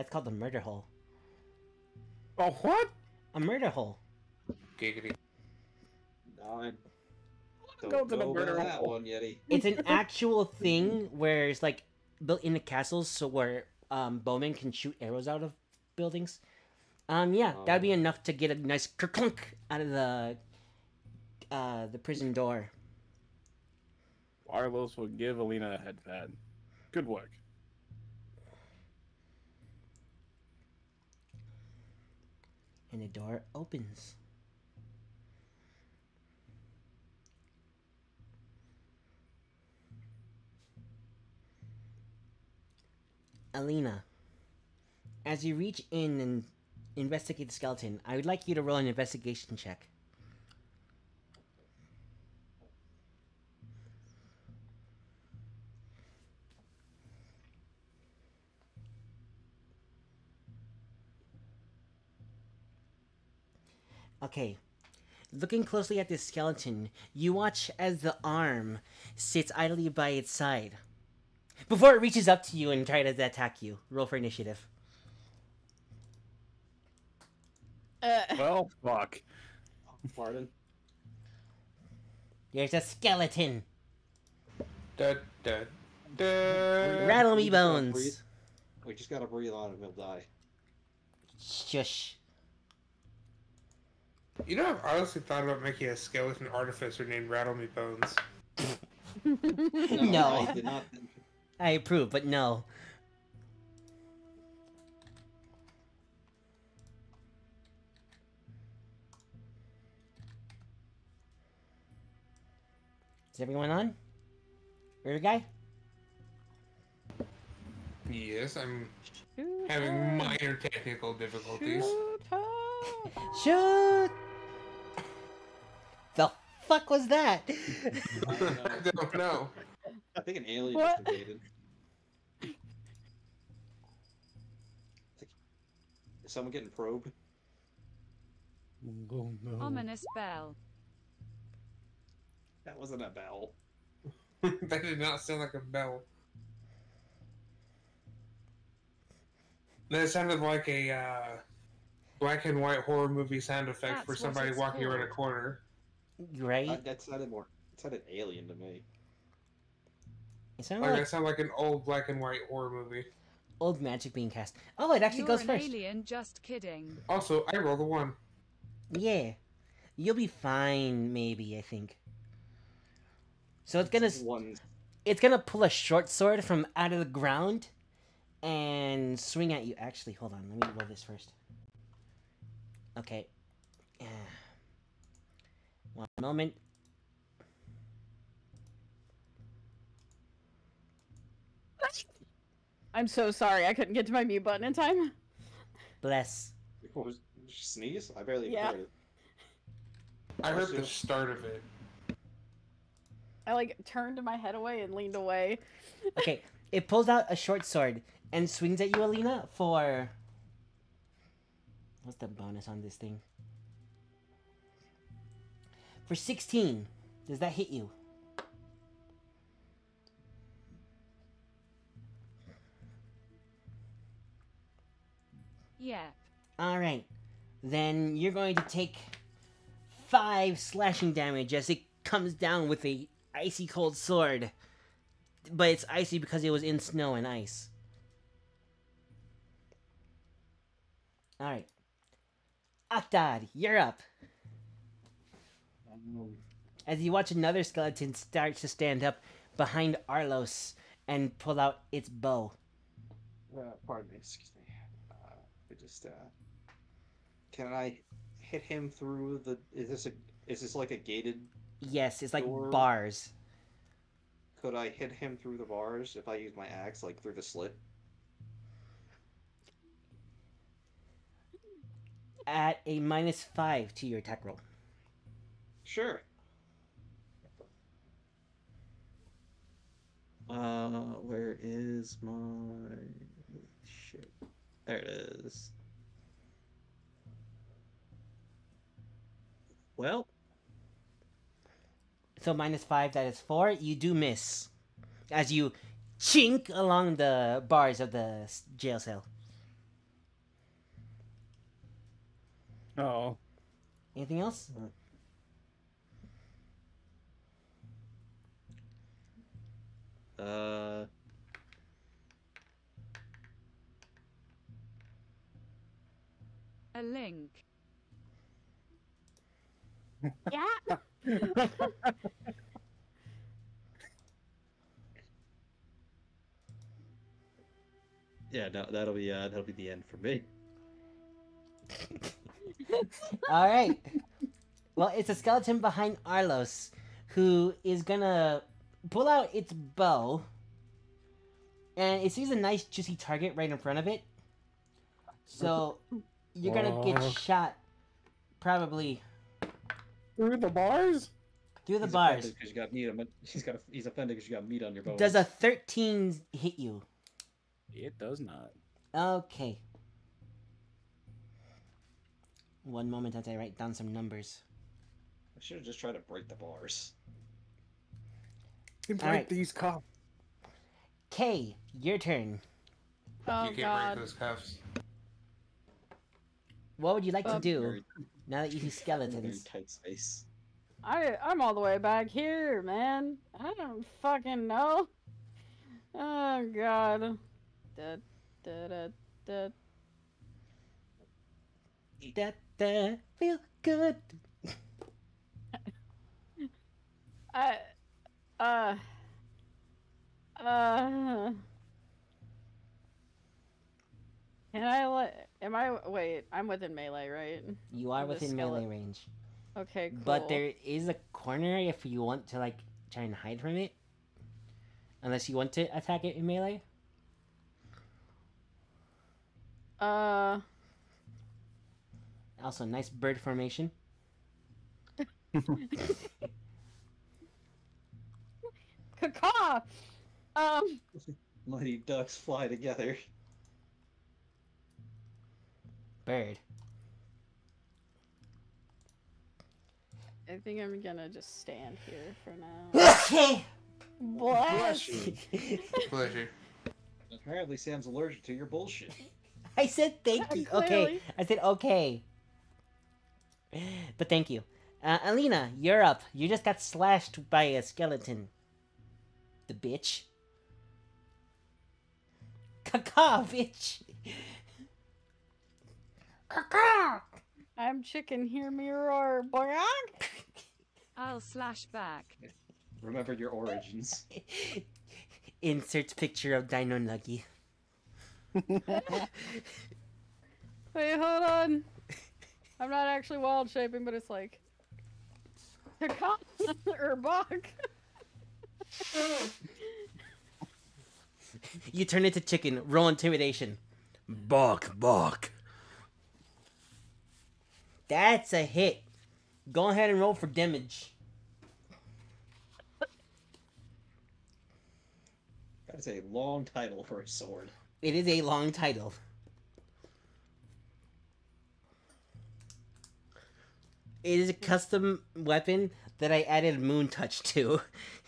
That's called the murder hole.
Oh, what?
A murder hole.
Giggity.
No, I don't
Go to the
know about
murder
that
hole.
one, Yeti.
It's an actual thing where it's like built in the castles, so where um, bowmen can shoot arrows out of buildings. Um, yeah, that'd be enough to get a nice kerclunk out of the uh, the prison door.
Arlos will give Alina a head pat. Good work.
And the door opens. Alina, as you reach in and investigate the skeleton, I would like you to roll an investigation check. Okay. Looking closely at this skeleton, you watch as the arm sits idly by its side. Before it reaches up to you and tries to attack you, roll for initiative.
Uh,
Well, fuck.
Pardon.
There's a skeleton.
Da, da, da.
Rattle me
you just gotta breathe.
bones.
We just gotta breathe on him, he'll die.
Shush.
You know, I've honestly thought about making a skeleton artificer named Rattle Me Bones.
No.
I did not.
I approve, but no. Is everyone on? Urgai?
Yes, I'm
shoot
having
her,
minor technical difficulties.
shoot her.
Shoot! The fuck was that?
I don't know.
I think an alien
What?
just invaded. Is someone getting probed?
Oh, no.
Ominous bell.
That wasn't a bell.
that did not sound like a bell. That sounded like a uh, black and white horror movie sound effect
That's
for somebody
it's
walking around a corner.
Right?
Uh, that sounded more. It sounded alien to me.
It sounded
Like
like
that sounded like an old black and white horror movie.
old magic being cast. Oh, it actually
You're
goes
an
first.
alien, just kidding.
Also, I rolled a one.
Yeah. You'll be fine, maybe, I think. So it's gonna
One.
it's gonna pull a short sword from out of the ground and swing at you. Actually, hold on, let me roll this first. Okay. Yeah. One moment.
I'm so sorry. I couldn't get to my mute button in time.
Bless.
What was did you sneeze? I barely
Yeah.
heard it.
I heard the start of it.
I like turned my head away and leaned away.
Okay, it pulls out a short sword and swings at you, Alina, for. What's the bonus on this thing? For 16. Does that hit you?
Yeah.
Alright. Then you're going to take 5 slashing damage as it comes down with a icy cold sword. But it's icy because it was in snow and ice. Alright. Octad, you're up. As you watch another skeleton start to stand up behind Arlos and pull out its bow.
uh, pardon me. Excuse me. Uh, I just. Uh, can I hit him through the? Is this a? Is this like a gated?
Yes, it's like
Door.
bars.
Could I hit him through the bars if I use my axe, like through the slit?
At a minus 5 to your attack roll.
Sure. Uh, where is my shit? There it is. Well,
So minus five, that is four. You do miss as you chink along the bars of the s- jail cell.
Oh.
Anything else?
Uh,
A link.
Yeah.
yeah, no, that'll be uh, that'll be the end for me.
All right. Well, it's a skeleton behind Arlos, who is gonna pull out its bow, and it sees a nice juicy target right in front of it. So you're gonna get shot, probably
Through the bars?
through the
He's
bars.
Because you got meat on. He's got. He's offended because you got meat on your bones.
Does a 13 hit you?
It does not.
Okay. One moment as I write down some numbers.
I should have just tried to break the bars.
You break
Alright.
these cups.
Kay, your turn.
Oh
you can't
god.
break those cuffs.
What would you like to
Um,
do
Very,
now that you see skeletons?
tight space.
I I'm all the way back here, man. I don't fucking know. Oh god. Da, da, da, da.
Da, da, feel good.
I uh uh Can I let am I wait, I'm within melee, right?
You are
The
within melee range.
Okay, cool.
But there is a corner if you want to like try and hide from it. Unless you want to attack it in melee.
uh
Also, nice bird formation.
caca. Um
Mighty ducks fly together.
Bird.
I think I'm gonna just stand here for now.
Okay.
Bless.
Pleasure.
Apparently, Sam's allergic to your bullshit.
I said thank you. Okay. I said okay. But thank you. Uh, Alina, you're up. You just got slashed by a skeleton. The bitch. Caca, bitch. Caca.
I'm chicken, hear me roar. Boing.
I'll slash back.
Remember your origins.
Inserts picture of Dino Nuggy.
Wait, hold on. I'm not actually wild shaping, but it's like caca or bok.
You turn into chicken. Roll intimidation. Bark, bark. That's a hit. Go ahead and roll for damage.
That is a long title for a sword.
It is a long title. It is a custom weapon that I added Moon Touch to.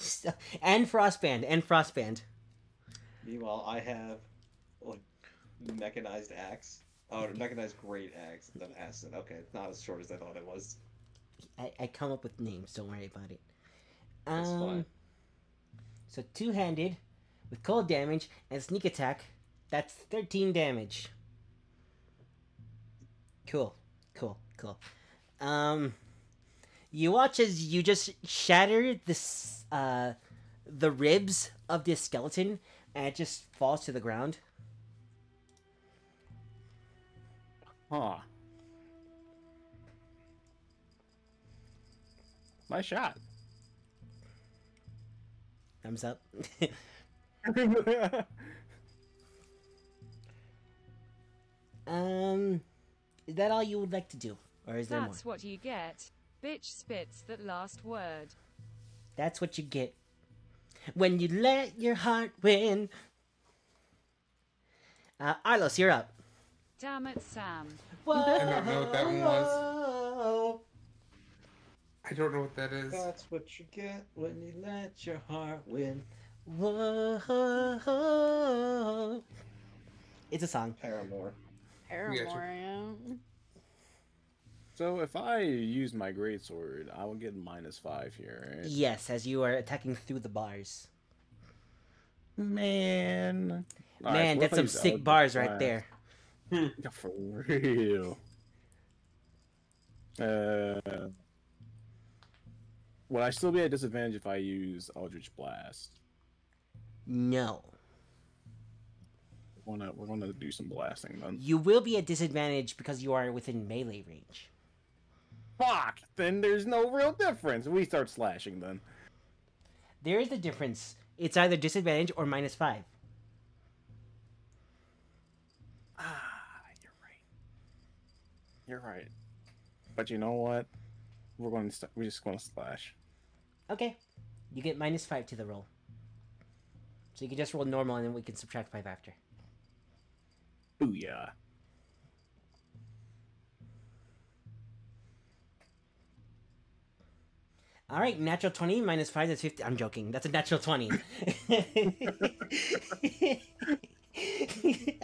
And Frostband, and Frostband.
Meanwhile, I have like mechanized axe. Oh, mechanized great axe. Then acid. Okay, it's not as short as I thought it was.
I, I come up with names, don't worry about it.
That's
Um,
fine.
So two handed with cold damage and sneak attack. That's 13 damage. Cool. Cool. Cool. Um you watch as you just shatter this uh the ribs of this skeleton and it just falls to the ground.
Huh. Nice shot.
Thumbs up. um is that all you would like to do? Or is there more?
That's what you get. Bitch spits that last word.
That's what you get when you let your heart win. Uh, Arlos, you're up.
Damn it, Sam.
Whoa,
don't know what that one was. I don't know what that is.
That's what you get when you let your heart win.
Whoa. It's a song.
Paramore.
Paramore, yeah.
So if I use my greatsword, I will get minus five here. Right?
Yes, as you are attacking through the bars.
Man. Alright,
Man,
if
that's some sick bars right there.
For real. Uh, would I still be at disadvantage if I use Eldritch Blast?
No.
We're gonna we're gonna do some blasting then.
You will be at disadvantage because you are within melee range.
Fuck! Then there's no real difference. We start slashing then.
There is a difference. It's either disadvantage or minus five.
Ah, you're right. You're right. But you know what? We're going to st- we're just going to slash.
Okay. You get minus five to the roll. So you can just roll normal and then we can subtract five after.
Booyah.
All right, natural 20 minus 5 is 50. I'm joking. That's a natural 20.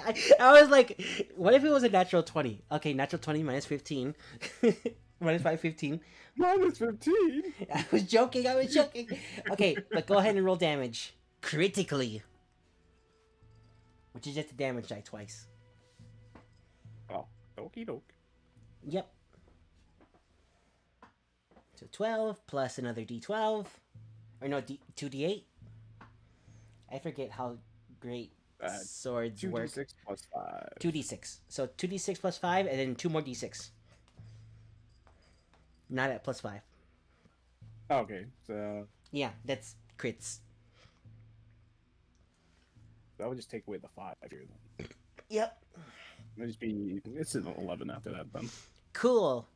I, I was like, what if it was a natural 20? Okay, natural 20 minus 15. minus 5, 15.
Minus 15.
I was joking. I was joking. Okay, but go ahead and roll damage. Critically. Which is just a damage die twice.
Oh, okie doke.
Yep. So 12 plus another d12. Or no, D- 2d8. I forget how great
Uh,
swords work.
2d6 plus 5.
2d6. So 2d6 plus 5, and then 2 more d6. Not at plus 5.
Okay, so
Yeah, that's crits.
that would just take away the 5 here. Then.
Yep.
It'd just be, it's an 11 after that then.
Cool.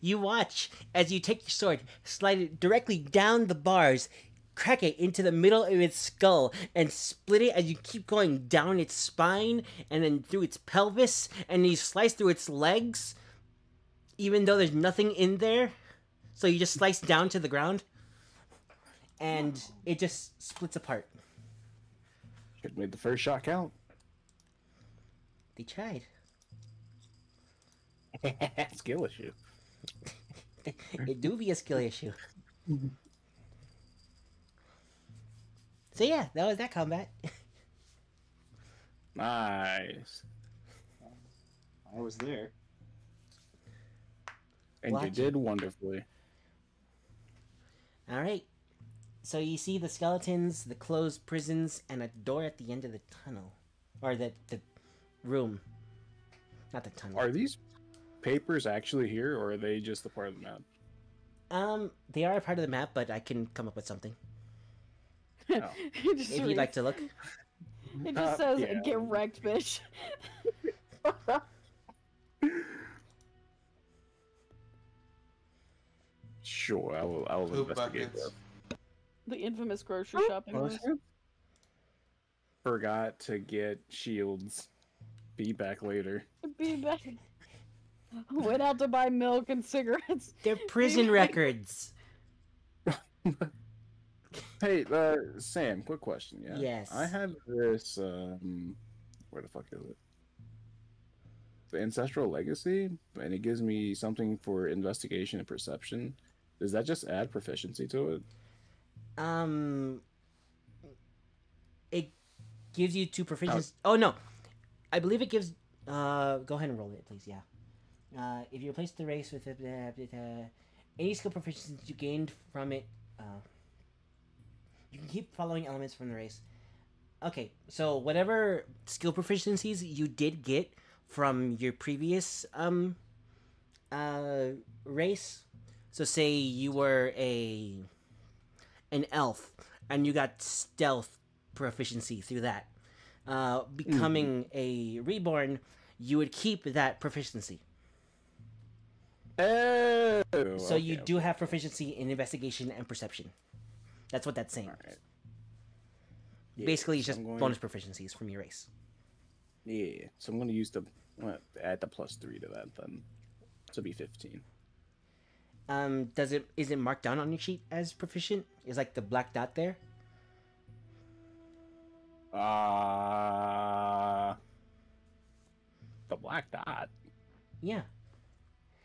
You watch as you take your sword, slide it directly down the bars, crack it into the middle of its skull, and split it as you keep going down its spine and then through its pelvis, and you slice through its legs, even though there's nothing in there. So you just slice down to the ground, and it just splits apart.
Should have made the first shot count.
They tried.
Skill issue.
It do be a skill issue. So yeah, that was that combat.
Nice.
I was there.
And you
Watch.
did wonderfully.
All right. So you see the skeletons, the closed prisons, and a door at the end of the tunnel, or the the room. Not the tunnel.
Are these papers actually here, or are they just a part of the map?
Um, they are a part of the map, but I can come up with something
Oh.
If you'd
reads-
like to look.
It
Uh,
just says,
yeah.
"Get wrecked, bitch."
Sure, I will. I will
Poop
investigate
buckets.
that.
the infamous grocery shopping list.
Forgot to get shields. Be back later.
Be back. Went out to buy milk and cigarettes.
They're prison records.
Hey, uh, Sam, quick question. Yeah.
Yes.
I have this. Um, where the fuck is it? The ancestral legacy, and it gives me something for investigation and perception. Does that just add proficiency to it?
Um, it gives you two proficiency. Oh no, I believe it gives. Uh, go ahead and roll it, please. Yeah. Uh, if you replace the race with a, uh, uh, any skill proficiency you gained from it, uh, you can keep following elements from the race. Okay, so whatever skill proficiencies you did get from your previous um uh race, so say you were a an elf and you got stealth proficiency through that. Uh, becoming a reborn, you would keep that proficiency.
Oh,
So you
okay,
do have proficiency in investigation and perception. That's what that's saying.
Alright. Yeah,
Basically, it's
so
just
going-
bonus proficiencies from your race.
Yeah, so I'm going to use the add the plus three to that then, so it'll be fifteen.
Um, does it is it marked down on your sheet as proficient? Is like the black dot there?
Uh the black dot.
Yeah.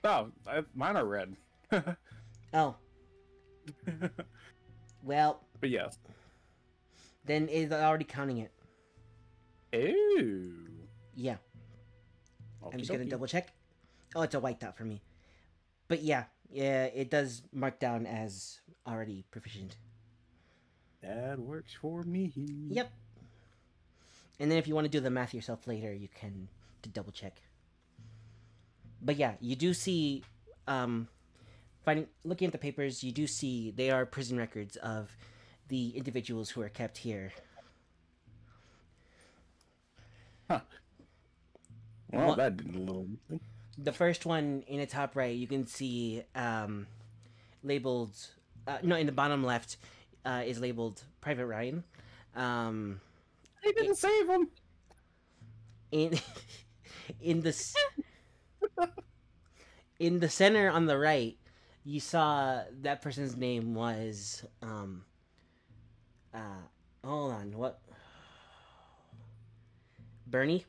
Oh, I, mine are red.
Oh. Well,
but yes.
then it's already counting it.
Ew.
Yeah. I'm just gonna
Okey-dokey.
double check. Oh, it's a white dot for me. But yeah, yeah, it does mark down as already proficient.
That works for me.
Yep. And then if you want to do the math yourself later, you can to double check. But yeah, you do see, um, finding looking at the papers, you do see they are prison records of the individuals who are kept here.
Huh.
Well,
that did a little.
The first one in the top right, you can see um, labeled. Uh, no, in the bottom left uh, is labeled Private Ryan. Um,
They didn't save him.
in in the in the center on the right you saw that person's name was um uh hold on what? Bernie?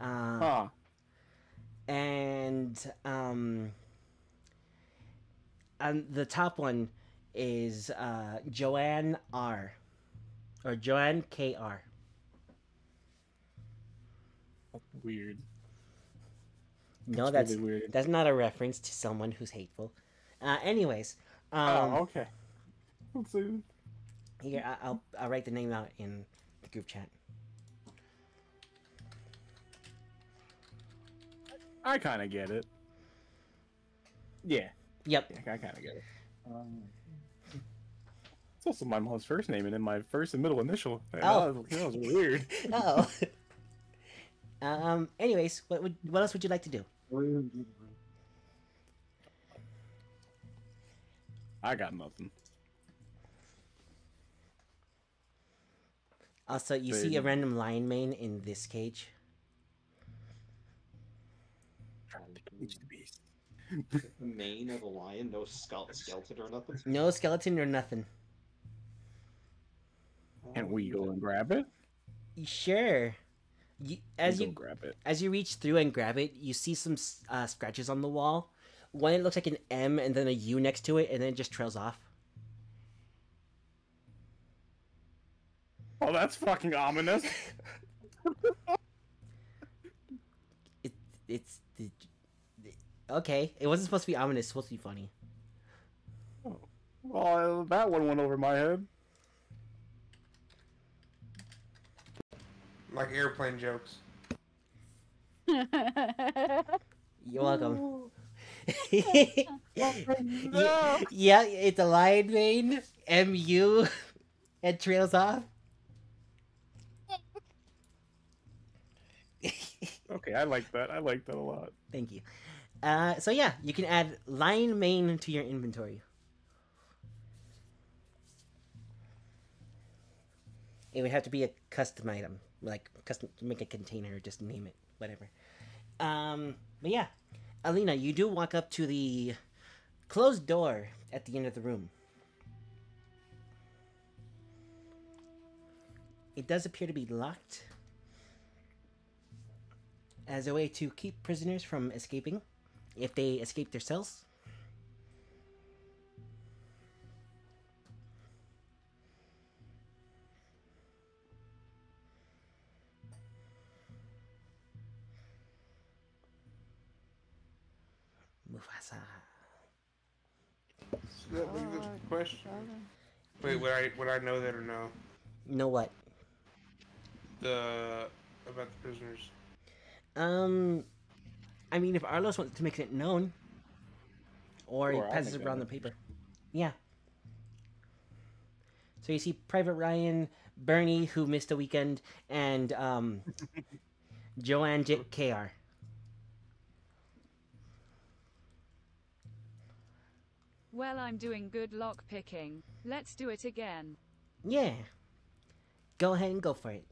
Uh,
Huh.
and um and the top one is uh Joanne R. Or Joanne K R
Weird.
no
That's
that's
really weird.
that's not a reference to someone who's hateful uh anyways um
oh, okay. Let's see.
Here, I'll I'll write the name out in the group chat.
I kind of get it. Yeah,
Yep.
yeah I kind of get it. Um, it's also my mom's first name and then my first and middle initial. That
Oh.
was, that was weird.
Oh. um. Anyways, what would what else would you like to do?
I got nothing.
Also, you see a random lion mane in this cage.
Cage the beast.
Mane of a lion, no skull, skeleton or nothing.
No skeleton or nothing.
Can we go and grab it?
Sure. You, as you
grab it.
as you reach through and grab it, you see some uh, scratches on the wall. One it looks like an M and then a U next to it, and then it just trails off.
Oh, that's fucking ominous.
It it's it, okay. It wasn't supposed to be ominous. It's supposed to be funny.
Well, that one went over my head.
Like airplane jokes.
You're welcome.
No.
yeah, it's a lion mane, MU, and trails off.
Okay, I like that. I like that a lot.
Thank you. Uh, so yeah, you can add lion mane to your inventory. It would have to be a custom item, like custom make a container, just name it, whatever. Um, but yeah, Alina, you do walk up to the closed door at the end of the room. It does appear to be locked as a way to keep prisoners from escaping if they escape their cells.
That brings up the question. Wait, would I would I know that or no?
Know what?
The about the prisoners.
Um, I mean, if Arlos wants to make it known, or he
Sure,
passes it
that
around the paper. Yeah. So you see Private Ryan, Bernie, who missed a weekend, and um, Joanne J- KR.
Well, I'm doing good lock picking. Let's do it again.
Yeah. Go ahead and go for it.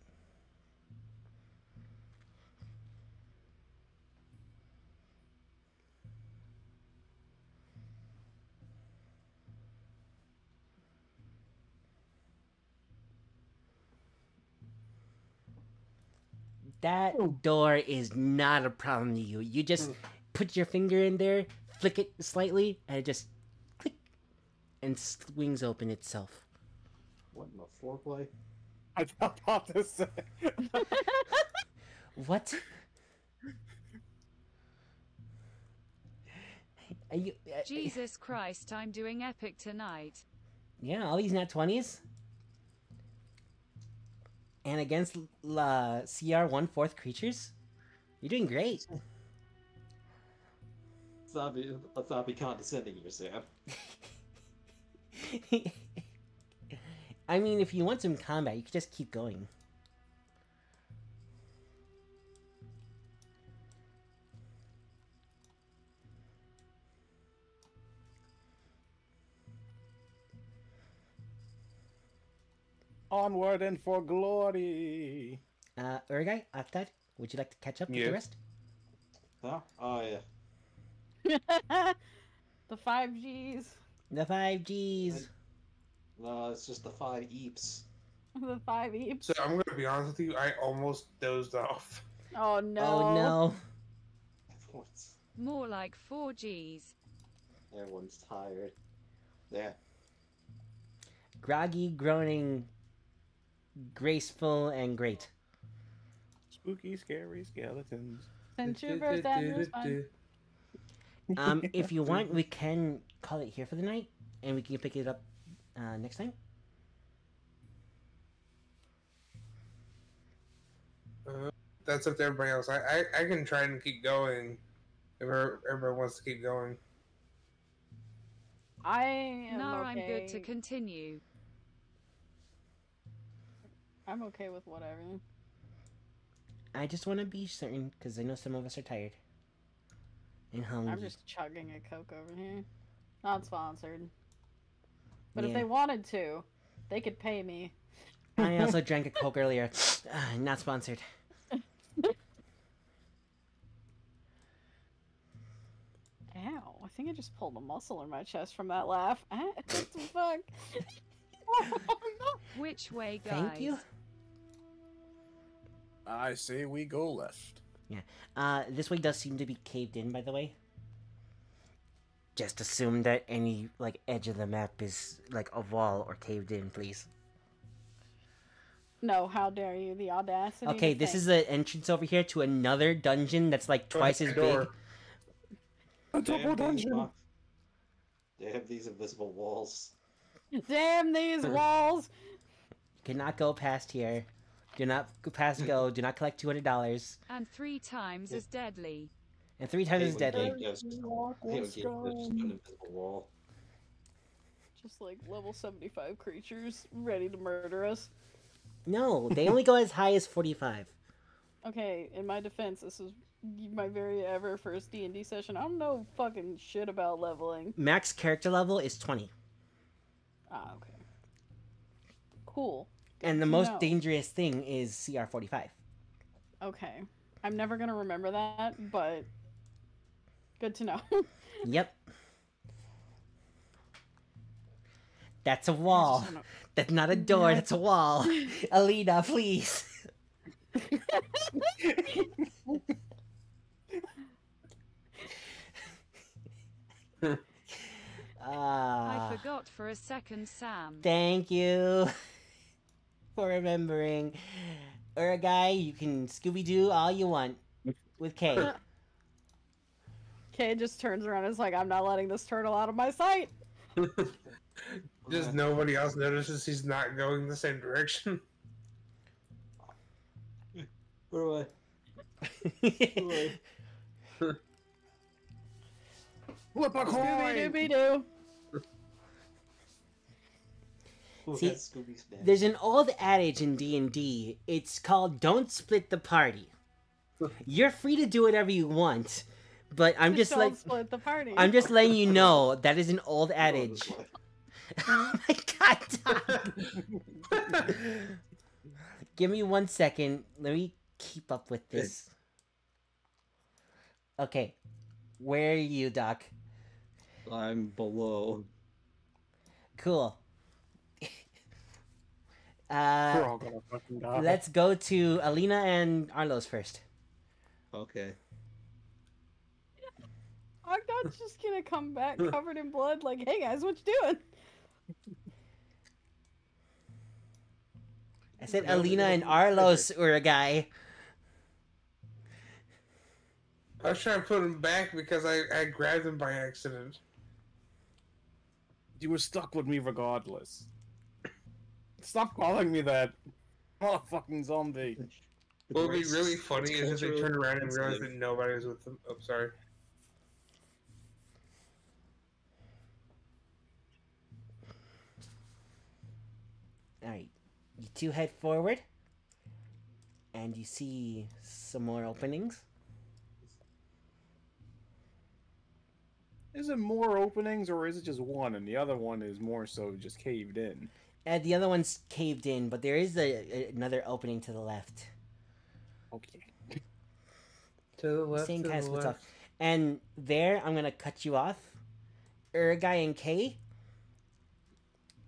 That oh. door is not a problem to you. You just oh. put your finger in there, flick it slightly, and it just click and swings open itself.
What in the foreplay?
I was about to say.
What? Are you, uh,
Jesus Christ, I'm doing epic tonight.
Yeah, all these nat 20s. And against uh, CR one fourth creatures? You're doing great.
Let's not be, let's not be condescending here, Sam.
I mean, if you want some combat, you could just keep going.
Onward and for glory.
Uh, Urgai, Octad, would you like to catch up with the rest?
Huh? Oh yeah.
the five Gs.
The five Gs.
No, uh, it's just the five eeps.
The five Eeps.
So I'm gonna be honest with you. I almost dozed off.
Oh no.
Oh no.
Everyone's,
More like 4Gs.
everyone's tired. Yeah.
Groggy, groaning, graceful, and great.
Spooky, scary skeletons.
Since your first time fun.
Um, if you want, we can call it here for the night, and we can pick it up uh, next time.
Uh, that's up to everybody else. I, I, I can try and keep going if er- everybody wants to keep going.
I am
No,
okay.
I'm good to continue.
I'm okay with whatever.
I just want to be certain because I know some of us are tired and hungry.
I'm just chugging a Coke over here. Not sponsored. But if they wanted to, they could pay me.
I also drank a Coke earlier. Ah, not sponsored.
Ow, I think I just pulled a muscle in my chest from that laugh. Ah, what the fuck?
Which way, guys?
Thank you.
I say we go left.
Uh, this way does seem to be caved in, by the way. Just assume that any like edge of the map is like a wall or caved in, please.
no, how dare you? The audacity.
Okay, this
think-
is the entrance over here to another dungeon that's like twice as big.
A double
Damn
dungeon.
rock- Damn these invisible walls.
Damn these walls!
Cannot go past here. Do not pass go. Do not collect two hundred dollars.
And three times as deadly.
And three times as deadly.
Gabe goes- hey, when Gabe goes to an invisible wall.
Just like level 75 creatures ready to murder us.
No, they only go as high as forty-five.
Okay, in my defense, this is my very ever first D&D session. I don't know fucking shit about leveling.
Max character level is twenty.
Ah, okay. Cool.
And the most
know.
dangerous thing is CR forty-five.
Okay. I'm never gonna remember that, but good to know.
Yep. That's a wall.
wanna-
That's not a door,
Yeah.
that's a wall. Alina, please.
I
Ah,
forgot for a second, Sam.
thank you for remembering. Urgai, you can Scooby Doo all you want with K.
Kay just turns around and is like, I'm not letting this turtle out of my sight.
Just nobody else notices he's not going the same direction.
Where do I?
Flip a
Scooby
coin!
Dooby Doo.
Who
See,
has Scooby's name?
There's an old adage in D&D. It's called don't split the party. You're free to do whatever you want, but I'm just
don't
like
split the party.
I'm just letting you know that is an old adage. Oh, oh my god. Tom. Give me one second. Let me keep up with this. Okay. Where are you, Doc?
I'm below.
Cool.
We're
Uh,
all gonna fucking die.
let's go to Alina and Arlos first.
Okay.
Ogdot's just gonna come back covered in blood, like, hey guys, what you doing?
I said Alina and Arlos were a guy.
I was trying to put him back because I, I grabbed him by accident.
You were stuck with me regardless. Stop calling me that. I'm not a fucking zombie.
What would be
It's-
really
it's
funny is if they
culturally
turned around and realized that nobody was with them. Oh, sorry.
Alright. You two head forward. And you see some more openings.
Is it more openings or is it just one and the other one is more so just caved in?
And the other one's caved in, but there is a, a- another opening to the left.
Okay.
To the left.
Same
to
kind of
the
splits
left.
off. And there, I'm gonna cut you off. Urgai and K.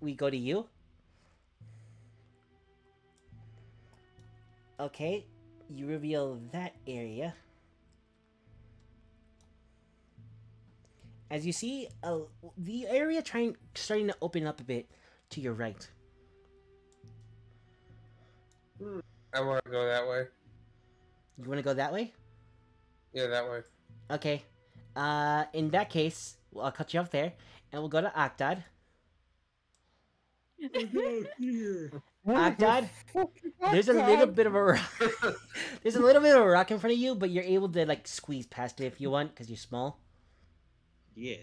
we go to you. Okay, you reveal that area. As you see, uh, the area trying starting to open up a bit to your right.
I want to go that way.
You want to go that way?
Yeah, that way.
Okay. Uh, in that case, well, I'll cut you off there, and we'll go to Octod. Octod, there's a little bit of a rock. there's a little bit of a rock in front of you, but you're able to like squeeze past it if you want, because you're small.
Yeah.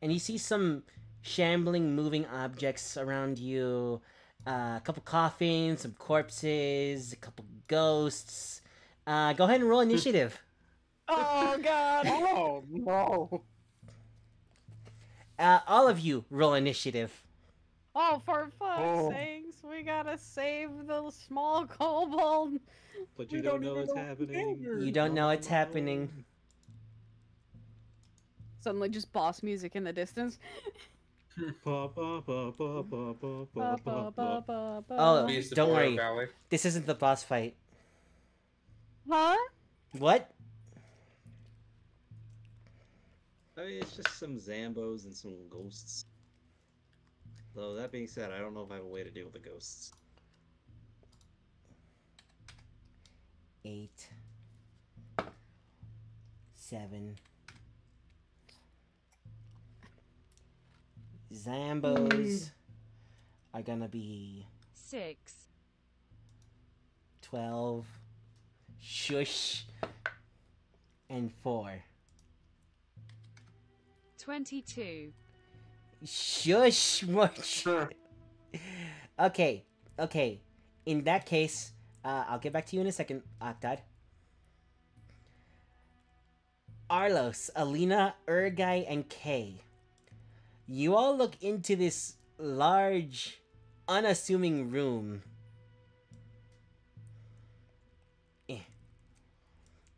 And you see some shambling, moving objects around you. Uh, a couple coffins, some corpses, a couple ghosts. Uh, go ahead and roll initiative.
Oh god.
Oh no!
Uh, all of you roll initiative.
Oh, for fuck's
Oh.
sakes, we gotta save the small kobold.
But you
don't
don't know what's happening.
there.
You don't know what's happening.
Suddenly, just boss music in the distance.
Oh, don't worry. This isn't the boss fight.
Huh?
What?
I mean, it's just some Zambos and some ghosts. Though, that being said, I don't know if I have a way to deal with the ghosts.
Eight. Seven. Zambos are gonna be
Six.
twelve. Shush. And four.
22.
Shush, much. Okay, okay. In that case, uh, I'll get back to you in a second, Octad. Arlos, Alina, Urgai, and Kay. You all look into this large, unassuming room. Eh.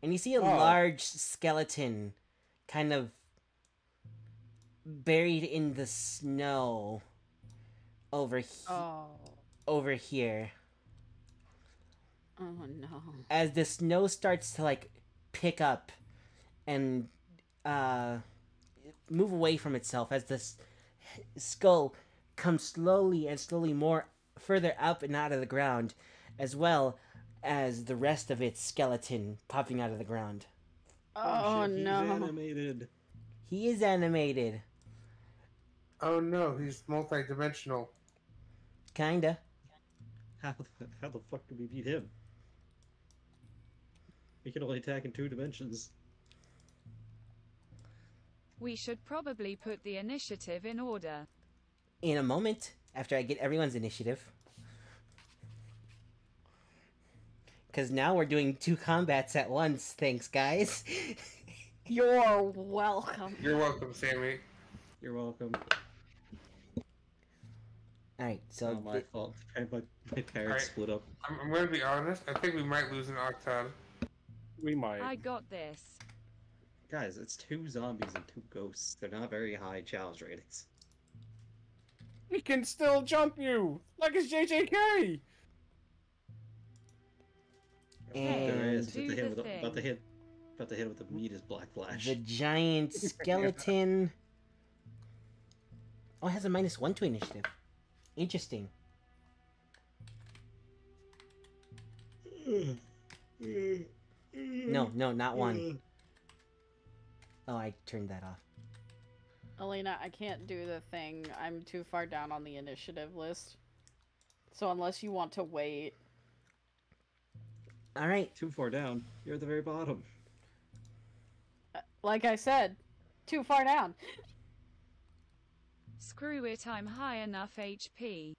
And you see a
Oh.
large skeleton kind of buried in the snow over he-
Oh.
over here
Oh no.
as the snow starts to like pick up and uh move away from itself as the s- skull comes slowly and slowly more further up and out of the ground as well as the rest of its skeleton popping out of the ground
oh, oh,
shit, he's
no.
animated.
he is animated
Oh no, he's multi-dimensional.
kinda
How the, how the fuck do we beat him? He can only attack in two dimensions.
We should probably put the initiative in order.
in a moment after I get everyone's initiative. Because now we're doing two combats at once. Thanks, guys.
You're welcome.
You're welcome, Sammy.
You're welcome.
Alright, so.
Not my fault. My, my parents
Alright.
split up.
I'm, I'm gonna be honest. I think we might lose an Octod.
We might.
I got this.
Guys, it's two zombies and two ghosts. They're not very high challenge ratings.
We can still jump you like it's JJK.
And
About
do
to hit
the
with a, about to
thing.
hit. About to hit with the meanest black flash.
the giant skeleton. Oh, it has a minus one to initiative. Interesting. No, no, not one. Oh, I turned that off.
Elena, I can't do the thing. I'm too far down on the initiative list. So unless you want to wait.
Alright,
Too far down. You're at the very bottom.
uh, Like I said, too far down.
Screw it, I'm high enough HP.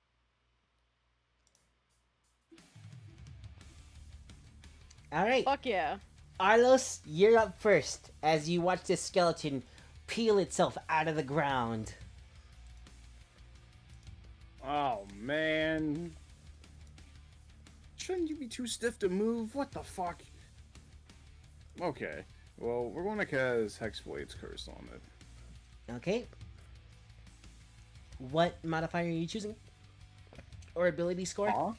alright.
Fuck yeah.
Arlos, you're up first as you watch this skeleton peel itself out of the ground.
Oh man. Shouldn't you be too stiff to move? What the fuck? Okay. Well, we're going to cast Hexblade's Curse on it.
Okay. What modifier are you choosing? Or ability score?
Huh?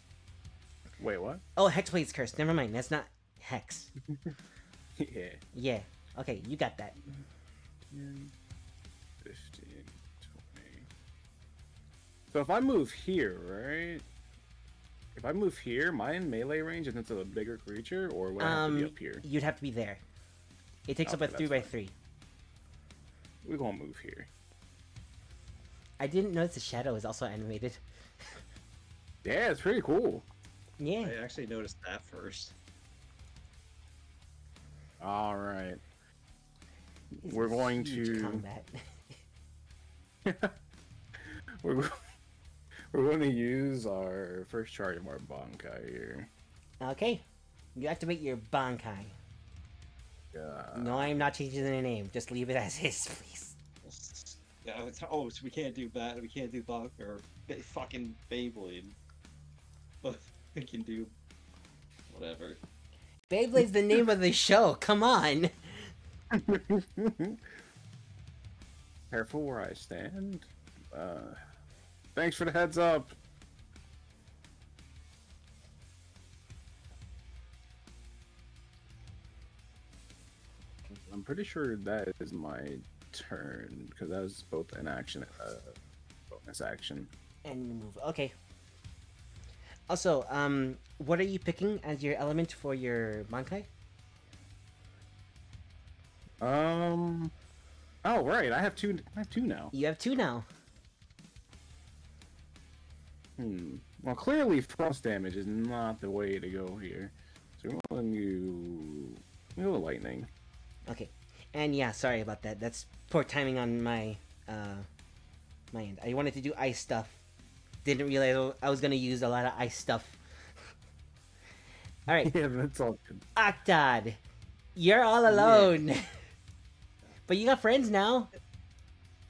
Wait, what?
Oh, Hexblade's Curse. Never mind. That's not Hex.
yeah.
Yeah. Okay, you got that.
10, 15, 20. So if I move here, right? If I move here, my in melee range is into a bigger creature, or would I have to be
Um,
up here?
you'd have to be there. It takes up a three
that's
by
fine.
three.
We're gonna move here.
I didn't notice the shadow is also animated.
Yeah, it's pretty cool.
Yeah.
I actually noticed that first.
All right.
This
We're going to-
combat.
we're go- we're going to use our first charge of our Bankai here.
okay. You activate your Bankai.
Uh,
No, I'm not changing the name. Just leave it as is, please.
Yeah, it's, oh, so we can't do that. We can't do Bach or fucking Beyblade. But we can do whatever.
Beyblade's the name of the show. Come on.
Careful where I stand. Uh, thanks for the heads up. I'm pretty sure that is my turn because that was both an action, uh, bonus action.
And move. Okay. Also, um, what are you picking as your element for your Bankai?
Um. Oh right, I have two. I have two now.
You have two now.
Hmm. Well, clearly frost damage is not the way to go here. So we're going to go with lightning.
Okay. And yeah, sorry about that. That's poor timing on my uh my end. I wanted to do ice stuff. Didn't realize I was gonna use a lot of ice stuff. Alright,
yeah, that's all good.
Octad. You're all alone. but you got friends now.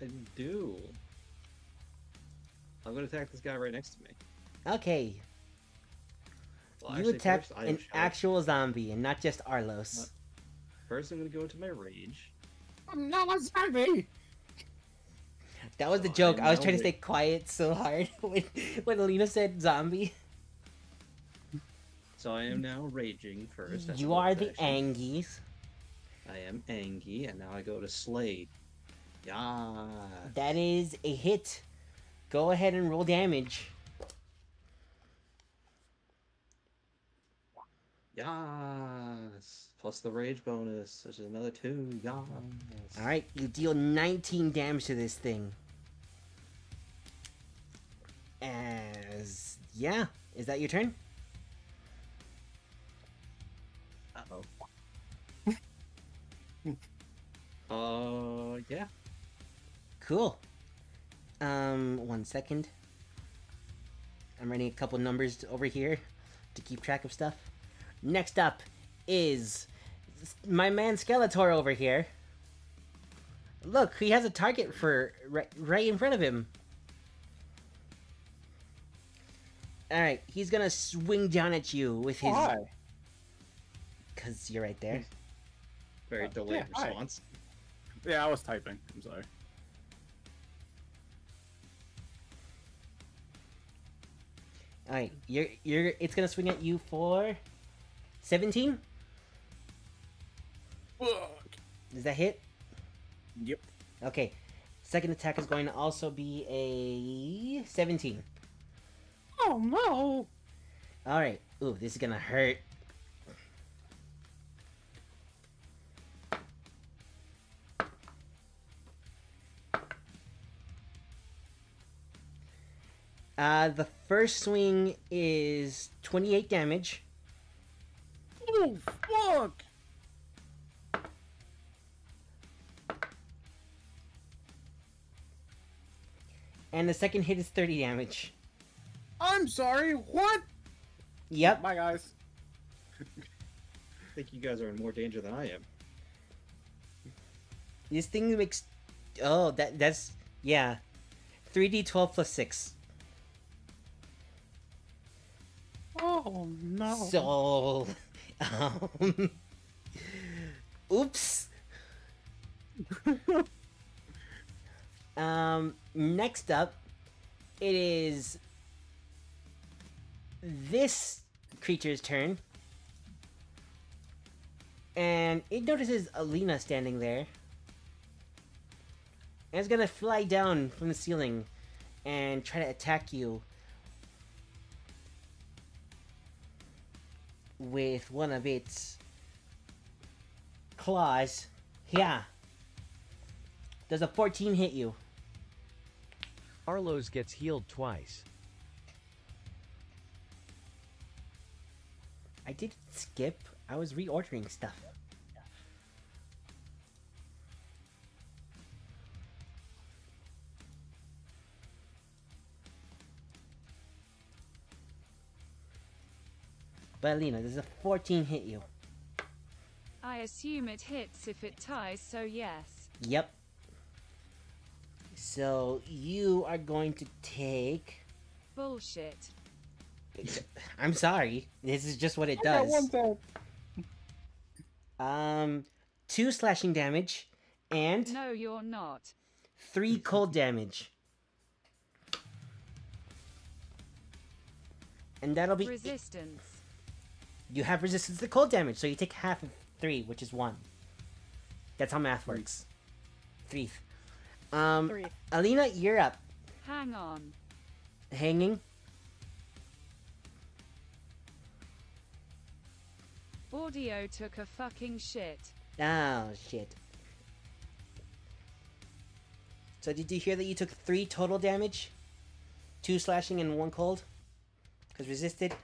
I do. I'm gonna attack this guy right next to me.
Okay.
Well,
you attack
first,
an
shall-
actual zombie and not just Arlos.
First, I'm gonna go into my rage.
I'm not a zombie.
That was the joke.
I'm
I was trying to stay quiet so hard when when Alina said zombie.
So I am now raging first.
You are the
action.
Angies.
I am Angie, and now I go to Slade. Yeah.
That is a hit. Go ahead and roll damage.
Yes. Plus the rage bonus, which is another two. Yes.
Alright, you deal 19 damage to this thing. As. Yeah. Is that your turn?
Uh-oh. uh, yeah.
Cool. Um, one second. I'm writing a couple numbers over here to keep track of stuff. Next up is my man Skeletor over here. Look, he has a target for right, right in front of him. Alright, he's gonna swing down at you with his.
Why?
Because you're right there.
Very
Uh,
delayed
yeah, hi.
response.
Yeah, I was typing. I'm sorry.
Alright, you're you're it's gonna swing at you for seventeen? Does that hit?
Yep.
Okay. Second attack is going to also be a 17.
Oh no.
Alright. Ooh, this is gonna hurt. Uh, the first swing is 28 damage.
Oh fuck.
And the second hit is 30 damage.
I'm sorry. What?
Yep.
Bye guys.
I think you guys are in more danger than I am.
This thing makes. Oh, that that's yeah. Three d twelve plus six.
Oh no.
So, um, Oops. um, next up, it is this creature's turn. And it notices Alina standing there. And it's gonna fly down from the ceiling and try to attack you with one of its claws. Yeah. Does a 14 hit you?
Arlos gets healed twice.
I did skip. I was reordering stuff. But Alina, does a 14 hit you?
I assume it hits if it ties, so yes.
Yep. So you are going to take.
Bullshit.
I'm sorry. This is just what it
That one
does.
time.
Um, two slashing damage and
No, you're not.
three cold damage. And that'll be.
Resistance.
You have resistance to cold damage, so you take half of three, which is one. That's how math works. Three. Um,
Three.
Alina, you're up.
Hang on.
Hanging.
Audio took a fucking shit.
Oh shit. So did you hear that you took three total damage? Two slashing and one cold? Because resisted?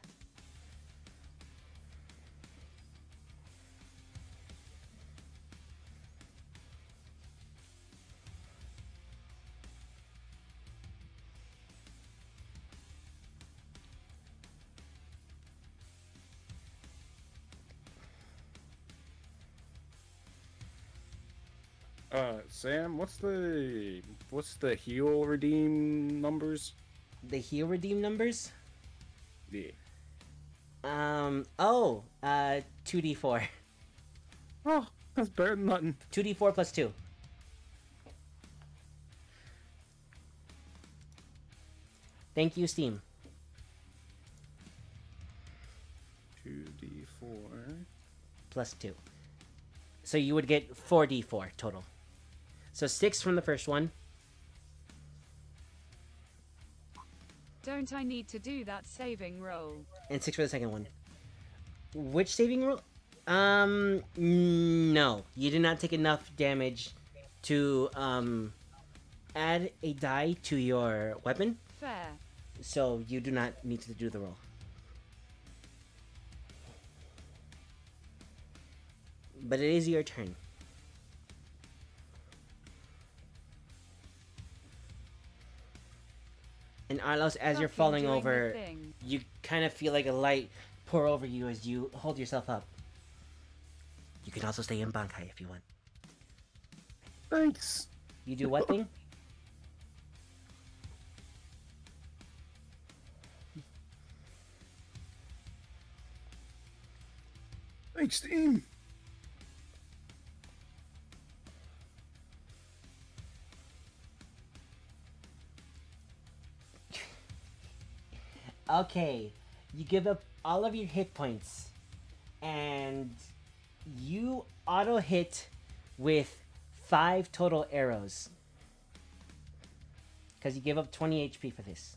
Sam, what's the what's the heal redeem numbers?
The heal redeem numbers?
Yeah.
Um, oh, uh, 2d4.
Oh, that's better than nothing.
2d4 plus 2. Thank you, Steam.
Two D four.
Plus 2. So you would get 4d4 total. So 6 from the first one.
Don't I need to do that saving roll?
and six for the second one. Which saving roll? Um, no, you did not take enough damage to um add a die to your weapon,
Fair.
so you do not need to do the roll. But it is your turn. And Arlos, as you're falling over, you kind of feel like a light pour over you as you hold yourself up. You can also stay in Bankai if you want.
Thanks.
You do what thing?
Thanks, Steam.
Okay, you give up all of your hit points, and you auto hit with five total arrows. Because you give up 20 HP for this.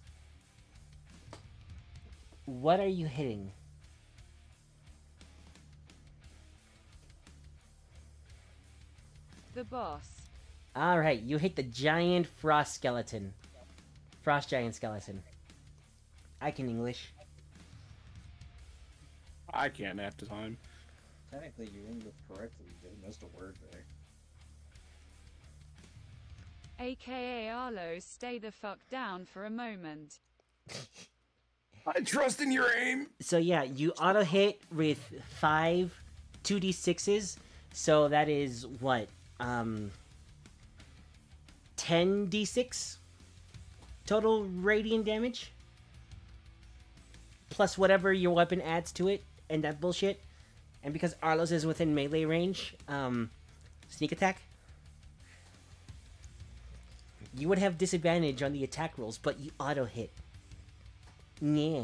What are you hitting?
The boss.
Alright, you hit the giant frost skeleton. Frost giant skeleton. I can English.
I can't half the time.
Technically, you English correctly. You just missed a word there.
AKA Arlo, stay the fuck down for a moment.
I trust in your aim.
So yeah, you auto hit with five 2d6s. So that is what? Um 10d6 total radiant damage plus whatever your weapon adds to it and that bullshit and because Arlos is within melee range, um, sneak attack, you would have disadvantage on the attack rolls, but you auto hit. Yeah.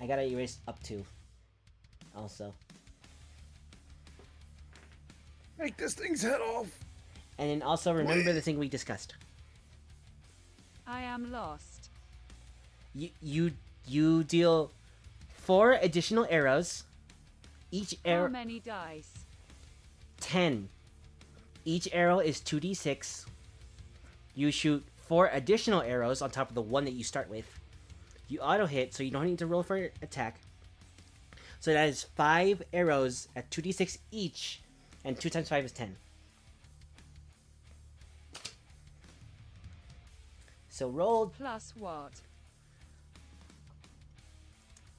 I gotta erase up to. Also.
Make this thing's head off.
And then also remember the thing we discussed.
I am lost.
You you you deal four additional arrows. Each arrow.
How many dice?
ten. Each arrow is two d six. You shoot four additional arrows on top of the one that you start with. You auto hit, so you don't need to roll for attack. So that is five arrows at two d six each, and two times five is ten. So roll
Plus what?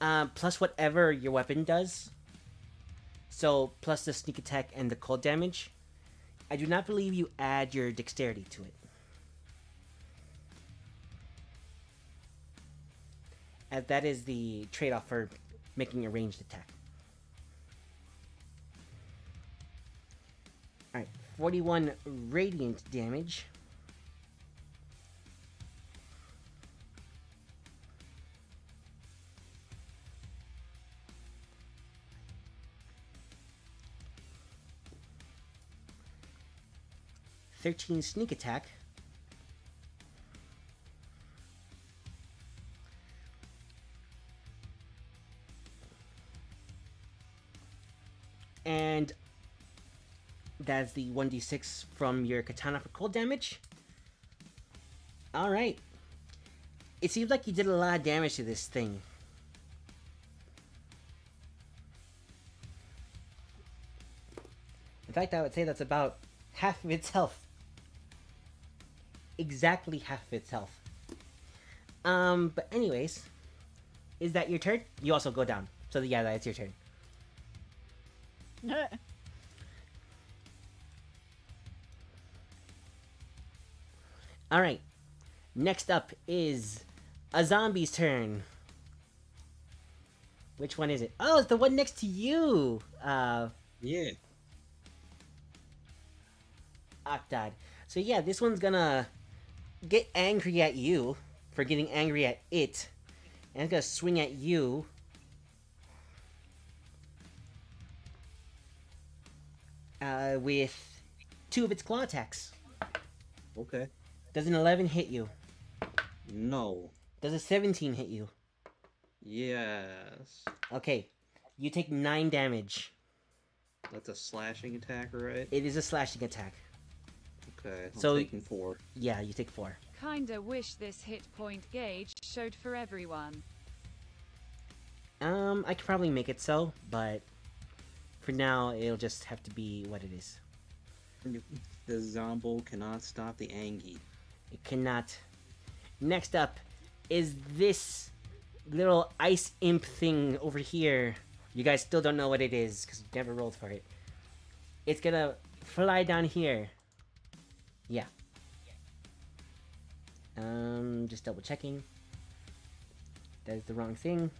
Um, plus whatever your weapon does. So plus the sneak attack and the cold damage. I do not believe you add your dexterity to it. As that is the trade-off for making a ranged attack. Alright, 41 radiant damage. Thirteen sneak attack. And that's the 1d6 from your katana for cold damage. Alright. It seems like you did a lot of damage to this thing. In fact, I would say that's about half of its health. Exactly half its health. Um, but anyways, is that your turn? You also go down. So yeah, that's your turn. All right. Next up is a zombie's turn. Which one is it? Oh, it's the one next to you. Uh,
Yeah.
Octad. So yeah, this one's gonna get angry at you for getting angry at it, and it's gonna swing at you. Uh, with two of its claw attacks.
Okay.
Does an 11 hit you?
No.
Does a 17 hit you?
Yes.
Okay, you take 9 damage.
That's a slashing attack, right?
It is a slashing attack.
Okay. I'm
So-
taking four.
Yeah, you take 4.
Kinda wish this hit point gauge showed for everyone.
Um, I could probably make it so, but for now, it'll just have to be what it is.
The Zombo cannot stop the Angie.
It cannot. Next up is this little ice imp thing over here. You guys still don't know what it is because you never rolled for it. It's gonna fly down here. Yeah. Um, just double checking. That is the wrong thing.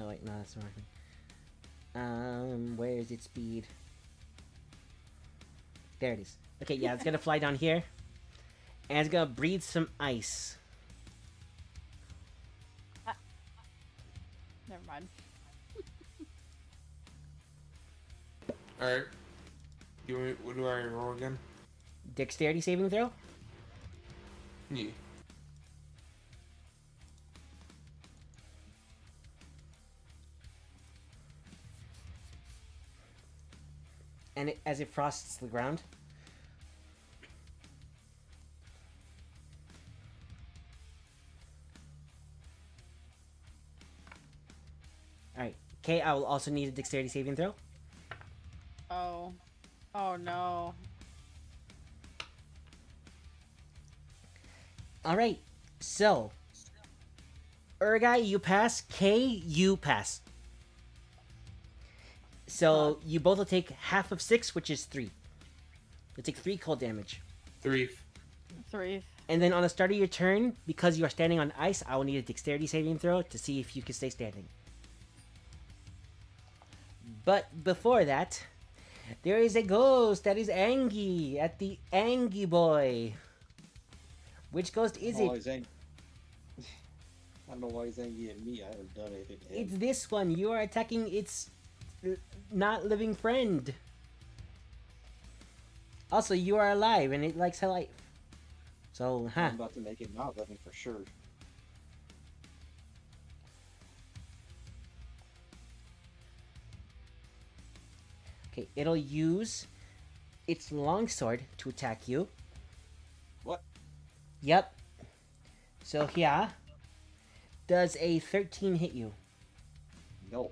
Oh wait, no, that's the wrong thing. Um, where is its speed? There it is. Okay, yeah, it's gonna fly down here. And it's gonna breathe some ice.
Never mind.
Alright. You want what do I roll again?
Dexterity saving throw?
Yeah.
And it, as it frosts the ground. Alright. Okay, I will also need a dexterity saving throw.
Oh. Oh no.
Alright, so. Urgai, you pass. K, you pass. So you both will take half of six, which is three. You'll take three cold damage.
Three.
Three.
And then on the start of your turn, because you are standing on ice, I will need a dexterity saving throw to see if you can stay standing. But before that, there is a ghost that is Angie at the Angie Boy. Which ghost is
Oh,
it?
ang- I don't know why he's angry at me. I haven't done anything.
It's this one. You are attacking its not living friend. Also, you are alive and it likes her life. So, huh.
I'm about to make it not living for sure.
Okay, it'll use its longsword to attack you.
What?
Yep. So yeah. Does a 13 hit you?
No.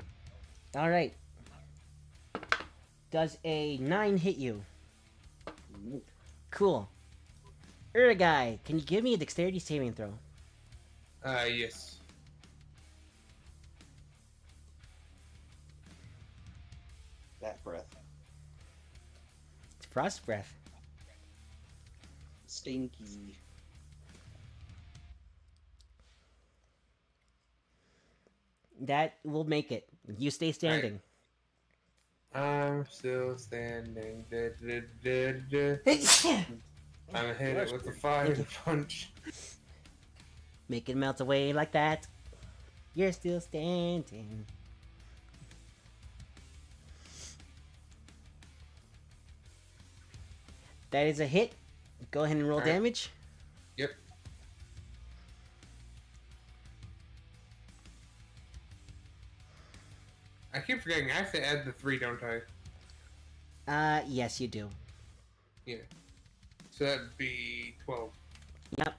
Alright. Does a 9 hit you?
Nope.
Cool. Urgai, can you give me a dexterity saving throw?
Uh, yes.
That breath.
It's frost breath.
Stinky.
That will make it. You stay standing.
I'm still standing. Da, da, da, da. I'm gonna hit it with the fire punch.
Make it melt away like that. You're still standing. That is a hit. Go ahead and roll
Alright.
damage.
Yep. I keep forgetting. I have to add the three, don't I?
Uh, yes, you do.
Yeah. So that'd be twelve.
Yep.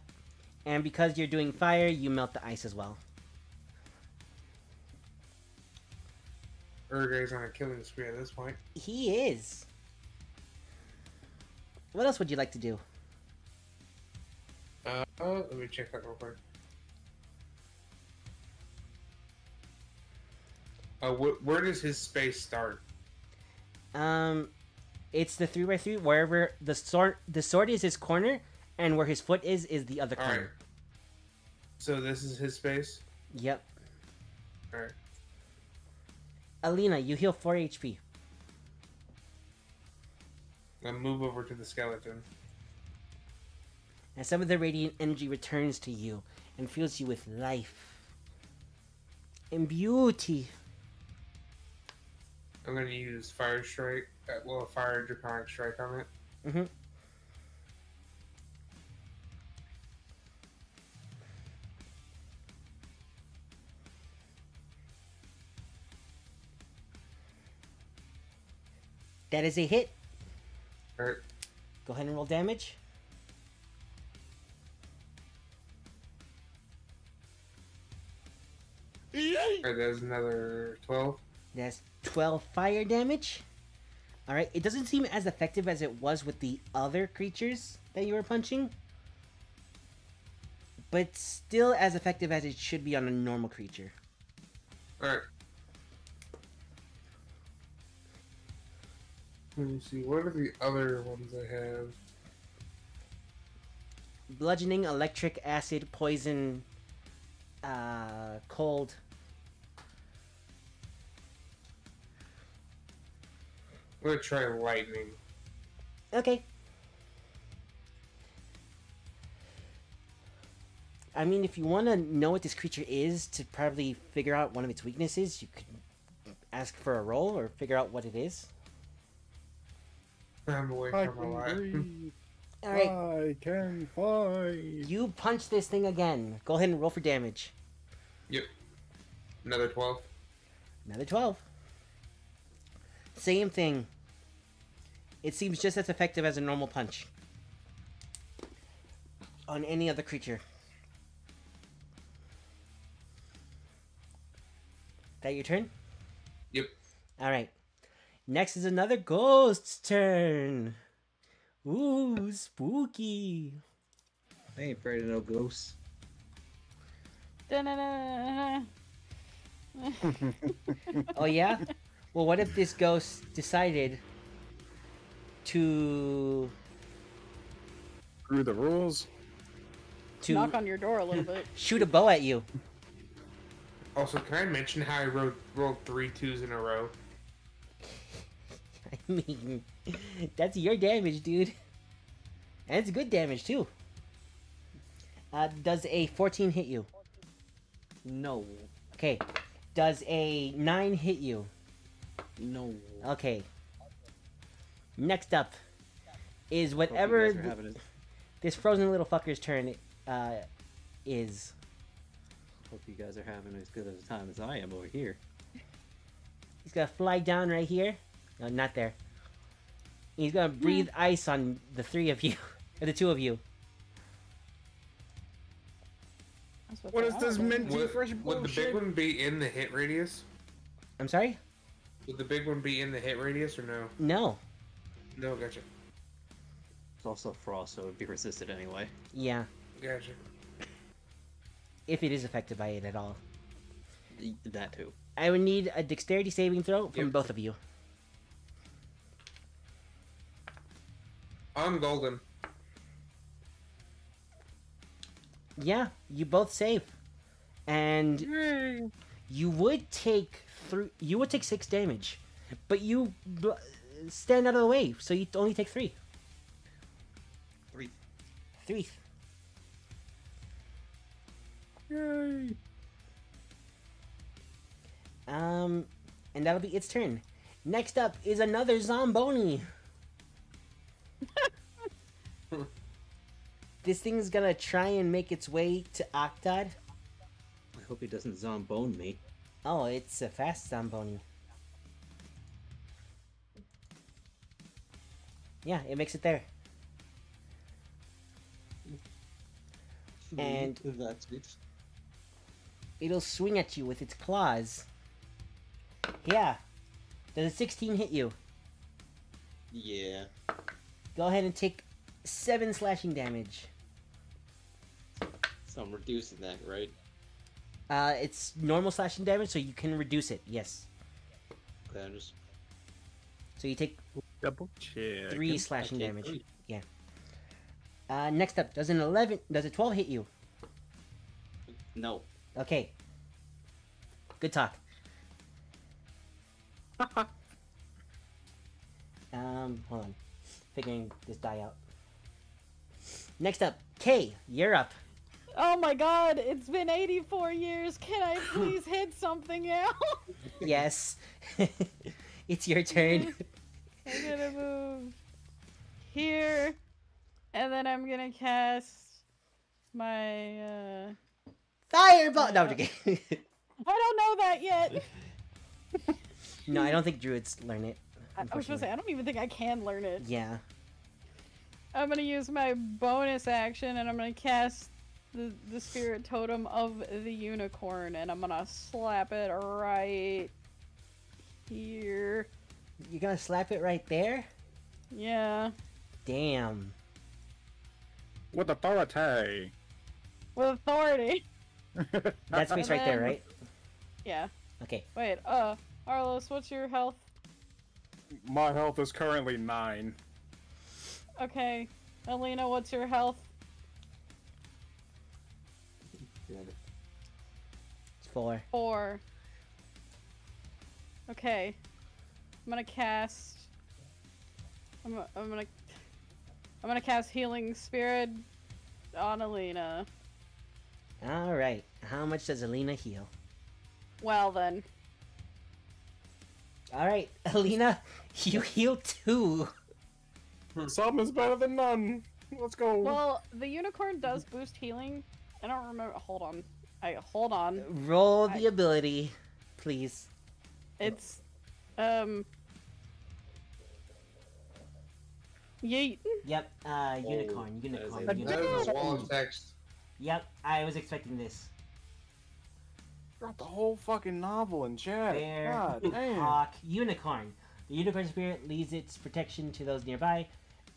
And because you're doing fire, you melt the ice as well.
Urgai's on a killing spree at this point.
He is. What else would you like to do?
Uh, oh, let me check that real quick. Uh, wh- where does his space start?
Um, it's the three by three. Wherever the sword, the sword is his corner, and where his foot is is the other
All right.
corner.
So this is his space.
Yep.
All right.
Alina, you heal four HP.
Then move over to the skeleton.
and some of the radiant energy returns to you and fills you with life and beauty.
I'm gonna use fire strike. Uh, well, fire draconic strike on it.
hmm That is a hit.
All right.
Go ahead and roll damage.
All right. There's another twelve.
That's 12 fire damage. Alright, it doesn't seem as effective as it was with the other creatures that you were punching. But still as effective as it should be on a normal creature.
All Let me see. What are the other ones I have?
Bludgeoning, electric, acid, poison, uh, cold.
I'm gonna try lightning.
Okay. I mean, if you want to know what this creature is to probably figure out one of its weaknesses, you could ask for a roll or figure out what it is.
I'm away
I
from a
can
lot.
breathe.
All right,
I can fly.
you punch this thing again. Go ahead and roll for damage.
Yep. Another twelve.
Another 12. Same thing. It seems just as effective as a normal punch. On any other creature. That your turn?
Yep.
Alright. Next is another ghost's turn. Ooh, spooky.
I ain't afraid of no ghosts.
Oh, yeah? well, what if this ghost decided to
Screw the rules.
to
knock on your door a little bit.
shoot a bow at you.
Also, can I mention how I rolled, rolled three twos in a row?
I mean, that's your damage, dude. And it's good damage, too. Uh, does a 14 hit you?
No.
Okay. Does a 9 hit you?
No.
Okay. Next up is whatever th- this frozen little fucker's turn uh, is.
Hope you guys are having as good of a time as I am over here.
He's gonna fly down right here. No, not there. He's gonna breathe hmm. ice on the three of you, or the two of you.
That's
What
they
this
are.
minty
Would,
fresh
would the
bullshit?
big one be in the hit radius?
I'm sorry?
Would the big one be in the hit radius or no?
No.
No, gotcha.
It's also frost, so it'd be resisted anyway.
Yeah.
Gotcha.
If it is affected by it at all.
That too.
I would need a dexterity saving throw from
Yep.
both of you.
I'm golden.
Yeah, you both save. And you would take three you would take six damage. But you bl- stand out of the way, so you only take three.
Three.
Three.
Yay.
Um, and that'll be its turn. Next up is another Zomboni. this thing's gonna try and make its way to Octod.
I hope he doesn't zombone me.
Oh, it's a fast Zamboni. Yeah, it makes it there. And-
that's it.
It'll swing at you with its claws. Yeah. Does a 16 hit you?
Yeah.
Go ahead and take 7 slashing damage.
So I'm reducing that, right?
Uh, it's normal slashing damage, so you can reduce it, yes.
Okay, I'm just
So you take
Double check.
3 slashing
take
damage.
three.
Yeah. Uh, next up, does an 11, does a 12 hit you?
no.
Okay. Good talk. um, hold on. Figuring this die out. Next up, Kay, you're up.
Oh my god, it's been 84 years. Can I please hit something now?
Yes. it's your turn.
I'm gonna move here, and then I'm gonna cast my. uh...
Fireball! No, I'm.
I don't know that yet.
no, I don't think druids learn it.
I I was supposed to say I don't even think I can learn it.
Yeah.
I'm gonna use my bonus action, and I'm gonna cast the the spirit totem of the unicorn, and I'm gonna slap it right here.
You're gonna slap it right there?
Yeah,
Damn.
With authority.
with authority.
That space right there, right?
Yeah.
Okay.
Wait. Uh, Arlos, what's your health?
My health is currently nine.
Okay. Alina, what's your health?
It's four.
Four. Okay. I'm gonna cast. I'm, I'm gonna. I'm gonna cast Healing Spirit on Alina.
Alright. How much does Alina heal?
Well then.
Alright, Alina, you heal two.
Some is better than none. Let's go.
Well, the unicorn does boost healing. I don't remember. Hold on. I hold on.
Roll
I-
the ability, please.
It's um. Yeet.
Yep, uh, unicorn,
that is
unicorn,
a-
unicorn.
was a wall of text.
Yep, I was expecting this.
Got the whole fucking novel in chat.
Bear,
God damn.
hawk, unicorn. The unicorn spirit leads its protection to those nearby.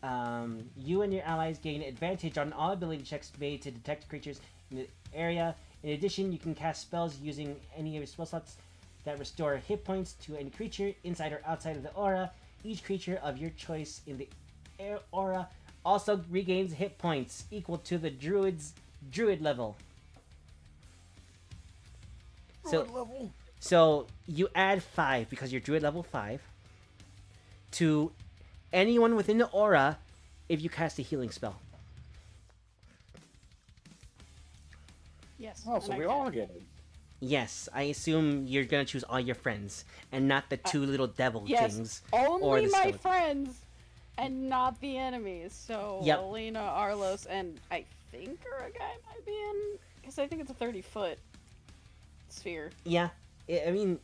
Um, you and your allies gain advantage on all ability checks made to detect creatures in the area. In addition, you can cast spells using any of your spell slots that restore hit points to any creature inside or outside of the aura. Each creature of your choice in the aura also regains hit points equal to the druid's druid level. So
level.
so you add five because you're druid level five to anyone within the aura if you cast a healing spell.
Yes.
Oh, so
I
we
can.
all get it.
Yes, I assume you're gonna choose all your friends and not the uh, two little devil
Yes,
things. or
only
the
my
skeleton.
friends, and not the enemies. So
Yep.
Alina, Arlos, and I think Urgai might be in, because I think it's a thirty foot sphere.
Yeah, I I mean,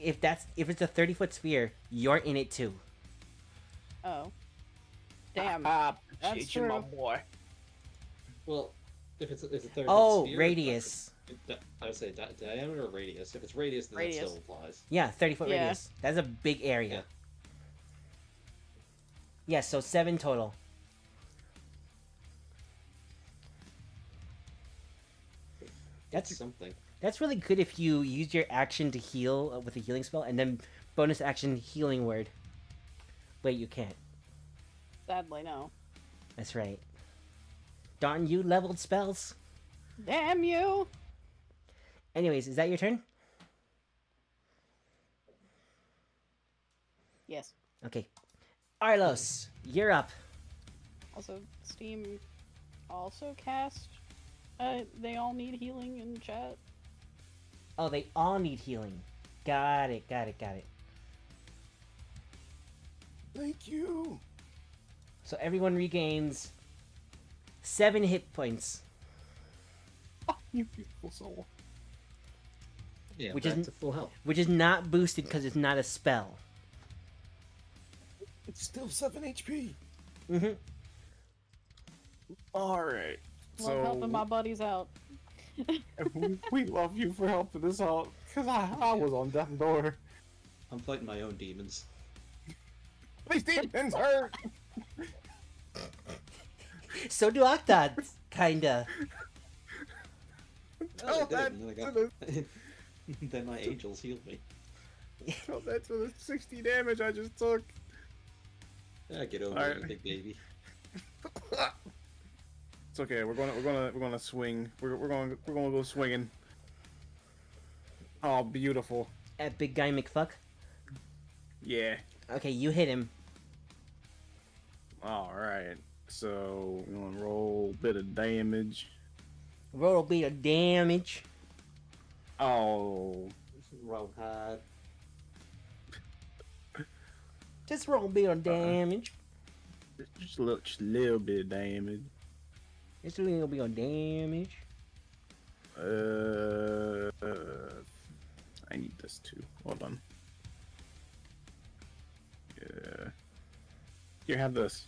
if that's if it's a thirty foot sphere, you're in it too.
Oh, damn.
Ah,
That's
appreciate you, my
true.
boy.
Well, if it's a, it's a third.
Oh,
sphere,
radius.
I would say di- diameter or radius. If it's radius, then
Radius.
that still applies.
Yeah, thirty foot
Yeah.
radius. That's a big area.
Yeah.
Yeah, so seven total. That's
something.
that's really good if you use your action to heal uh, with a healing spell and then bonus action healing word. Wait, you can't.
Sadly, no.
That's right. Darn you leveled spells.
Damn you!
Anyways, is that your turn?
Yes.
Okay. Arlos, you're up.
Also, Steam also cast. Uh, they all need healing in chat.
Oh, they all need healing. Got it, got it, got it.
Thank you.
So everyone regains seven hit points,
You beautiful soul.
Yeah,
Which
back
isn't-
to full health.
which is not boosted because it's not a spell.
It's still 7 HP.
hmm
Alright.
Love helping my buddies out.
we, we love you for helping us out. Because I, I was on death door.
I'm fighting my own demons.
These demons hurt.
So do Octods, kinda.
Tell
Oh, oh they
that
did, and
to
then,
the,
then my angels healed me.
Oh, tell that to the 60 damage I just took.
Yeah, get over
Alright.
it, you big baby.
It's okay. We're gonna we're gonna we're gonna swing. We're we're gonna we're gonna go swinging. Oh, beautiful.
At big guy McFuck.
Yeah.
Okay, you hit him.
All right. So we're gonna roll a bit of damage.
Roll a bit of damage.
Oh, this is
Roll hard.
Just roll a bit of damage.
just a little, just a little bit of damage.
Just a little bit of damage.
Uh, I need this too. Hold on. Yeah. Here, have this.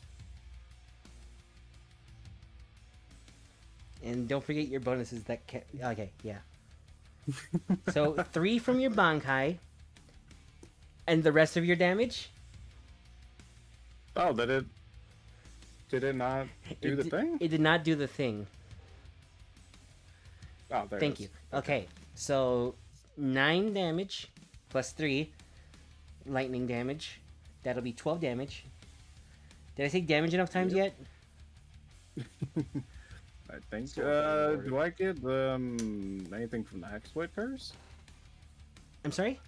And don't forget your bonuses that ca- Okay, yeah. so three from your Bankai. And the rest of your damage?
Oh, did it? Did it not do
it
the
di-
thing?
It did not do the thing.
Oh, there.
Thank
is.
you. Okay, so nine damage plus three lightning damage. That'll be twelve damage. Did I say damage enough times yet?
I think. Uh, do I get um anything from the Hexblade curse?
I'm sorry.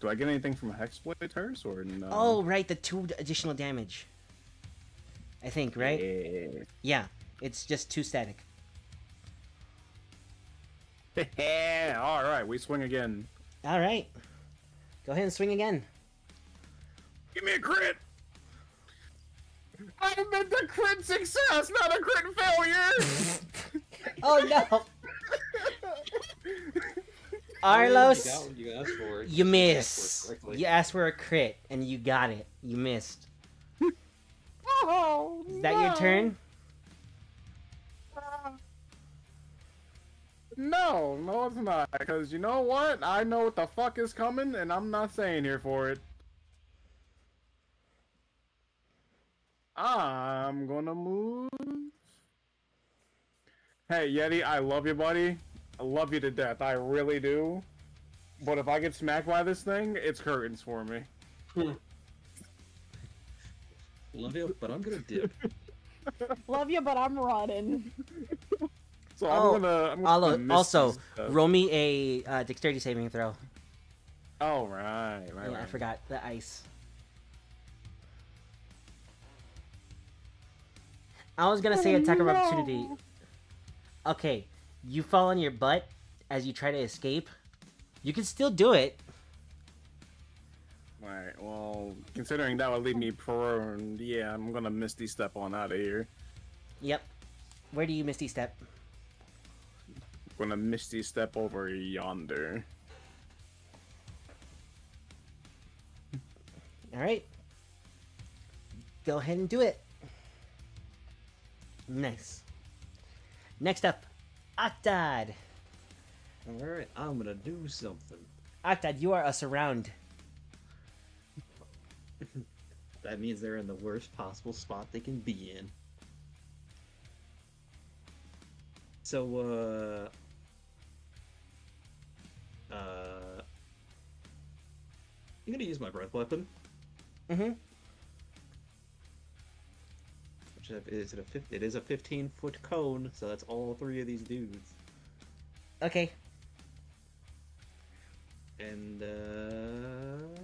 Do I get anything from Hexblade curse or no?
Oh, right, the two additional damage. I think, right?
Yeah.
Yeah, it's just two static.
Yeah. All right, we swing again.
All right, go ahead and swing again.
Give me a crit. I meant a crit success, not a crit failure.
Oh no,
I
Arlos,
You got you asked for.
you
just
miss.
asked for it.
You asked for a crit and you got it. You missed.
oh,
Is that your turn?
Uh, no, no, it's not. Because you know what? I know what the fuck is coming, and I'm not staying here for it. I'm gonna move. Hey, Yeti, I love you, buddy. I love you to death. I really do. But if I get smacked by this thing, it's curtains for me.
Love you, but I'm gonna dip.
Love you, but I'm running.
So
Oh,
I'm gonna. I'm gonna
Allo-
miss
also, roll me a uh, dexterity saving throw.
Oh right, right,
yeah, I forgot the ice. I was gonna say attack of opportunity. Okay, you fall on your butt as you try to escape. You can still do it.
Alright, well, considering that would leave me prone, yeah, I'm gonna misty step on out of here.
Yep. Where do you misty step?
Gonna misty step over yonder.
All right. Go ahead and do it. Nice. Next up, Octad.
Alright, I'm gonna do something.
Octad, you are a surround.
That means they're in the worst possible spot they can be in. So, uh. Uh. I'm gonna use my breath weapon.
Mm-hmm.
Is it a it is a 15 foot cone, so that's all three of these dudes.
Okay.
And uh,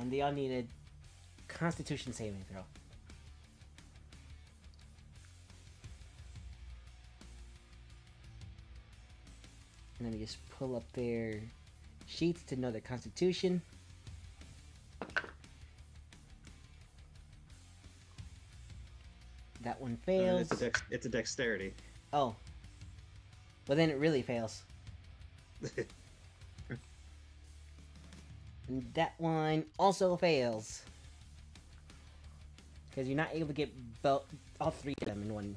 And they all needed Constitution saving throw. And let me just pull up their sheets to know their Constitution. That one
uh,
fails.
it's a it's a dexterity.
Oh. Well, then it really fails. And that one also fails. Because you're not able to get all three of them in one.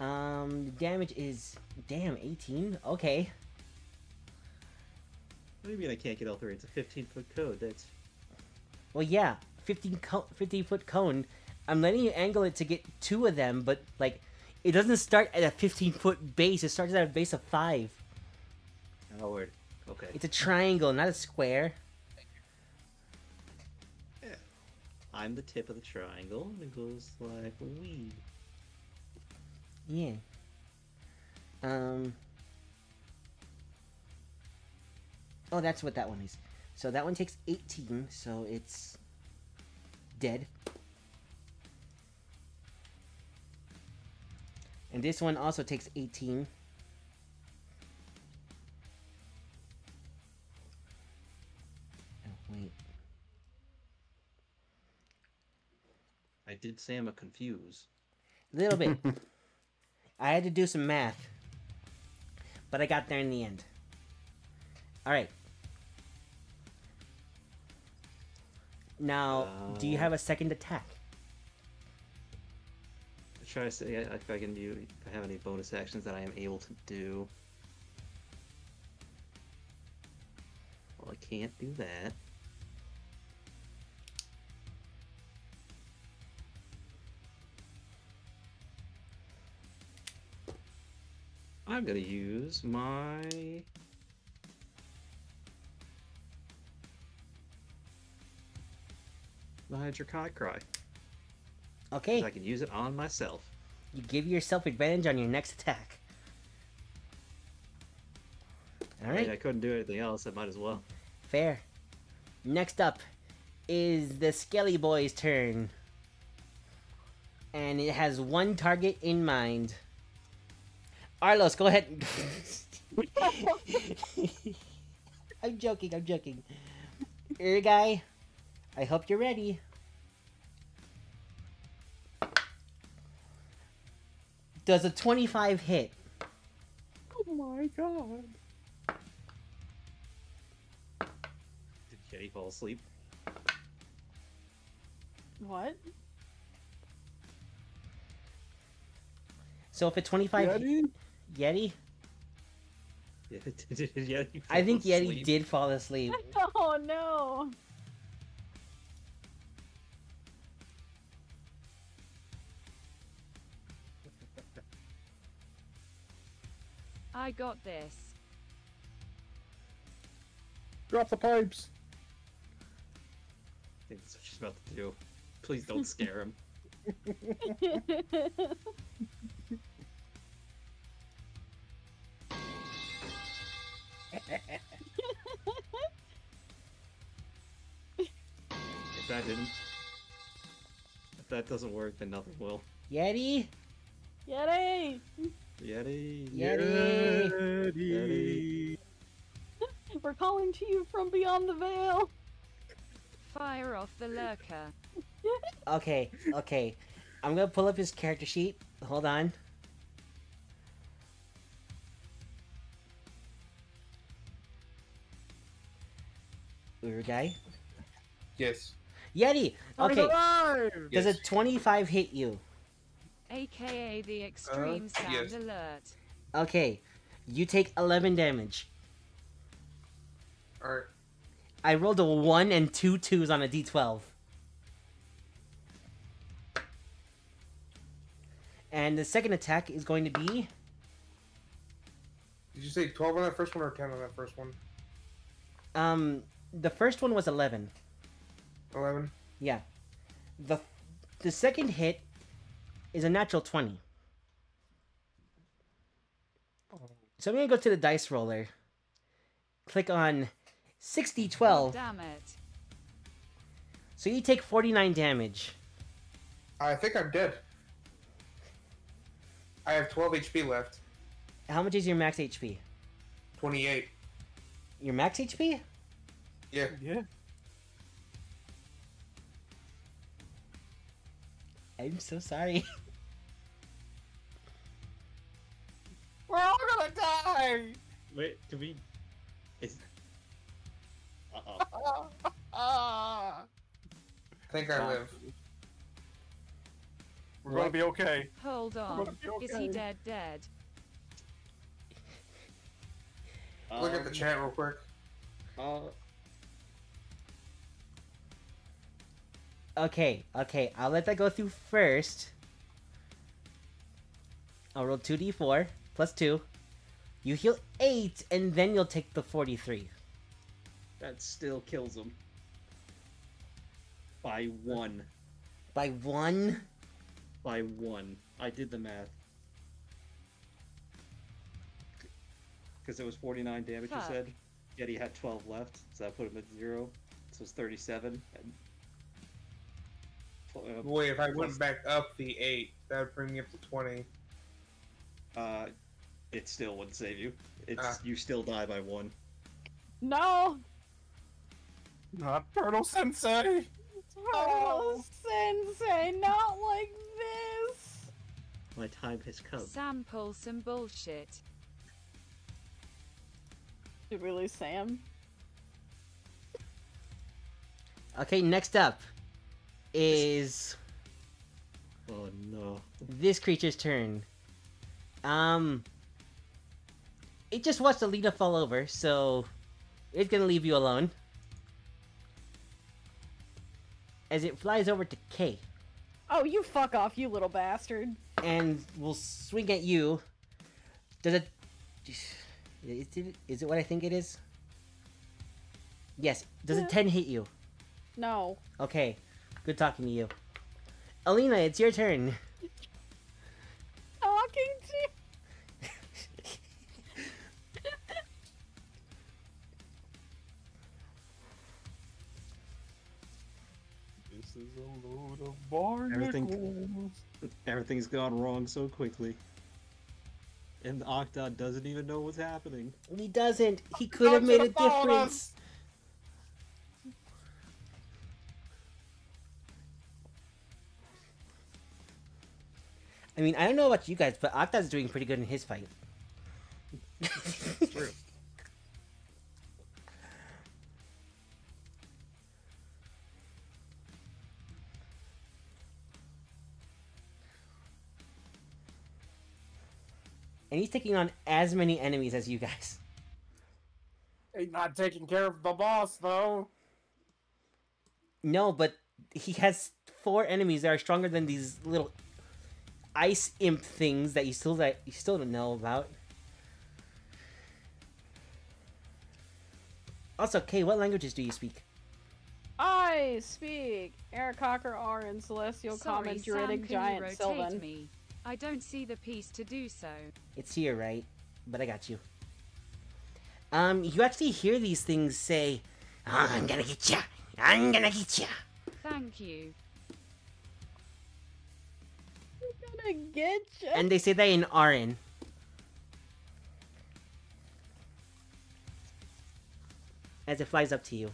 Um, the damage is damn 18. Okay.
what do you mean I can't get all three? It's a 15 foot code. That's
Well, yeah, 15 co- 15 foot cone. I'm letting you angle it to get two of them, but like, it doesn't start at a 15 foot base. It starts at a base of five.
oh word. Okay.
It's a triangle, not a square. Yeah.
I'm the tip of the triangle, and it goes like we.
Yeah. Um. Oh, that's what that one is. So that one takes 18, so it's dead. And this one also takes 18. Oh, wait.
I did say I'm a confuse.
A little bit. I had to do some math. But I got there in the end. Alright. Now, do you have a oh. second attack?
Try to see if I can do if I have any bonus actions that I am able to do. Well, I can't do that. I'm gonna use my my Draconic Cry.
Okay,
I can use it on myself.
you give yourself advantage on your next attack.
I mean,
Alright,
I couldn't do anything else. I might as well.
fair. Next up is the Skelly Boy's turn. And it has one target in mind. Arlos, go ahead. I'm joking, I'm joking. Er guy, I hope you're ready. Does a 25 hit?
Oh my god.
Did Yeti fall asleep?
What?
So if a 25
Yeti?
Yeti?
Yeah, did Yeti
I
fall
think Yeti
asleep?
did fall asleep.
Oh no.
I got this.
Drop the pipes.
I think that's what she's about to do. Please don't scare him. If that didn't, if that doesn't work, then nothing will.
Yeti?
Yeti!
Yeti.
Yeti!
Yeti.
We're calling to you from beyond the veil.
Fire off the lurker.
Okay, okay. I'm gonna pull up his character sheet. Hold on. Urgai.
Yes.
Yeti! Okay.
alive!
Does
Yes.
a 25 hit you?
AKA the extreme sound
yes.
alert.
Okay. You take 11 damage.
Alright.
I rolled a 1 and two twos on a d12. And the second attack is going to be
Did you say 12 on that first one or 10 on that first one?
um the first one was 11.
11?
Yeah. The the second hit is a natural 20. So I'm going to go to the dice roller. Click on 6012.
Damn it.
So you take 49 damage.
I think I'm dead. I have 12 HP left.
How much is your max HP?
28.
Your max HP?
Yeah.
Yeah.
I'm so sorry.
We're all gonna die!
Wait, can we? Is. Uh oh.
Ah, ah.
I think I live.
We're gonna be okay.
Hold on.
gonna
Is he dead dead?
Look at the chat real quick.
Uh,
Okay, okay, I'll let that go through first. I'll roll 2d4 plus 2. You heal 8, and then you'll take the 43.
that still kills him. By one.
By 1?
By one. I did the math. Because it was 49 damage,
Fuck.
you said? Yet he had 12 left, so that put him at zero. So it's 37. And... Uh,
Boy, if I
plus-
went back up the 8, that would bring me up to 20.
Uh, it still wouldn't save you. It's
Ah.
you still die by one.
No!
Not Turtle Sensei!
Oh, Sensei, not like this!
My time has come.
Sam pull some bullshit.
Did we lose Sam?
Okay, next up is
Oh no.
this creature's turn. Um, it just watched Alina fall over, so it's gonna leave you alone. As it flies over to K.
Oh, you fuck off, you little bastard.
and will swing at you. Does it? Is it, is it what I think it is? Yes. Does a 10 hit you?
No.
Okay. Good talking to you. Alina, it's your turn.
Talking to.
This is a load of barnacles.
Everything- Everything's gone wrong so quickly. And Octa doesn't even know what's happening.
He doesn't. He could have made a
should've followed
I mean, I don't know about you guys, but Octa's doing pretty good in his fight.
True.
And he's taking on as many enemies as you guys.
Ain't not taking care of the boss, though.
No, but he has four enemies that are stronger than these little ice imp things that you still that you still don't know about. Also, Kay, what languages do you speak?
I speak Eric Cocker Auran, Celestial
Sorry,
Common
Sam,
Druidic
can
Giant
you rotate
Sylvan.
me? I don't see the piece to do so.
It's here, right? But I got you. Um, you actually hear these things say, "Oh, I'm gonna get ya! I'm gonna get ya!"
Thank you.
Gonna get you.
And they say that in Auran. As it flies up to you.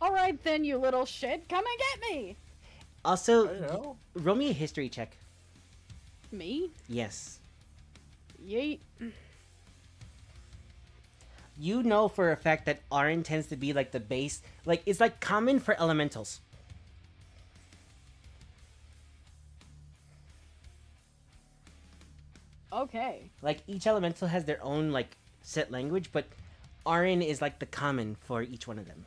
All right then, you little shit, come and get me.
Also,
I know.
roll me a history check.
Me?
Yes.
Yeet.
You know for a fact that Auran tends to be like the base, like it's like common for elementals.
Okay.
Like each elemental has their own like set language, but Auran is like the common for each one of them.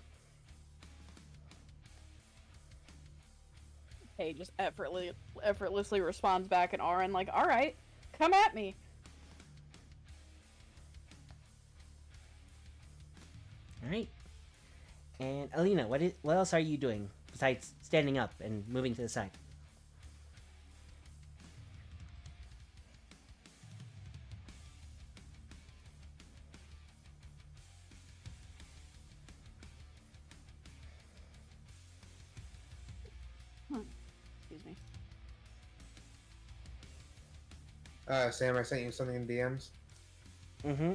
Hey, just effortlessly, effortlessly responds back and Auran like, all right, come at me.
All right. And Alina, what is what else are you doing besides standing up and moving to the side?
Uh, Sam, I sent you something in DMs.
Mm-hmm.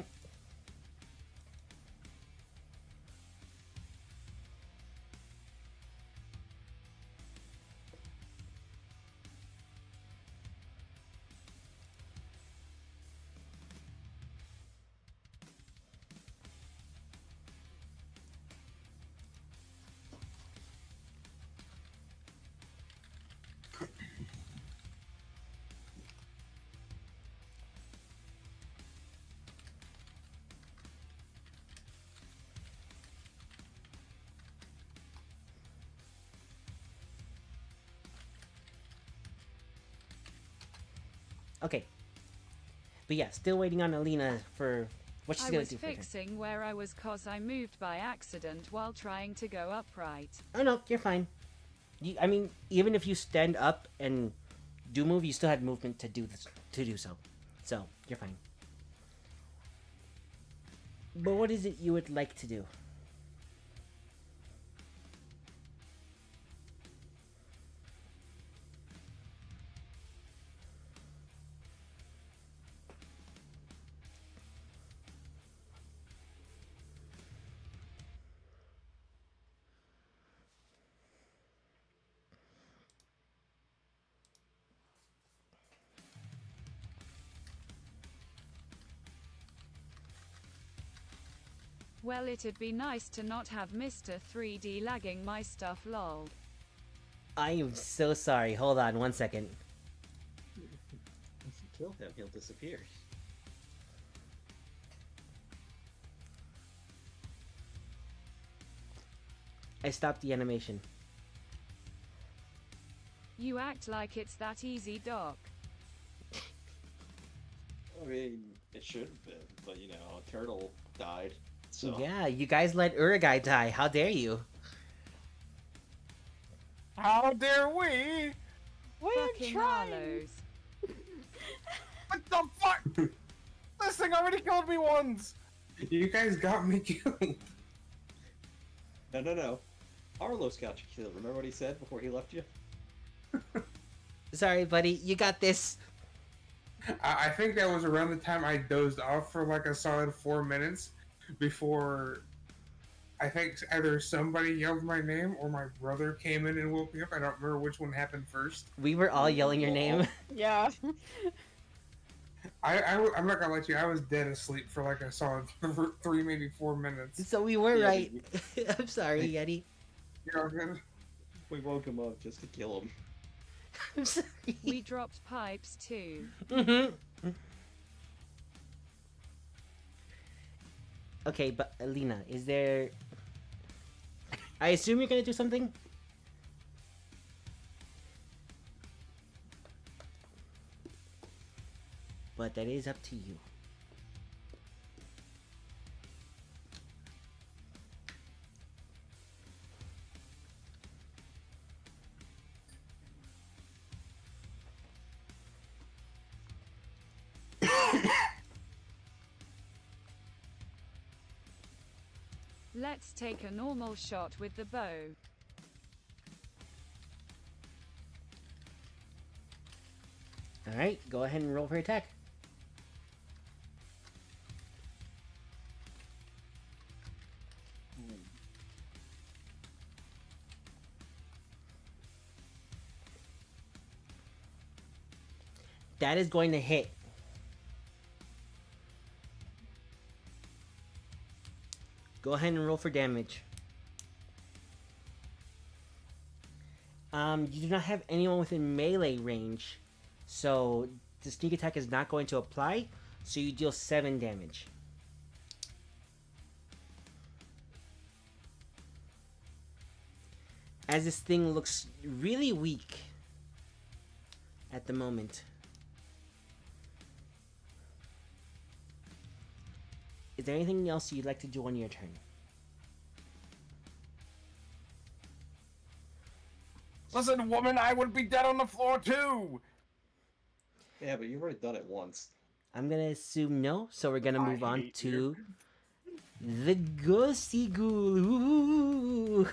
But yeah, still waiting on Alina for what she's
I
gonna do for her.
fixing where I was cause I moved by accident while trying to go upright.
Oh no, you're fine. You, I mean, even if you stand up and do move, you still had movement to do this to do so. So you're fine. But what is it you would like to do?
Well, it'd be nice to not have Mr. 3D lagging my stuff lol.
I am so sorry. Hold on one second.
Kill him, he'll disappear.
I stopped the animation.
You act like it's that easy, Doc.
I mean, it should have been, but you know, a turtle died. So
Yeah, you guys let Urgai die. How dare you?
How dare we?
We're
Fucking
trying.
What the fuck? this thing already killed me once. You guys got me killed.
No, no, no. Arlos got you killed. Remember what he said before he left you?
Sorry, buddy. You got this.
I, I think that was around the time I dozed off for like a solid four minutes before I think either somebody yelled my name or my brother came in and woke me up. I don't remember which one happened first.
We were all yelling your name.
Yeah.
I, I am not gonna let you. I was dead asleep for like a solid three, maybe four minutes.
So we were
Yeah,
right. I'm sorry, Yeti.
You're all good.
We woke him up just to kill him.
I'm sorry.
We dropped pipes too.
Mhm. Okay, but Alina, is there? I assume you're gonna do something. But that is up to you.
Let's take a normal shot with the bow.
All right, go ahead and roll for attack. That is going to hit. Go ahead and roll for damage. Um, you do not have anyone within melee range, so the sneak attack is not going to apply. So you deal seven damage. As this thing looks really weak at the moment. Is there anything else you'd like to do on your turn?
Listen, woman, I would be dead on the floor too.
Yeah, but you've already done it once.
I'm gonna assume no, so we're gonna
I
move on
hate
to the ghosty ghoul.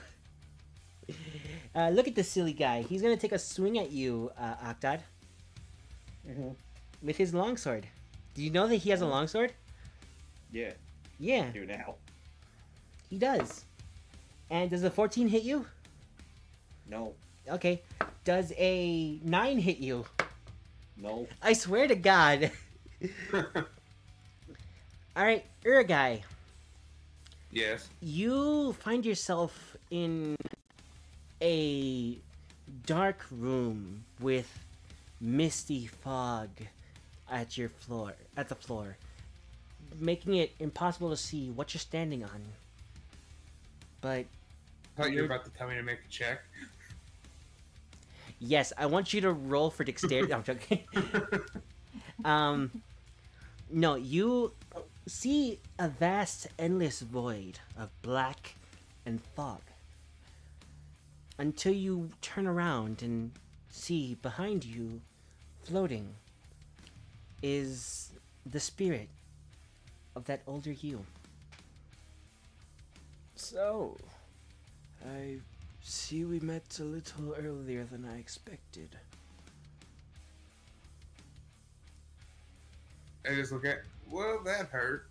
Uh, look at this silly guy. He's gonna take a swing at you, uh, Octod,
Mm-hmm.
with his longsword. Do you know that he has a longsword?
Yeah,
Yeah,
do now.
he does. And does a 14 hit you?
No,
Okay. Does a 9 hit you?
no.
I swear to God. Alright, Urgai.
yes.
you find yourself in a dark room with misty fog at your floor at the floor making it impossible to see what you're standing on. But
I thought you were about to tell me to make a check.
yes i want you to roll for dexterity. I'm joking. Um no you see a vast endless void of black and fog until you turn around and see behind you floating is the spirit of that older you
So, I see we met a little earlier than I expected.
I just look at. Well, that hurt.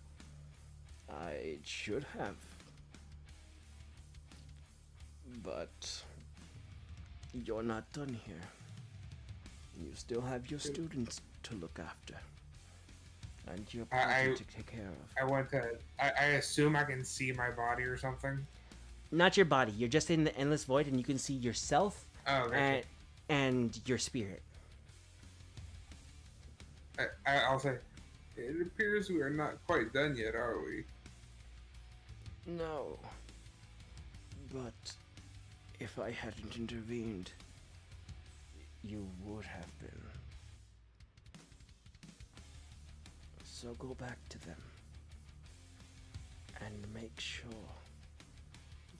I should have. But you're not done here. You still have your students to look after. And your
I- I-
to take care of.
I went to. I, I assume I can see my body or something.
not your body you're just in the endless void and you can see yourself
Oh, gotcha.
and, and your spirit
I, I, I'll say. It appears we are not quite done yet, are we?
No. But if I hadn't intervened, you would have been. So go back to them and make sure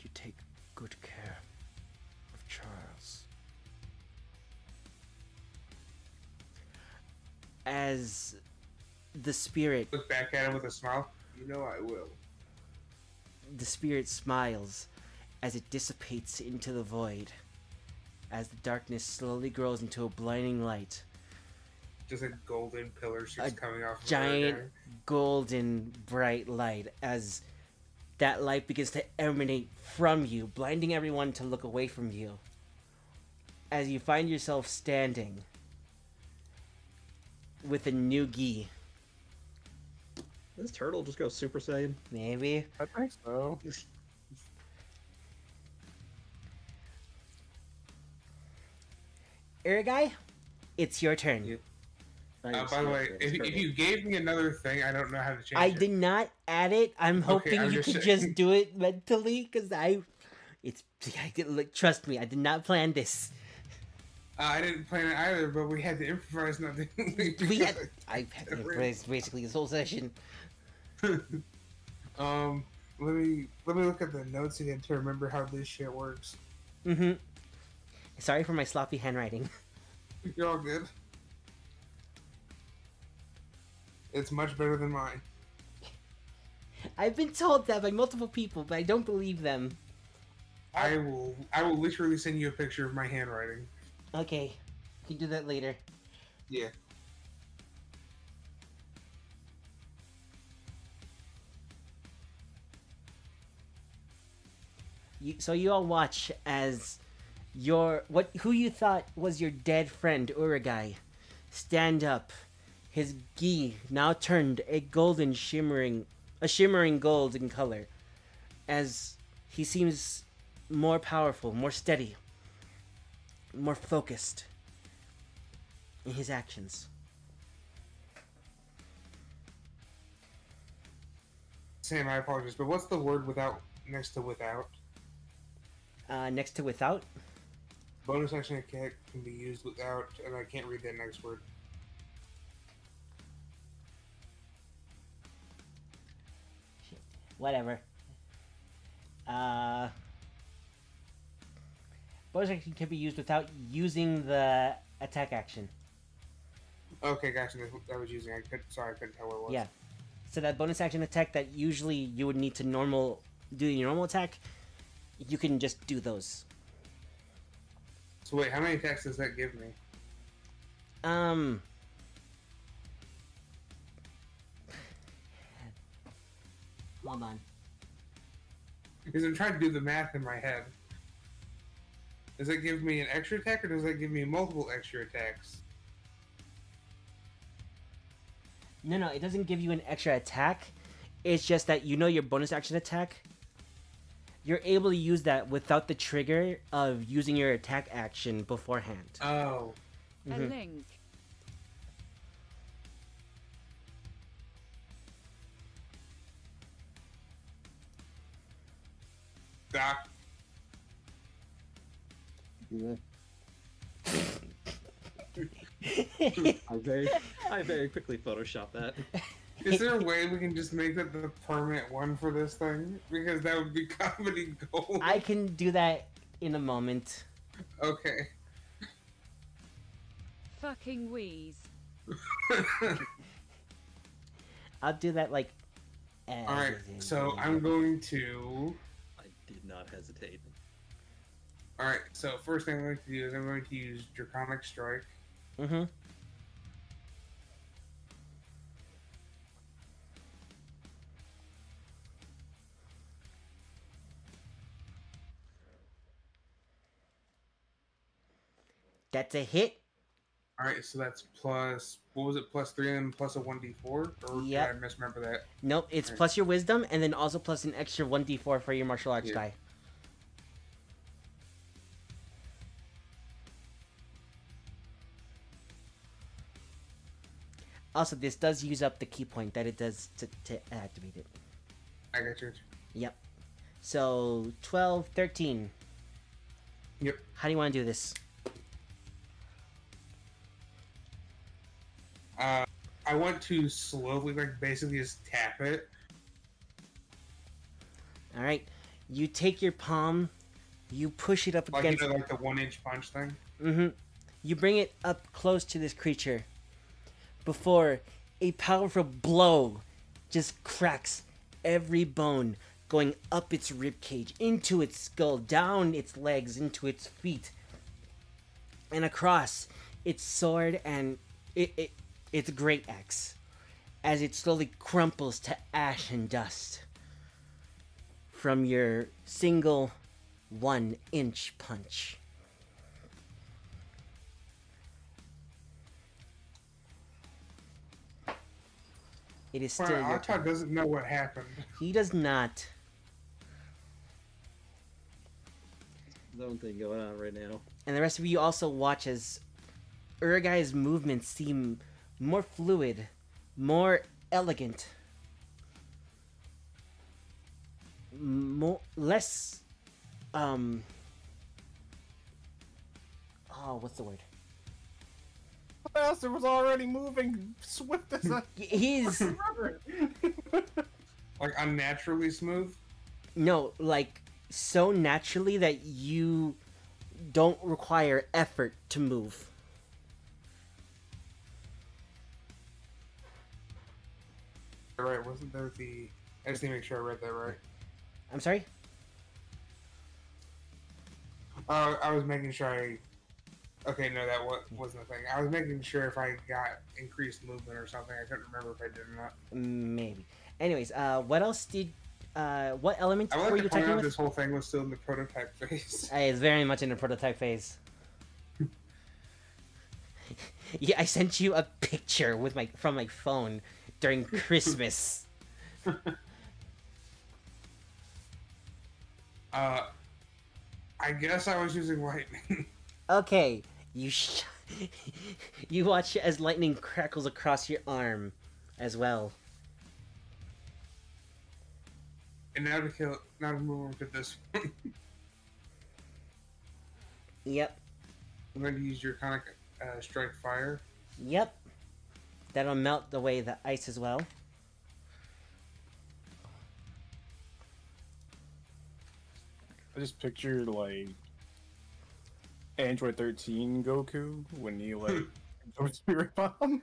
you take good care of Charles.
as the spirit
Look back at him with a smile. You know I will.
the spirit smiles as it dissipates into the void as the darkness slowly grows into a blinding light
Just a golden pillar starts
A
coming off. of
giant
guy.
golden bright light as that light begins to emanate from you, blinding everyone to look away from you. As you find yourself standing with a new gi,
This turtle just goes Super Saiyan.
maybe.
I think so.
Urgai, it's your turn.
Yeah. Uh, by the way, if, if you gave me another thing, I don't know how to change
I
it.
I did not add it. I'm hoping
I'm
you
just
could
saying.
just do it mentally, because I, it's, I did, like, trust me, I did not plan this.
Uh, I didn't plan it either, but we had to improvise nothing.
We had, I had to improvise basically this whole session.
um, let me let me look at the notes again to remember how this shit works.
Mm-hmm. Sorry for my sloppy handwriting.
You're all good. It's much better than mine.
I've been told that by multiple people, but I don't believe them.
I will. I will literally send you a picture of my handwriting.
Okay, we can do that later.
Yeah.
You, so you all watch as your what who you thought was your dead friend Urgai stand up, his gi now turned a golden shimmering a shimmering gold in color, as he seems more powerful, more steady, more focused in his actions.
Sam, I apologize, but what's the word without next to without?
Uh, next to without,
Bonus action attack can be used without, and I can't read that next word.
Whatever. Uh, bonus action can be used without using the attack action.
Okay, gotcha. I was using. I could. Sorry, I couldn't tell what it was.
Yeah. So that bonus action attack that usually you would need to normal do your normal attack, you can just do those.
So wait, how many attacks does that give me?
Um. Hold on.
Because I'm trying to do the math in my head. Does that give me an extra attack, or does that give me multiple extra attacks?
No, no, it doesn't give you an extra attack. It's just that you know your bonus action attack. You're able to use that without the trigger of using your attack action beforehand.
Oh.
A
Mhm.
link.
Doc.
Yeah. I very,
I very quickly photoshopped that.
Is there a way we can just make that the permanent one for this thing? Because that would be comedy gold.
I can do that in a moment.
Okay.
Fucking wheeze.
I'll do that like.
Alright, so I'm going to.
I did not hesitate.
Alright, so first thing I'm going to do is I'm going to use Draconic Strike.
Mm-hmm. That's a hit.
Alright, so that's plus. What was it? Plus 3 and plus a 1d4? Or
Yep.
did I misremember that?
Nope, it's
Alright.
plus your wisdom and then also plus an extra 1d4 for your martial arts
Yeah.
die. Also, this does use up the key point that it does to, to activate it.
I got you.
Yep. So, 12, 13.
Yep.
How do you want to do this?
Uh, I want to slowly, like, basically just tap it.
All right. You take your palm, you push it up
Like, you
against.
know, like the one inch punch thing.
Mm-hmm. You bring it up close to this creature before a powerful blow just cracks every bone going up its rib cage, into its skull, down its legs, into its feet, and across its sword and it, it its great axe as it slowly crumples to ash and dust from your single one inch punch. It is still
Well,
your
Atta
turn.
doesn't know what happened.
He does not.
Zone thing going on right now.
And the rest of you also watch as Urgai's movements seem more fluid, more elegant, more less um oh what's the word
The bastard was already moving swift as a
he's
river.
Like, unnaturally smooth.
no like so naturally that you don't require effort to move
Right, wasn't there the I just need to make sure I read that right.
I'm sorry.
Uh, I was making sure I. Okay, no, that wa- wasn't the thing. I was making sure if I got increased movement or something. I couldn't remember if I did or not.
Maybe. Anyways, uh, what else did? Uh, what
would
were
like
you
to point
attacking
out
with?
this whole thing was still in the prototype phase.
It's very much in the prototype phase. yeah, I sent you a picture with my from my phone during Christmas.
Uh, I guess I was using lightning.
okay, you sh- you watch as lightning crackles across your arm, as well.
and now to kill, now to move over to this one.
Yep,
I'm going to use Draconic uh, strike fire.
yep. That'll melt away the ice as well.
I just pictured like Android 13 Goku when he like absorbed Spirit Bomb.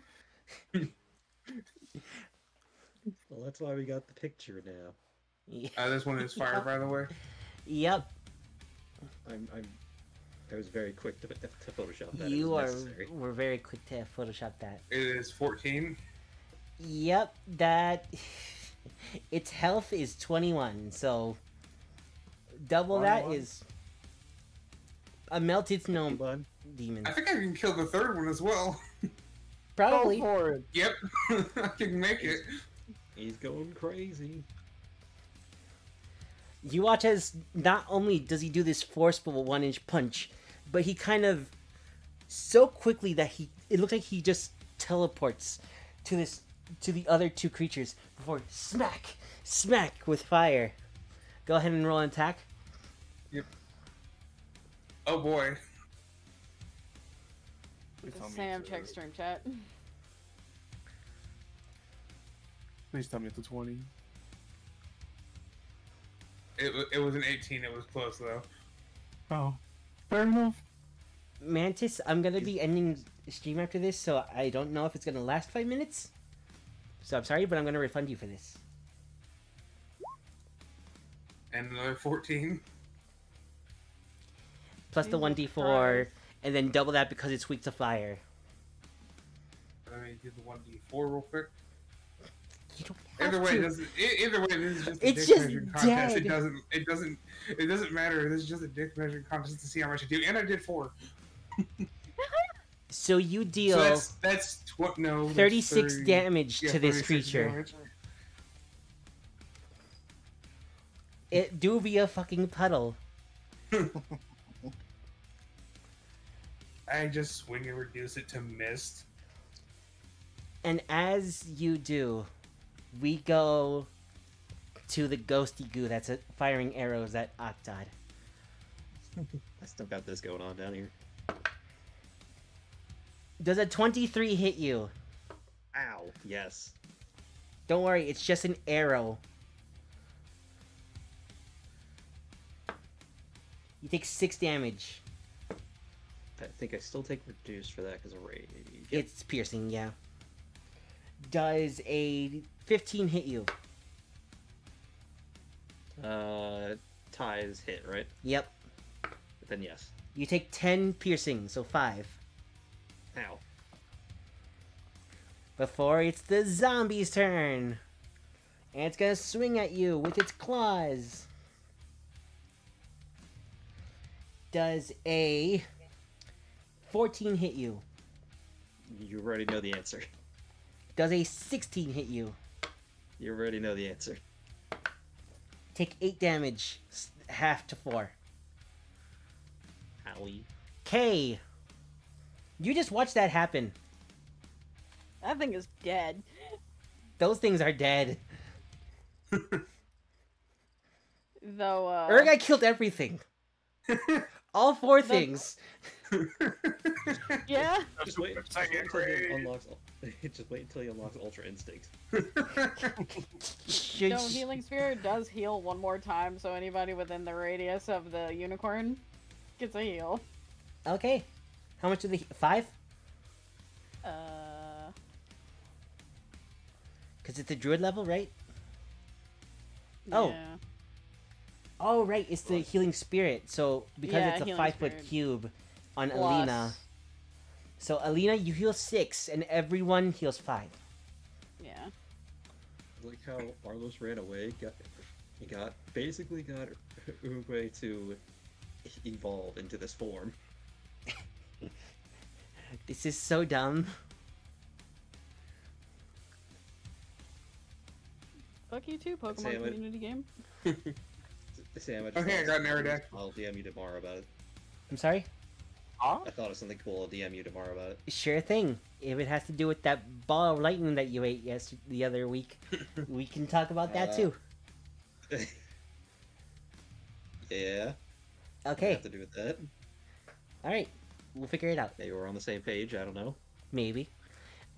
Well, that's why we got the picture now.
Y-
Uh, this one is fire, by the way.
Yep,
I'm, I'm, I was very quick to, to Photoshop that.
you are
was necessary.
were very quick to Photoshop that.
It is 14.
Yep, that its health is 21, so double that
21?
is a melted snow
Bud.
demon.
I think I can kill the third one as well.
Probably.
Go for it.
Yep, I can make it.
He's going crazy.
You watch as not only does he do this forceful one inch punch, but he kind of so quickly that he it looks like he just teleports to this to the other two creatures before smack smack with fire. Go ahead and roll an attack. Yep.
Oh boy.
Please tell me
Sam
it's a-
check stream chat.
Please tell me it's a 20.
It, it was an 18. It was close though.
Oh, fair enough.
Mantis, I'm gonna be ending stream after this, so I don't know if it's gonna last five minutes. So I'm sorry, but I'm gonna refund you for this.
And another 14.
Plus the one d4, and then double that because it's weak to fire.
Let me do the 1d4 real quick.
You don't have
Either way,
to.
either way, this is just a
It's
dick
just
measuring contest. It doesn't. It doesn't. It doesn't matter. This is just a dick measuring contest to see how much I do, and I did four.
So you deal
So that's that's tw- no.
36
30
damage
yeah,
to this creature.
damage.
It do be a fucking puddle.
I just swing and reduce it to mist.
And as you do, we go to the ghosty goo that's firing arrows at Octod.
I still got this going on down here.
Does a 23 hit you?
Ow. Yes.
Don't worry, it's just an arrow. You take 6 damage.
I think I still take reduced for that because of rage. Yep.
It's piercing, yeah. Does a 15 hit you?
Uh, ties hit right.
Yep.
Then yes.
You take 10 piercing, so 5.
Ow.
Before it's the zombie's turn. And it's gonna swing at you with its claws. Does a 14 hit you?
You already know the answer.
Does a 16 hit you?
You already know the answer.
Take 8 damage, half to 4.
Owie.
K! You just watch that happen.
That thing is dead.
Those things are dead.
Though, uh.
Urgai killed everything. All four
The-
things.
Yeah?
Just wait. Just wait until he unlocks. Just wait until he unlocks Ultra Instinct.
No, Healing Spirit does heal one more time, so anybody within the radius of the unicorn gets a heal.
Okay. How much do the Five?
Uh.
Because it's a druid level, right? Oh.
Yeah.
Oh right, it's the healing spirit. So because
Yeah,
it's a
healing
five foot cube on
Plus-
Alina. So Alina, you heal six, and everyone heals five.
Yeah.
Like how Arlos ran away, got he got basically got Urgai to evolve into this form.
This is so dumb.
Fuck you too, Pokemon
Sam, it-
community game.
Sam, I just
Okay, I got
of
an
something
Aerodactyl.
I'll DM you tomorrow about it.
I'm sorry.
Huh?
I thought of something cool. I'll DM you tomorrow about it.
Sure thing. If it has to do with that ball of lightning that you ate yes the other week, we can talk about that
Uh,
too.
yeah.
Okay.
Have to do with that.
All right. We'll figure it out.
Maybe we're on the same page. I don't know.
Maybe.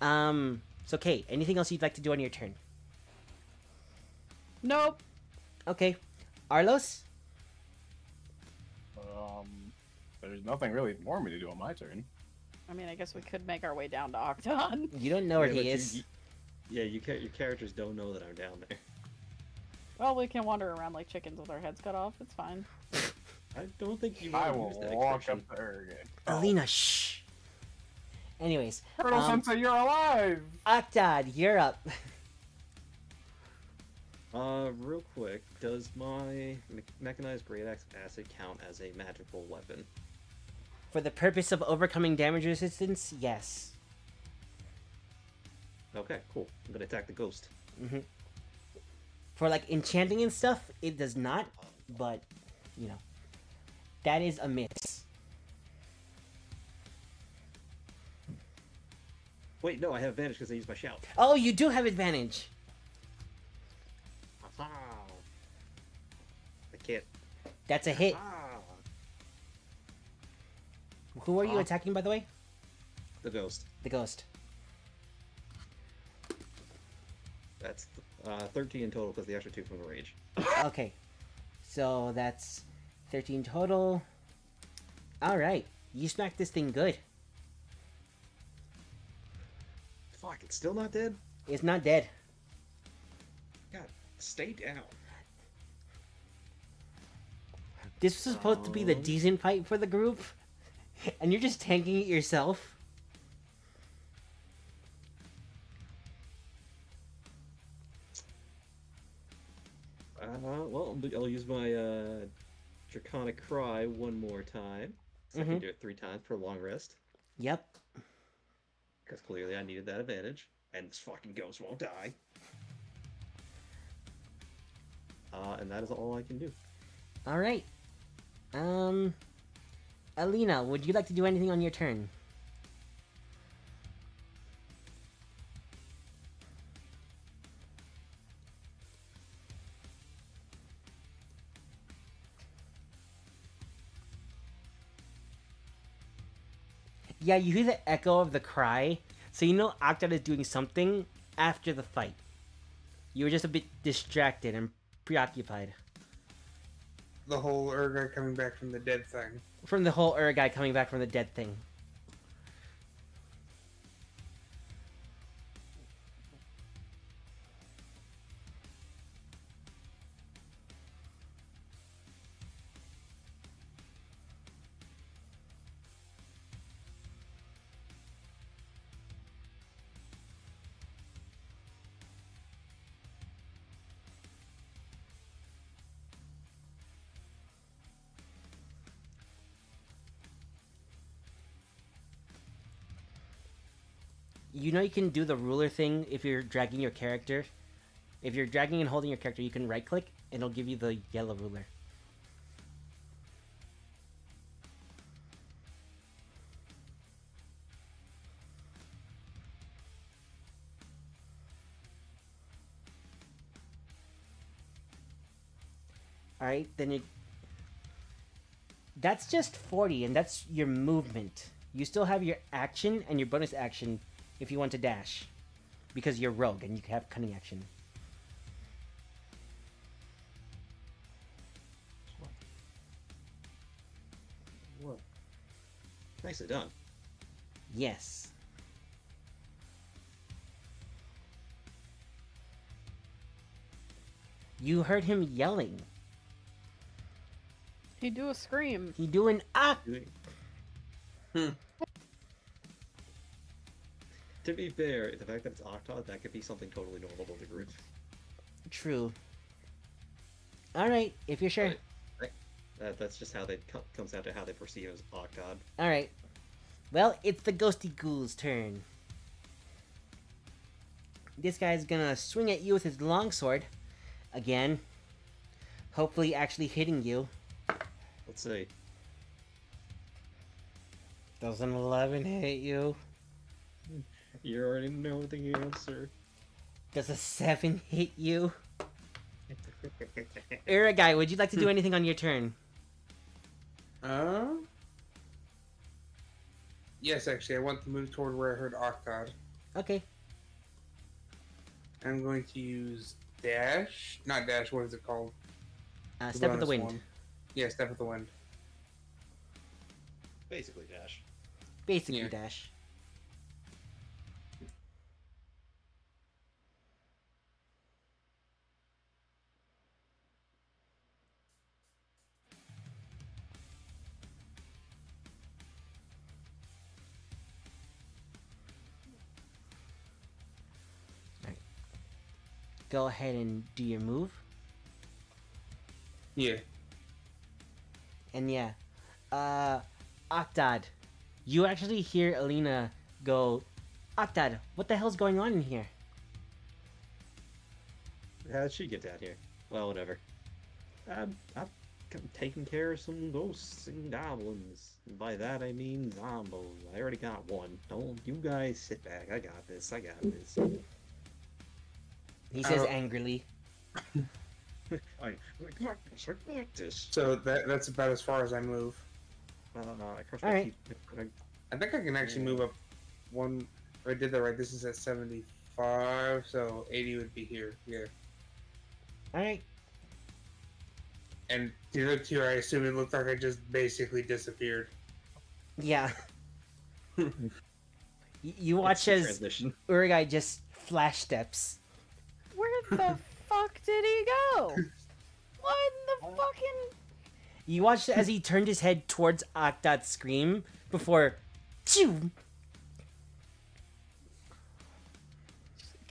Um. So, Kate, anything else you'd like to do on your turn?
Nope.
Okay. Arlos.
Um, there's nothing really for me to do on my turn.
I mean, I guess we could make our way down to Octon.
You don't know where
Yeah,
he
but you-
is.
you- yeah, you ca- your characters don't know that I'm down there.
Well, we can wander around like chickens with our heads cut off. It's fine.
I don't think you
I
want to
will
use that
walk
expression.
up there again.
Alina, shh. Anyways,
Turtle
um,
Sensei, you're alive!
Octad, you're up.
Uh, real quick, does my me- mechanized great axe acid count as a magical weapon?
For the purpose of overcoming damage resistance, yes.
Okay, cool. I'm gonna attack the ghost.
hmm For like enchanting and stuff, it does not, but you know, that is a miss.
Wait, no, I have advantage because I used my shout.
Oh, you do have advantage.
I can't.
That's a hit. Who are you attacking, by the way?
the ghost.
The ghost.
That's uh, 13 total because the extra two from the rage.
Okay, so that's thirteen total. All right, you smacked this thing good.
Fuck, it's still not dead?
It's not dead.
God, stay down.
This was supposed to be the
Um.
decent fight for the group, and you're just tanking it yourself.
Uh, well, I'll use my uh, Draconic Cry one more time. So I
Mhm.
can do it three times for a long rest.
Yep.
Because clearly I needed that advantage. And this fucking ghost won't die. Uh, and that is all I can do.
All right. Um, Alina, would you like to do anything on your turn? Yeah, you hear the echo of the cry, so you know Octad is doing something after the fight. You were just a bit distracted and preoccupied
The whole Urga coming back from the dead thing.
from the whole Urgai coming back from the dead thing. You know you can do the ruler thing if you're dragging your character. If you're dragging and holding your character, you can right click and it'll give you the yellow ruler. Alright, then you that's just 40 and that's your movement you still have your action and your bonus action if you want to dash because you're rogue and you have cunning action
What? Nicely done.
yes You heard him yelling.
He do a scream.
He doing ah.
To be fair, the fact that it's Octod, that could be something totally normal to the group.
True. All right, if you're sure.
That, that's just how they co- comes down to how they perceive as Octod.
All right. Well, it's the ghosty ghoul's turn. This guy's gonna swing at you with his longsword again. Hopefully, actually hitting you.
Let's see.
Does an 11 hit you?
You already know the answer.
Does a 7 hit you? Urgai, would you like to do anything on your turn?
Uh, yes, actually, I want to move toward where I heard Octod.
Okay.
I'm going to use dash, not dash. What is it called?
Uh, step of the wind.
one. Yeah, step of the wind.
Basically, Dash.
Basically,
Yeah.
dash. Go ahead and do your move.
Yeah.
And yeah, uh, Octad, you actually hear Alina go, Octad, what the hell's going on in here?
How did she get down here? Well, whatever. I'm, I'm taking care of some ghosts and goblins. And by that I mean zombos. I already got one. Don't you guys sit back. I got this. I got this.
He says
Uh,
angrily.
I, I got this. I got this.
So that that's about as far as I move.
Uh, I crossed
All
my
right.
I-
I think I can actually move up one. I did that right, this is at 75, so 80 would be here. Yeah.
Alright,
And the other two, I assume it looked like I just basically disappeared.
yeah. You watch
Instant
as
transition.
Urgai just flash steps.
Where the fuck did he go? What in the fucking?
You watched as he turned his head towards Octad's scream before. Chew!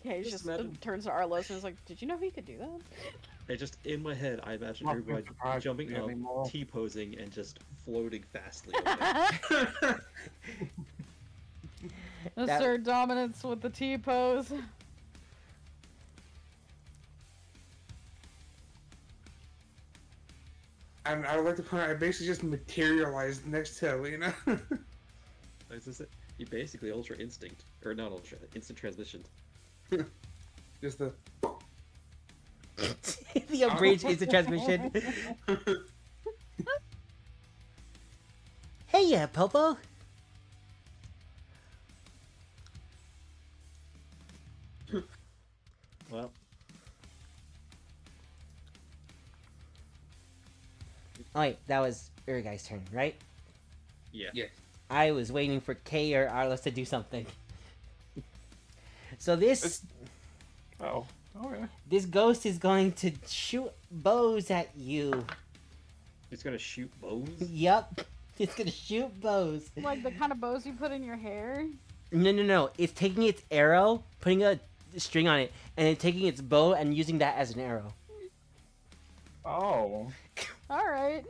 Okay, he
Just
just
imagine-
turns to Arlos and is like, "Did you know he could do that?"
It just in my head, I imagine
Not
everybody jumping up,
anymore.
T posing, and just floating fastly. away.
That-
Mr. Dominance with the T pose.
And I would like to point out, I basically just materialized next to Alina.
Is this it? You basically ultra instinct, or not ultra, instant transmission.
just the.
the is instant transmission. hey, yeah, Popo.
Well,
Oh, wait, that was Urgai's turn, right?
yeah.
Yeah.
I was waiting for Kay or Arlos to do something. So this
It's- Oh, oh okay.
this ghost is going to shoot bows at you.
It's gonna shoot bows.
Yup. It's gonna shoot bows.
like the kind of bows you put in your hair.
No, no, no. It's taking its arrow, putting a string on it, and then taking its bow and using that as an arrow.
Oh.
All right.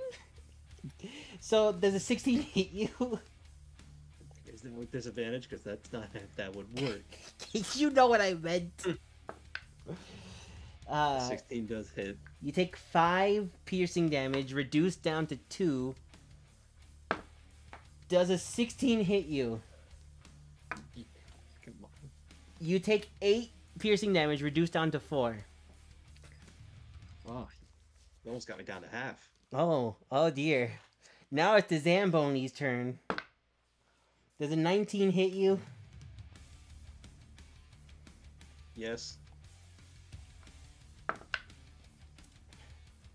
So does a 16 hit you?
Is there with disadvantage? Because that's not how that would work.
you know what I meant. Uh,
16 does hit.
you take five piercing damage, reduced down to two. Does a 16 hit you?
Come on.
You take eight piercing damage, reduced down to four.
Oh, you almost got me down to half.
Oh, oh dear. Now it's the Zamboni's turn. Does a 19 hit you?
Yes.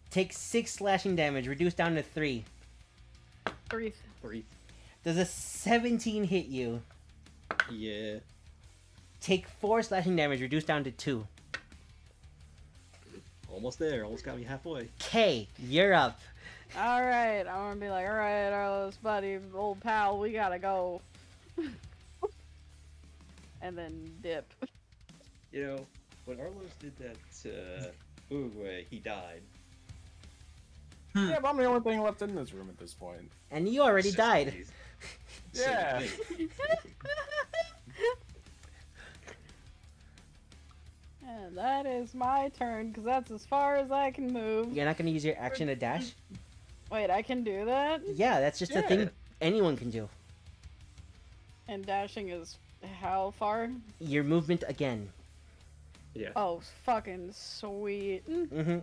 Take six slashing damage, reduced down to three.
Three.
Three.
Does a 17 hit you?
Almost there. Almost got me halfway.
K, you're up.
All right, I'm gonna be like, all right, Arlos, buddy, old pal, we gotta go. and then dip.
You know, when Arlos did that uh, to Urgai, he died. Hmm.
Yeah, but I'm the only thing left in this room at this point.
And you already
Six
died.
Yeah.
and that is my turn, because that's as far as I can move.
You're not gonna use your action to dash?
Wait, I can do that?
Yeah, that's just a thing anyone can do.
And dashing is how far?
Your movement again.
Yeah.
Oh, fucking sweet.
Mm-hmm.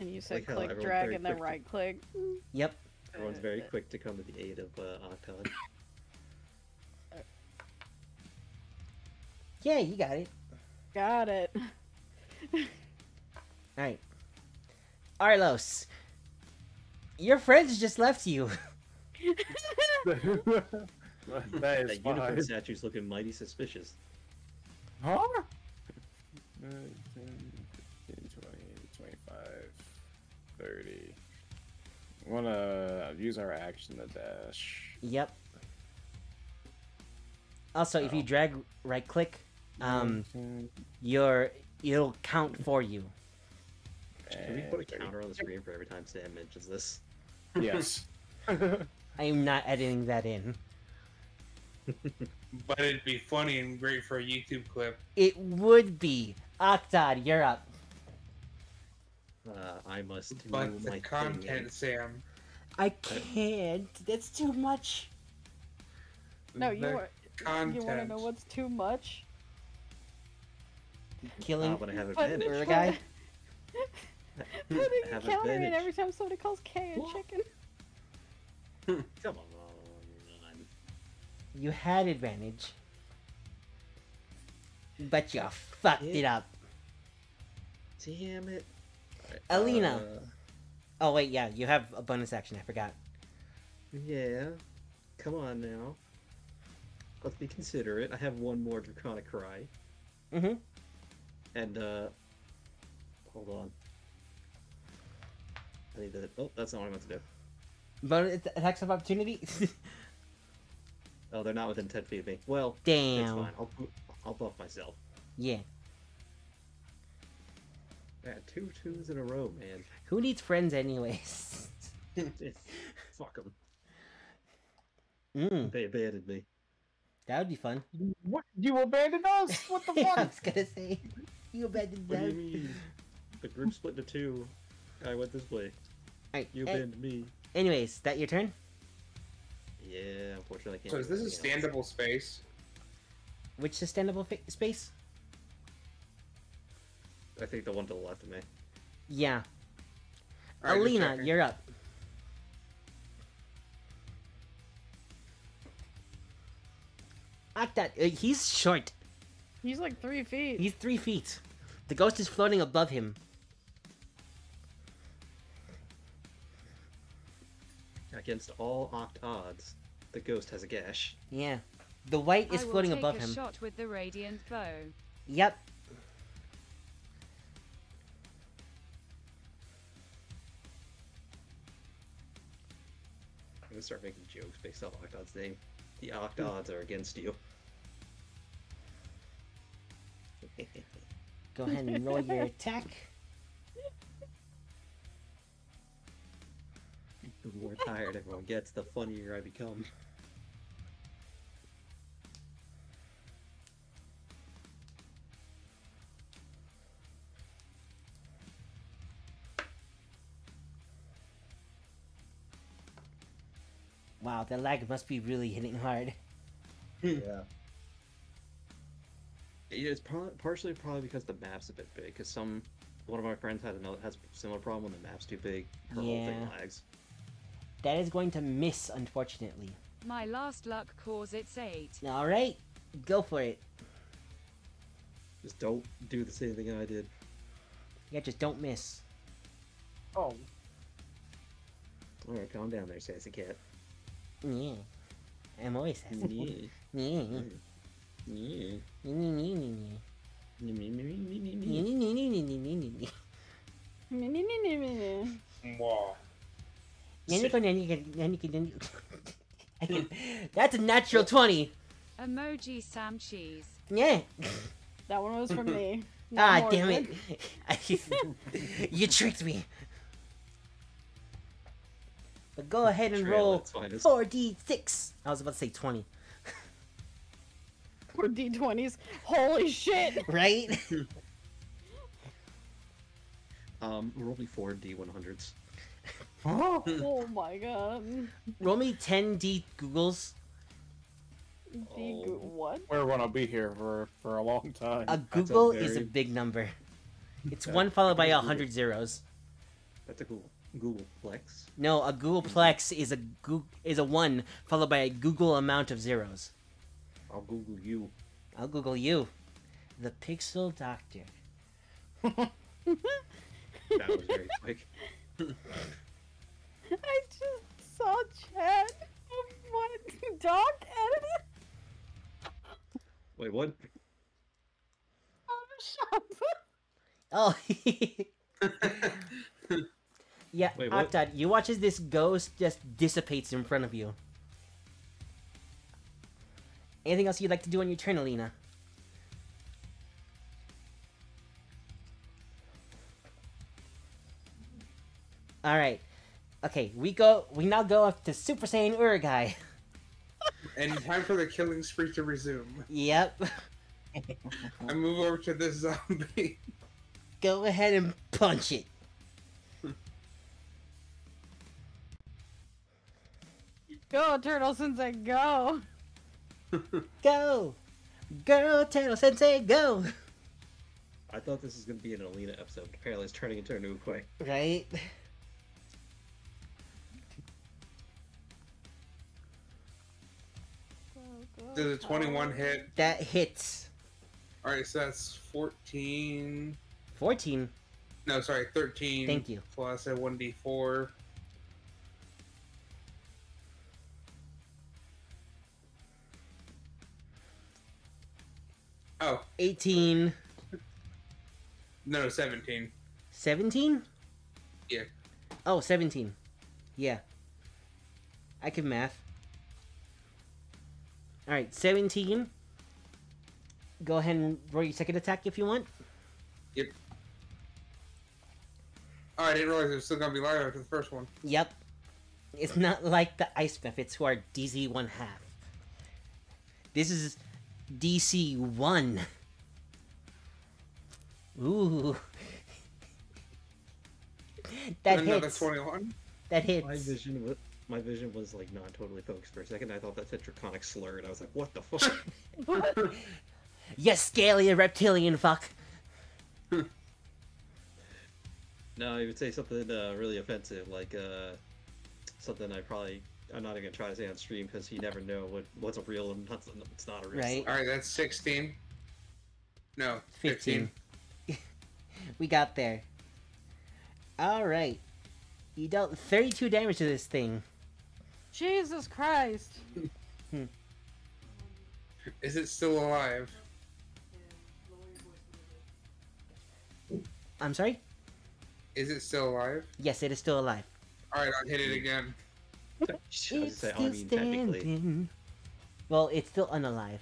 And you said
Like
click, drag, and then right click.
Yep.
Everyone's very quick to come to the aid of uh, Octod.
Yeah, you got it.
Got it.
Alright. Arlos. Your friends just left you.
that is
That unicorn statue's looking mighty suspicious.
Huh?
9, 10, 15, 20, 25, 30. I want to use our action to dash.
Yep. Also, if you
Oh.
drag right click, um, your it'll count for you.
Can we put a counter on the screen for every time Sam mentions this?
Yes.
I am not editing that in.
But it'd be funny and great for a YouTube clip.
It would be Octod. You're up.
Uh, I must do
But
my
the
thing.
content, Sam.
I can't. That's too much.
No, you
The
want you want to know what's too much?
Killing
Uh, but I have
But-
advantage.
for a guy.
Putting
I
a
have
counter in
advantage.
every time somebody calls K a chicken.
Come on.
You had advantage, but you fucked it up.
Damn it.
Alina.
Uh,
Oh wait, yeah, you have a bonus action. I forgot.
yeah. Come on now. Let's be considerate. I have one more Draconic Cry.
Mm-hmm.
And, uh. Hold on. I need to. Oh, that's not what I meant to do.
Bonus attacks of opportunity.
Oh, they're not within 10 feet of me. Well, it's
Damn.
fine. I'll, bu- I'll buff myself.
Yeah.
Yeah, two twos in a row, man.
Who needs friends anyways?
Fuck them.
Mm,
They abandoned me.
that would be fun.
What? You abandoned us? What the
Yeah, I
fuck?
was gonna say. You abandoned
What do you mean? The group split into two. I went this way.
Alright,
You
a-
abandoned me.
anyways, that your turn?
Yeah, unfortunately, I can't.
So is this a
anything else.
standable space?
Which sustainable fa- space?
I think the one to the left of me.
Yeah.
Alright, just
Alina, you're up. Octod, uh, he's short.
He's like three feet.
He's three feet. The ghost is floating above him.
Against all oct odds, the ghost has a gash.
Yeah. The wight is
I will
floating
take
above
a
him.
shot with the radiant bow.
Yep.
I'm gonna start making jokes based off Octod's name. The oct odds are against you.
Go ahead and roll your attack.
the more tired everyone gets, the funnier I become.
Wow, that lag must be really hitting hard.
yeah. It's probably, partially probably because the map's a bit big. Because some, one of my friends had another has a similar problem when the map's too big. Her whole thing lags.
That is going to miss, unfortunately.
My last luck cause it's 8.
Alright, go for it.
Just don't do the same thing I did.
Yeah, just don't miss.
Oh,
All right, calm down there, sassy cat.
Yeah. I'm always sassy.
Yeah.
Yeah.
Yeah.
Yeah, That's a natural 20.
Emoji Sam Cheese.
Yeah.
That one was from me. Not
Ah, damn
good.
it. you tricked me. But go ahead and roll
at
4d6. I was about to say 20.
Or D20s. Holy shit!
Right?
Um, roll me four D100s.
Oh my god.
roll me 10d Googols.
D-
Oh.
what?
We're gonna be here for for a long time.
A
a
Googol is a big number. It's
Yeah,
one followed by a hundred zeros.
That's a Googol Google Flex.
No, a Googolplex is a Goo- is a one followed by a Googol amount of zeros.
I'll Google you.
I'll Google you. The Pixel Doctor.
That was very quick.
I just saw chat of what Doc edited
Wait, what?
Oh. yeah,
Wait, what?
Octod, you watch as this ghost just dissipates in front of you. Anything else you'd like to do on your turn, Alina? Alright. Okay, we go we now go up to Super Saiyan Urgai.
And time for the killing spree to resume.
Yep.
I move over to this zombie.
Go ahead and punch it.
Go, Turtle Sensei, go!
Go! Girl Turtle Sensei, go!
I thought this was gonna be an Alina episode. Apparently, it's turning into a new Ukwe.
Right?
Does a 21 hit?
That hits.
Alright, so that's 14.
14.
No, sorry, 13.
Thank you.
Plus a 1d4. Oh,
18.
no, 17.
17?
Yeah.
Oh, 17. Yeah. I can math. Alright, 17. Go ahead and roll your second attack if you want. Yep.
Oh, I didn't realize it was still gonna be live after the first one.
Yep. It's not like the Ice Mephits who are DC 1 half. This is DC 1. Ooh. that
Another
hits.
21.
That hits.
My vision was my vision was like not totally focused for a second. I thought that said draconic slur, and I was like, "What the fuck?"
You scaly reptilian fuck.
no, I would say something uh, really offensive, like uh, something I probably I'm not even gonna try to say on stream because you never know what what's a real and what's it's not a real.
Right.
slur.
Alright, that's 16. No, 15.
15. we got there. Alright. You dealt 32 damage to this thing.
Jesus Christ!
Is it still alive?
I'm sorry?
Is it still alive?
Yes, it is still alive.
Alright, I'll hit it again.
I was gonna I mean, technically,
Well, it's still unalive.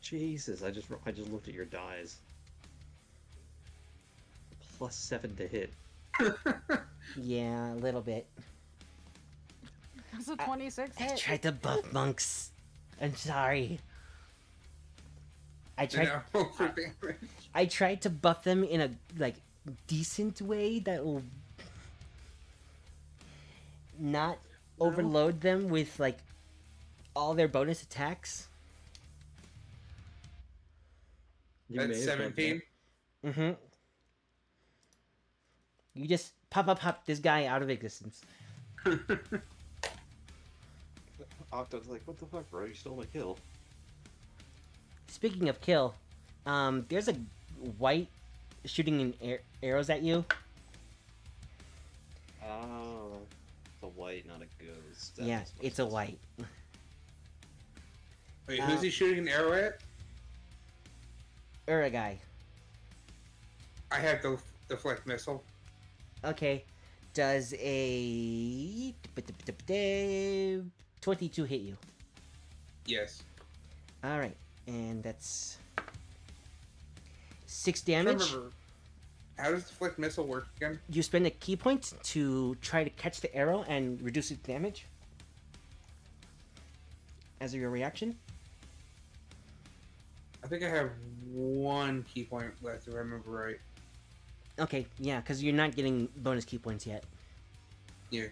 Jesus, I just I just looked at your dies. Plus seven to hit.
Yeah, a little bit.
That's a 26
I
hit.
tried to buff monks. I'm sorry. I tried
know, for.
I tried to buff them in a like decent way that will not overload them with like all their bonus attacks.
You
That's 17.
Mm-hmm. You just pop up pop this guy out of existence.
Octo's like, what the fuck, bro? You stole my kill.
Speaking of kill, um, there's a wight shooting in air- arrows at you.
Oh, it's a wight, not a ghost. That
yeah,
makes more
it's a wight.
Wait,
Uh,
who's he shooting an arrow at?
Urgai.
I have the deflect missile.
Okay. Does a 22 hit you?
Yes.
All right, and that's six damage.
How does the deflect missile work again?
You spend a ki point to try to catch the arrow and reduce its damage as your reaction.
I think I have one ki point left, if I remember right.
Okay, yeah, because you're not getting bonus ki points yet.
Yeah.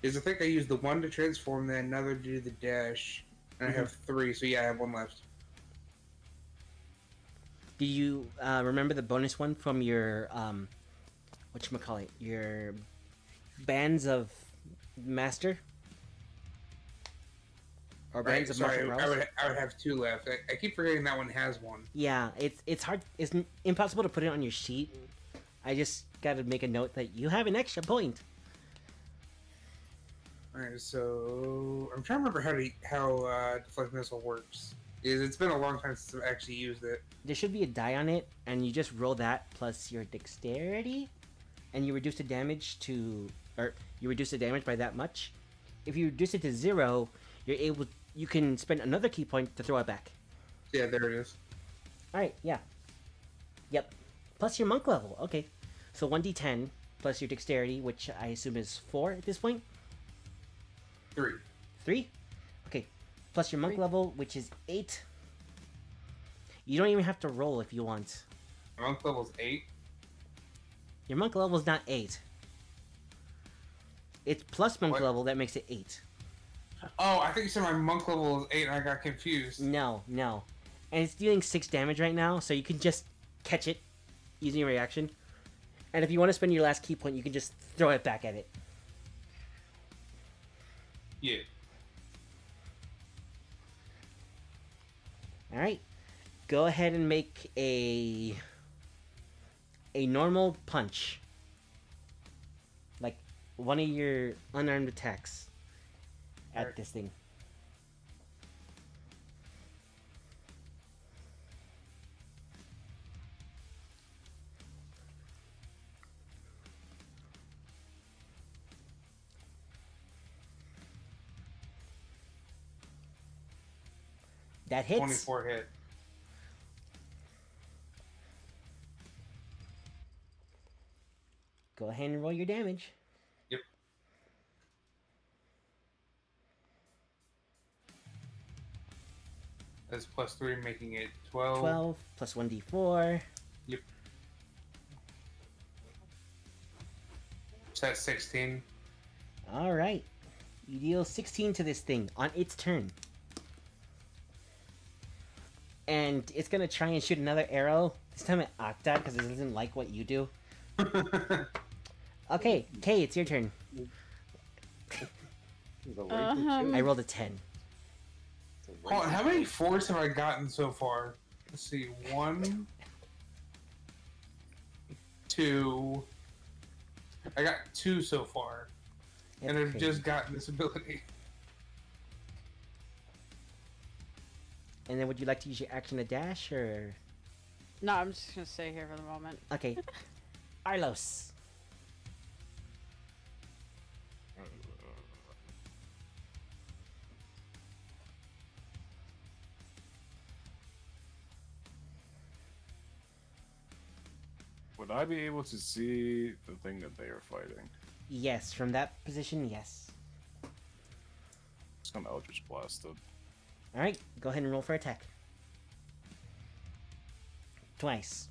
Because I think I used the one to transform, then another to do the dash, and I mm-hmm. have three, so yeah, I have one left.
Do you uh, remember the bonus one from your um, what you call it? Your bands of master or
Right,
bands of
so I,
martial
I
prowess?
would, I would have two left. I, I keep forgetting that one has one.
Yeah, it's it's hard. It's impossible to put it on your sheet. I just got to make a note that you have an extra point.
Alright, so I'm trying to remember how to how uh, deflect missile works. Is it's been a long time since I've actually used it.
There should be a die on it, and you just roll that plus your dexterity, and you reduce the damage to, or you reduce the damage by that much. If you reduce it to zero, you're able. You can spend another ki point to throw it back.
Yeah, there it is.
All right, yeah. Yep. Plus your monk level. Okay. So 1d10 plus your dexterity, which I assume is 4 at this point.
Three.
3? Okay. Plus your monk
Three.
level, which is 8. You don't even have to roll if you want.
Your Monk level's eight.
Your monk level is not 8. It's plus monk
What?
level that makes it 8.
Oh, I think you said my monk level is eight, and I got confused.
No, no. And it's dealing 6 damage right now, so you can just catch it using your reaction. And if you want to spend your last ki point, you can just throw it back at it.
Yeah.
All right. Go ahead and make a a normal punch. Like one of your unarmed attacks at
Alright.
this thing. That hits.
Twenty-four hit.
Go ahead and roll your damage.
Yep. That's plus three, making it twelve.
12 plus 1d4.
So that's sixteen.
All right. You deal 16 to this thing on its turn. And it's going to try and shoot another arrow. This time at Octa because it doesn't like what you do. Okay, Kay, it's your turn.
The
Uh-huh.
I rolled a 10.
Hold on, how many fours have I gotten so far? Let's see. One, two. I got two so far, and I've
crazy.
just gotten this ability.
And then would you like to use your action to dash or.
No, I'm just gonna stay here for the moment.
Okay. Arlos.
Would I be able to see the thing that they are fighting?
Yes, from that position, yes.
It's gonna Eldritch Blast it.
Alright, go ahead and roll for attack. Twice.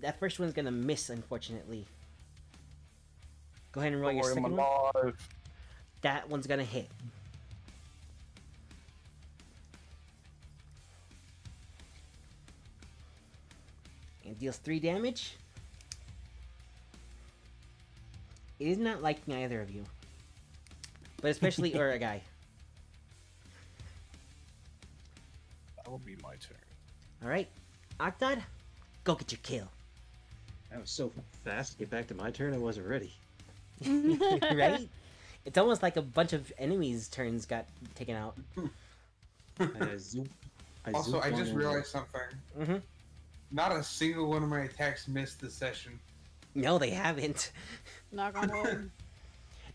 That first one's gonna miss, unfortunately. Go ahead and roll
Don't
your second one. That one's gonna hit. And deals three damage. It is not liking either of you. But especially Urgai.
That will be my turn.
Alright. Octod, go get your kill.
That was so fast. to Get back to my turn. I wasn't ready.
right? It's almost like a bunch of enemies' turns got taken out.
I zoom. I
Also, I just
in.
realized something.
Mm-hmm.
Not a single one of my attacks missed the session.
No, they haven't.
Knock on wood.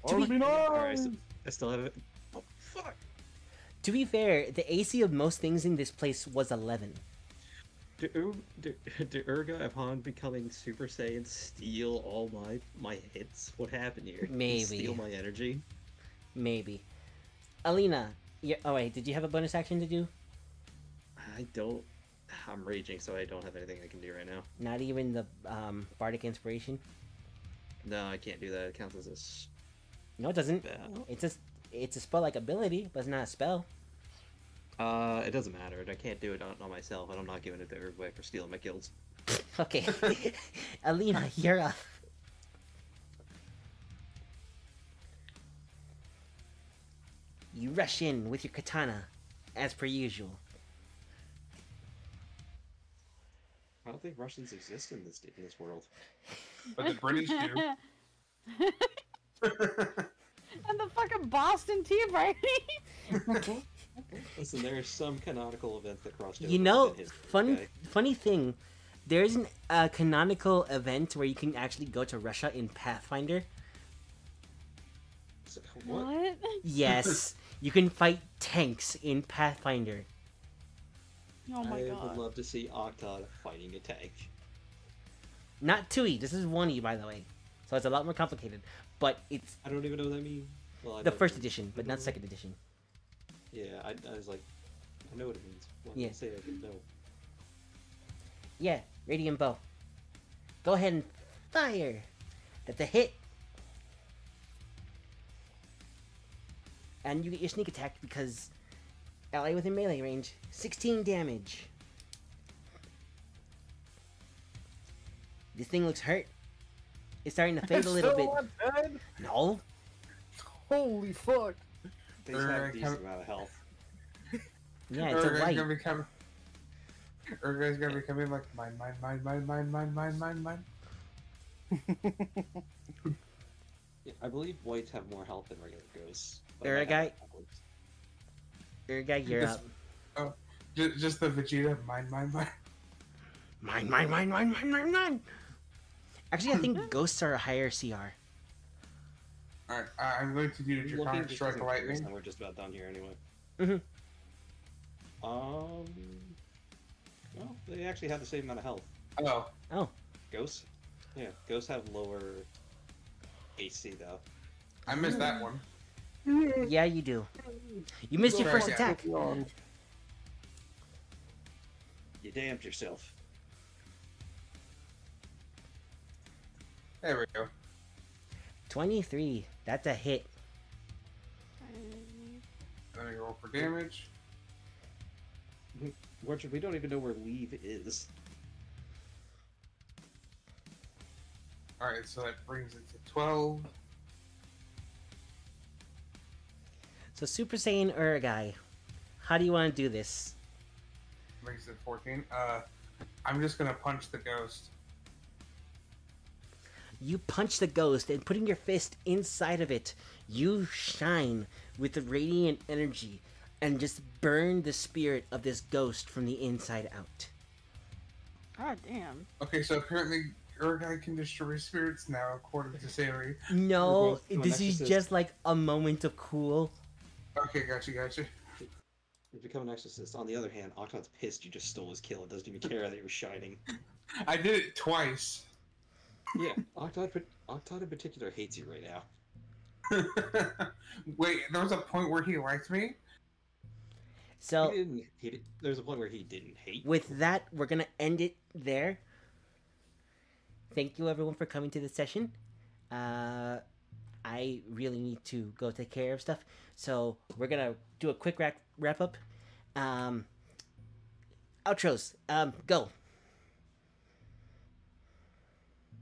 To be,
Alright, so I still have it. Oh fuck!
to be fair, the AC of most things in this place was 11.
Do, Ur- do, do Urga upon becoming Super Saiyan steal all my my hits? What happened here?
Maybe.
steal my energy.
Maybe. Alina, you, oh wait, did you have a bonus action to do?
I don't. I'm raging, so I don't have anything I can do right now.
Not even the um, Bardic Inspiration?
No, I can't do that. It counts as a s-
No, it doesn't.
spell.
It's a, it's a spell-like ability, but it's not a spell.
Uh, it doesn't matter. I can't do it on, on myself, and I'm not giving it to Urga for stealing my kills.
Okay. Alina, you're up. You rush in with your katana, as per usual.
I don't think Russians exist in this in this world.
But the British do.
and the fucking Boston Tea Party.
Listen, there is some canonical events that crossed over
You know,
within
fun
okay?
funny thing, there's a uh, canonical event where you can actually go to Russia in Pathfinder.
So,
what?
what?
Yes, you can fight tanks in Pathfinder.
Oh my
I
god.
would love to see Octod fighting a tank.
Not 2e, this is 1e by the way. So it's a lot more complicated, but it's
I don't even know what that means. Well, I
the
know-
first edition, but not second edition.
Yeah, I, I was like, I know what it means. Well,
Yeah.
yeah. Say I didn't know.
Yeah, radiant bow. Go ahead and fire. That's a hit. And you get your sneak attack because ally within melee range. 16 damage. This thing looks hurt. It's starting to fade a little bit.
Dead?
No.
Holy fuck!
They just have a decent
come-
amount of health.
Yeah, it's a
Urga's
wight.
gonna become. Urga's gonna become in like mine, mine, mine, mine, mine, mine, mine, mine, mine.
Yeah, I believe wights have more health than regular ghosts. but
There,
might have
guy.
that backwards.
Urga, you're
Just-
up.
Just, just the Vegeta, mine, mine, mine.
Mine, mine, mine, mine, mine, mine, mine. Actually, I think ghosts are a higher CR.
Alright, I- I'm going to do
Looking
Draconic
just
Strike
as imperious,
Lightning.
and we're just about done here anyway.
Mhm.
Um. Well, they actually have the same amount of health.
Oh,
Oh,
Ghosts? Yeah, ghosts have lower AC though.
I missed that one. Mm-hmm.
yeah, you do. You missed your first attack.
Mm-hmm.
You damned yourself.
There we go.
23. That's a hit.
Let me roll for damage. Mm-hmm.
Roger, we don't even know where leave is.
Alright, so that brings it to 12.
So Super Saiyan Urgai, how do you want to do this?
Brings it to 14. Uh, I'm just gonna punch the ghost.
You punch the ghost and putting your fist inside of it, you shine with the radiant energy and just burn the spirit of this ghost from the inside out.
God damn.
Okay, so apparently Urgai can destroy spirits now, according to Sari.
No,
both from an
this is just like a moment of cool.
Okay, gotcha, gotcha.
You become an exorcist. On the other hand, Octon's pissed you just stole his kill and doesn't even care that he was shining.
I did it twice.
Yeah, Octon, Octon in particular hates you right now.
Wait, there was a point where he liked me?
So
he didn't. He did, there's a point where he didn't hate.
with that, we're gonna end it there. Thank you everyone for coming to the session. Uh, I really need to go take care of stuff, so we're gonna do a quick wrap wrap up. Um, outros. Um, go.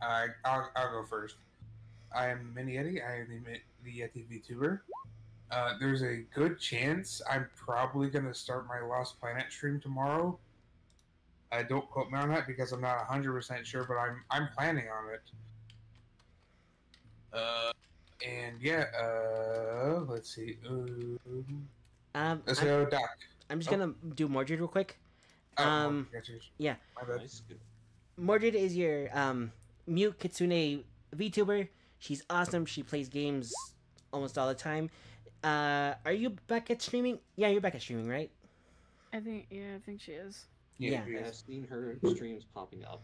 I I'll, I'll go first. I am Mini Yeti. I am the, the Yeti VTuber. Uh, there's a good chance I'm probably going to start my Lost Planet stream tomorrow. Uh, don't quote me on that because I'm not 100% sure, but I'm I'm planning on it. Uh, and yeah, uh, let's see. Um,
Um,
let's
I'm,
go, Doc.
I'm just
oh.
gonna do Mordred real quick.
Oh,
Um,
gotcha, gotcha.
yeah.
My bad.
Nice.
Mordred is your um mute kitsune VTuber. She's awesome. She plays games almost all the time. Uh, are you back at streaming? Yeah, you're back at streaming, right?
I think yeah, I think she is.
Yeah.
she
I have seen her streams popping up.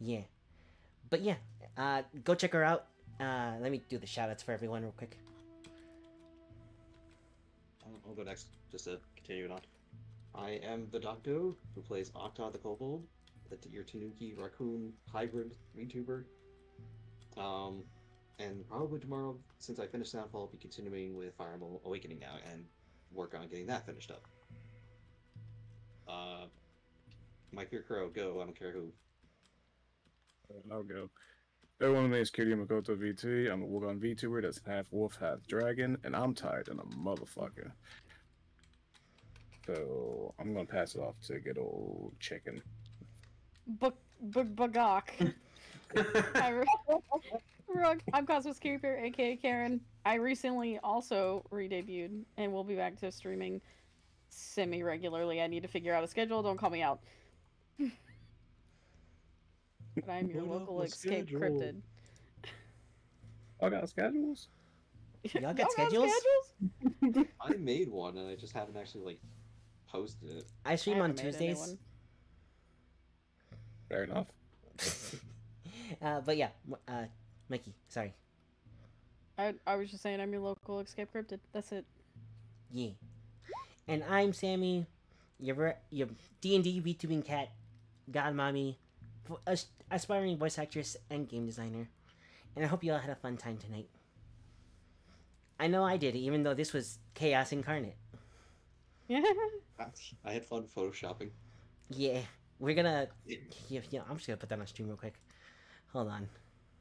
Yeah. But yeah, uh, go check her out. Uh, let me do the shoutouts for everyone real quick.
I'll, I'll go next, just to continue it on. I am the Doctor, who plays Octa the Kobold, the, your Tanuki Raccoon hybrid VTuber. Um, and probably tomorrow, since I finished Soundfall, I'll be continuing with Fire Emblem Awakening now and work on getting that finished up. Uh, Mike Your Crow, go, I don't care who.
I'll go. Everyone, my name is Kiryu Makoto VT. I'm a Wugon VTuber that's half wolf, half dragon, and I'm tired than a motherfucker. So I'm gonna pass it off to good old chicken.
Book book bagok. I'm Cosmos Keeper, aka Karen. I recently also re-debuted and will be back to streaming semi regularly. I need to figure out a schedule. Don't call me out. But I'm your
Put
local escape
schedule.
cryptid.
I got schedules.
Y'all got
Y'all
schedules?
I made one, and I just haven't actually, like, posted it.
I stream
I
on
haven't made a new
Tuesdays.
Fair enough.
uh, but yeah, m- uh, Mikey, sorry.
I, I was just saying I'm your local escape cryptid. That's it.
Yeah. And I'm Sammy, your ver- your D and D VTubing cat, God mommy, vo- as- aspiring voice actress and game designer. And I hope you all had a fun time tonight. I know I did, even though this was chaos incarnate.
Yeah.
I had fun photoshopping.
Yeah, we're gonna. Yeah, yeah, I'm just gonna put that on stream real quick. Hold on.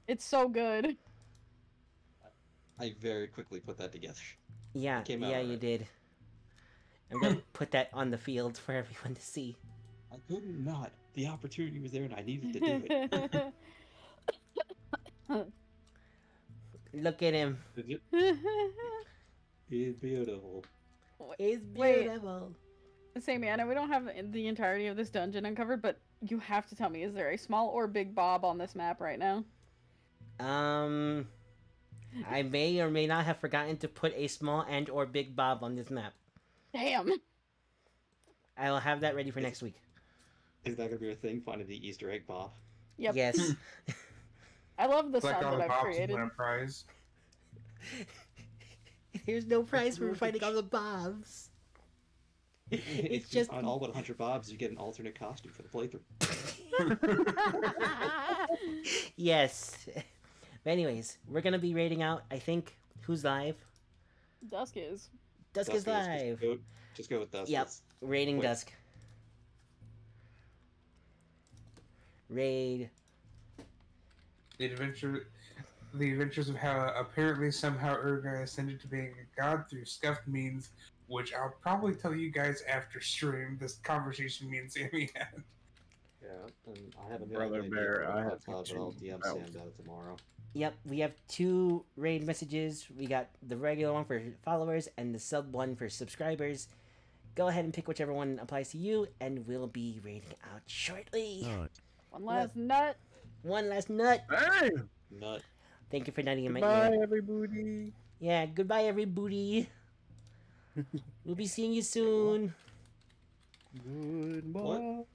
It's so good.
I very quickly put that together.
Yeah,
came out
yeah, you did. I'm gonna put that on the field for everyone to see.
I couldn't not. The opportunity was there, and I needed to do it.
Look at him.
He's beautiful.
It's
Wait.
beautiful.
Sammy, I know we don't have the entirety of this dungeon uncovered, but you have to tell me: is there a small or big Bob on this map right now?
Um, I may or may not have forgotten to put a small and or big bob on this map.
Damn.
I will have that ready for next week.
Is that gonna be a thing? Finding the Easter egg Bob.
Yep.
Yes.
I love the
Collect
sound
all
that
the
I've
bops and
created.
win a prize.
There's no prize for finding all the bobs.
if
It's just
on all but 100 Bobs, you get an alternate costume for the playthrough.
yes. But anyways, we're gonna be rating out. I think who's live.
Dusk is.
Dusk, is
Dusk
live.
Just go, just go with Dusk.
Yep.
Rating
Raiding
Wait.
Dusk. Raid.
The adventure, the adventures of how apparently somehow Urga ascended to being a god through scuffed means, which I'll probably tell you guys after stream. This conversation me and Sammy had.
Yeah, and I haven't
Brother
got
Bear, I have
but I'll DM
out.
Sam about it tomorrow.
Yep, we have two raid messages. We got the regular one for followers and the sub one for subscribers. Go ahead and pick whichever one applies to you, and we'll be raiding out shortly.
One last nut.
One last nut.
Hey!
Nut.
Thank you for nutting in my
Bye,
ear.
everybody.
Yeah, goodbye, everybody. we'll be seeing you soon.
Goodbye.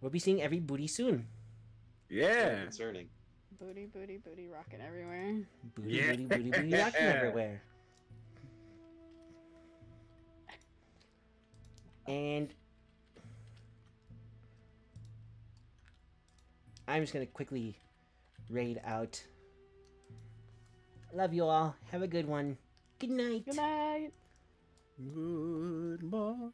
We'll be seeing every booty soon.
Yeah.
Concerning.
Booty, booty, booty, rocking everywhere.
Booty,
Yeah.
booty, booty, booty, rocking everywhere. And I'm just going to quickly raid out. Love you all. Have a good one. Good night.
Good night.
Good morning.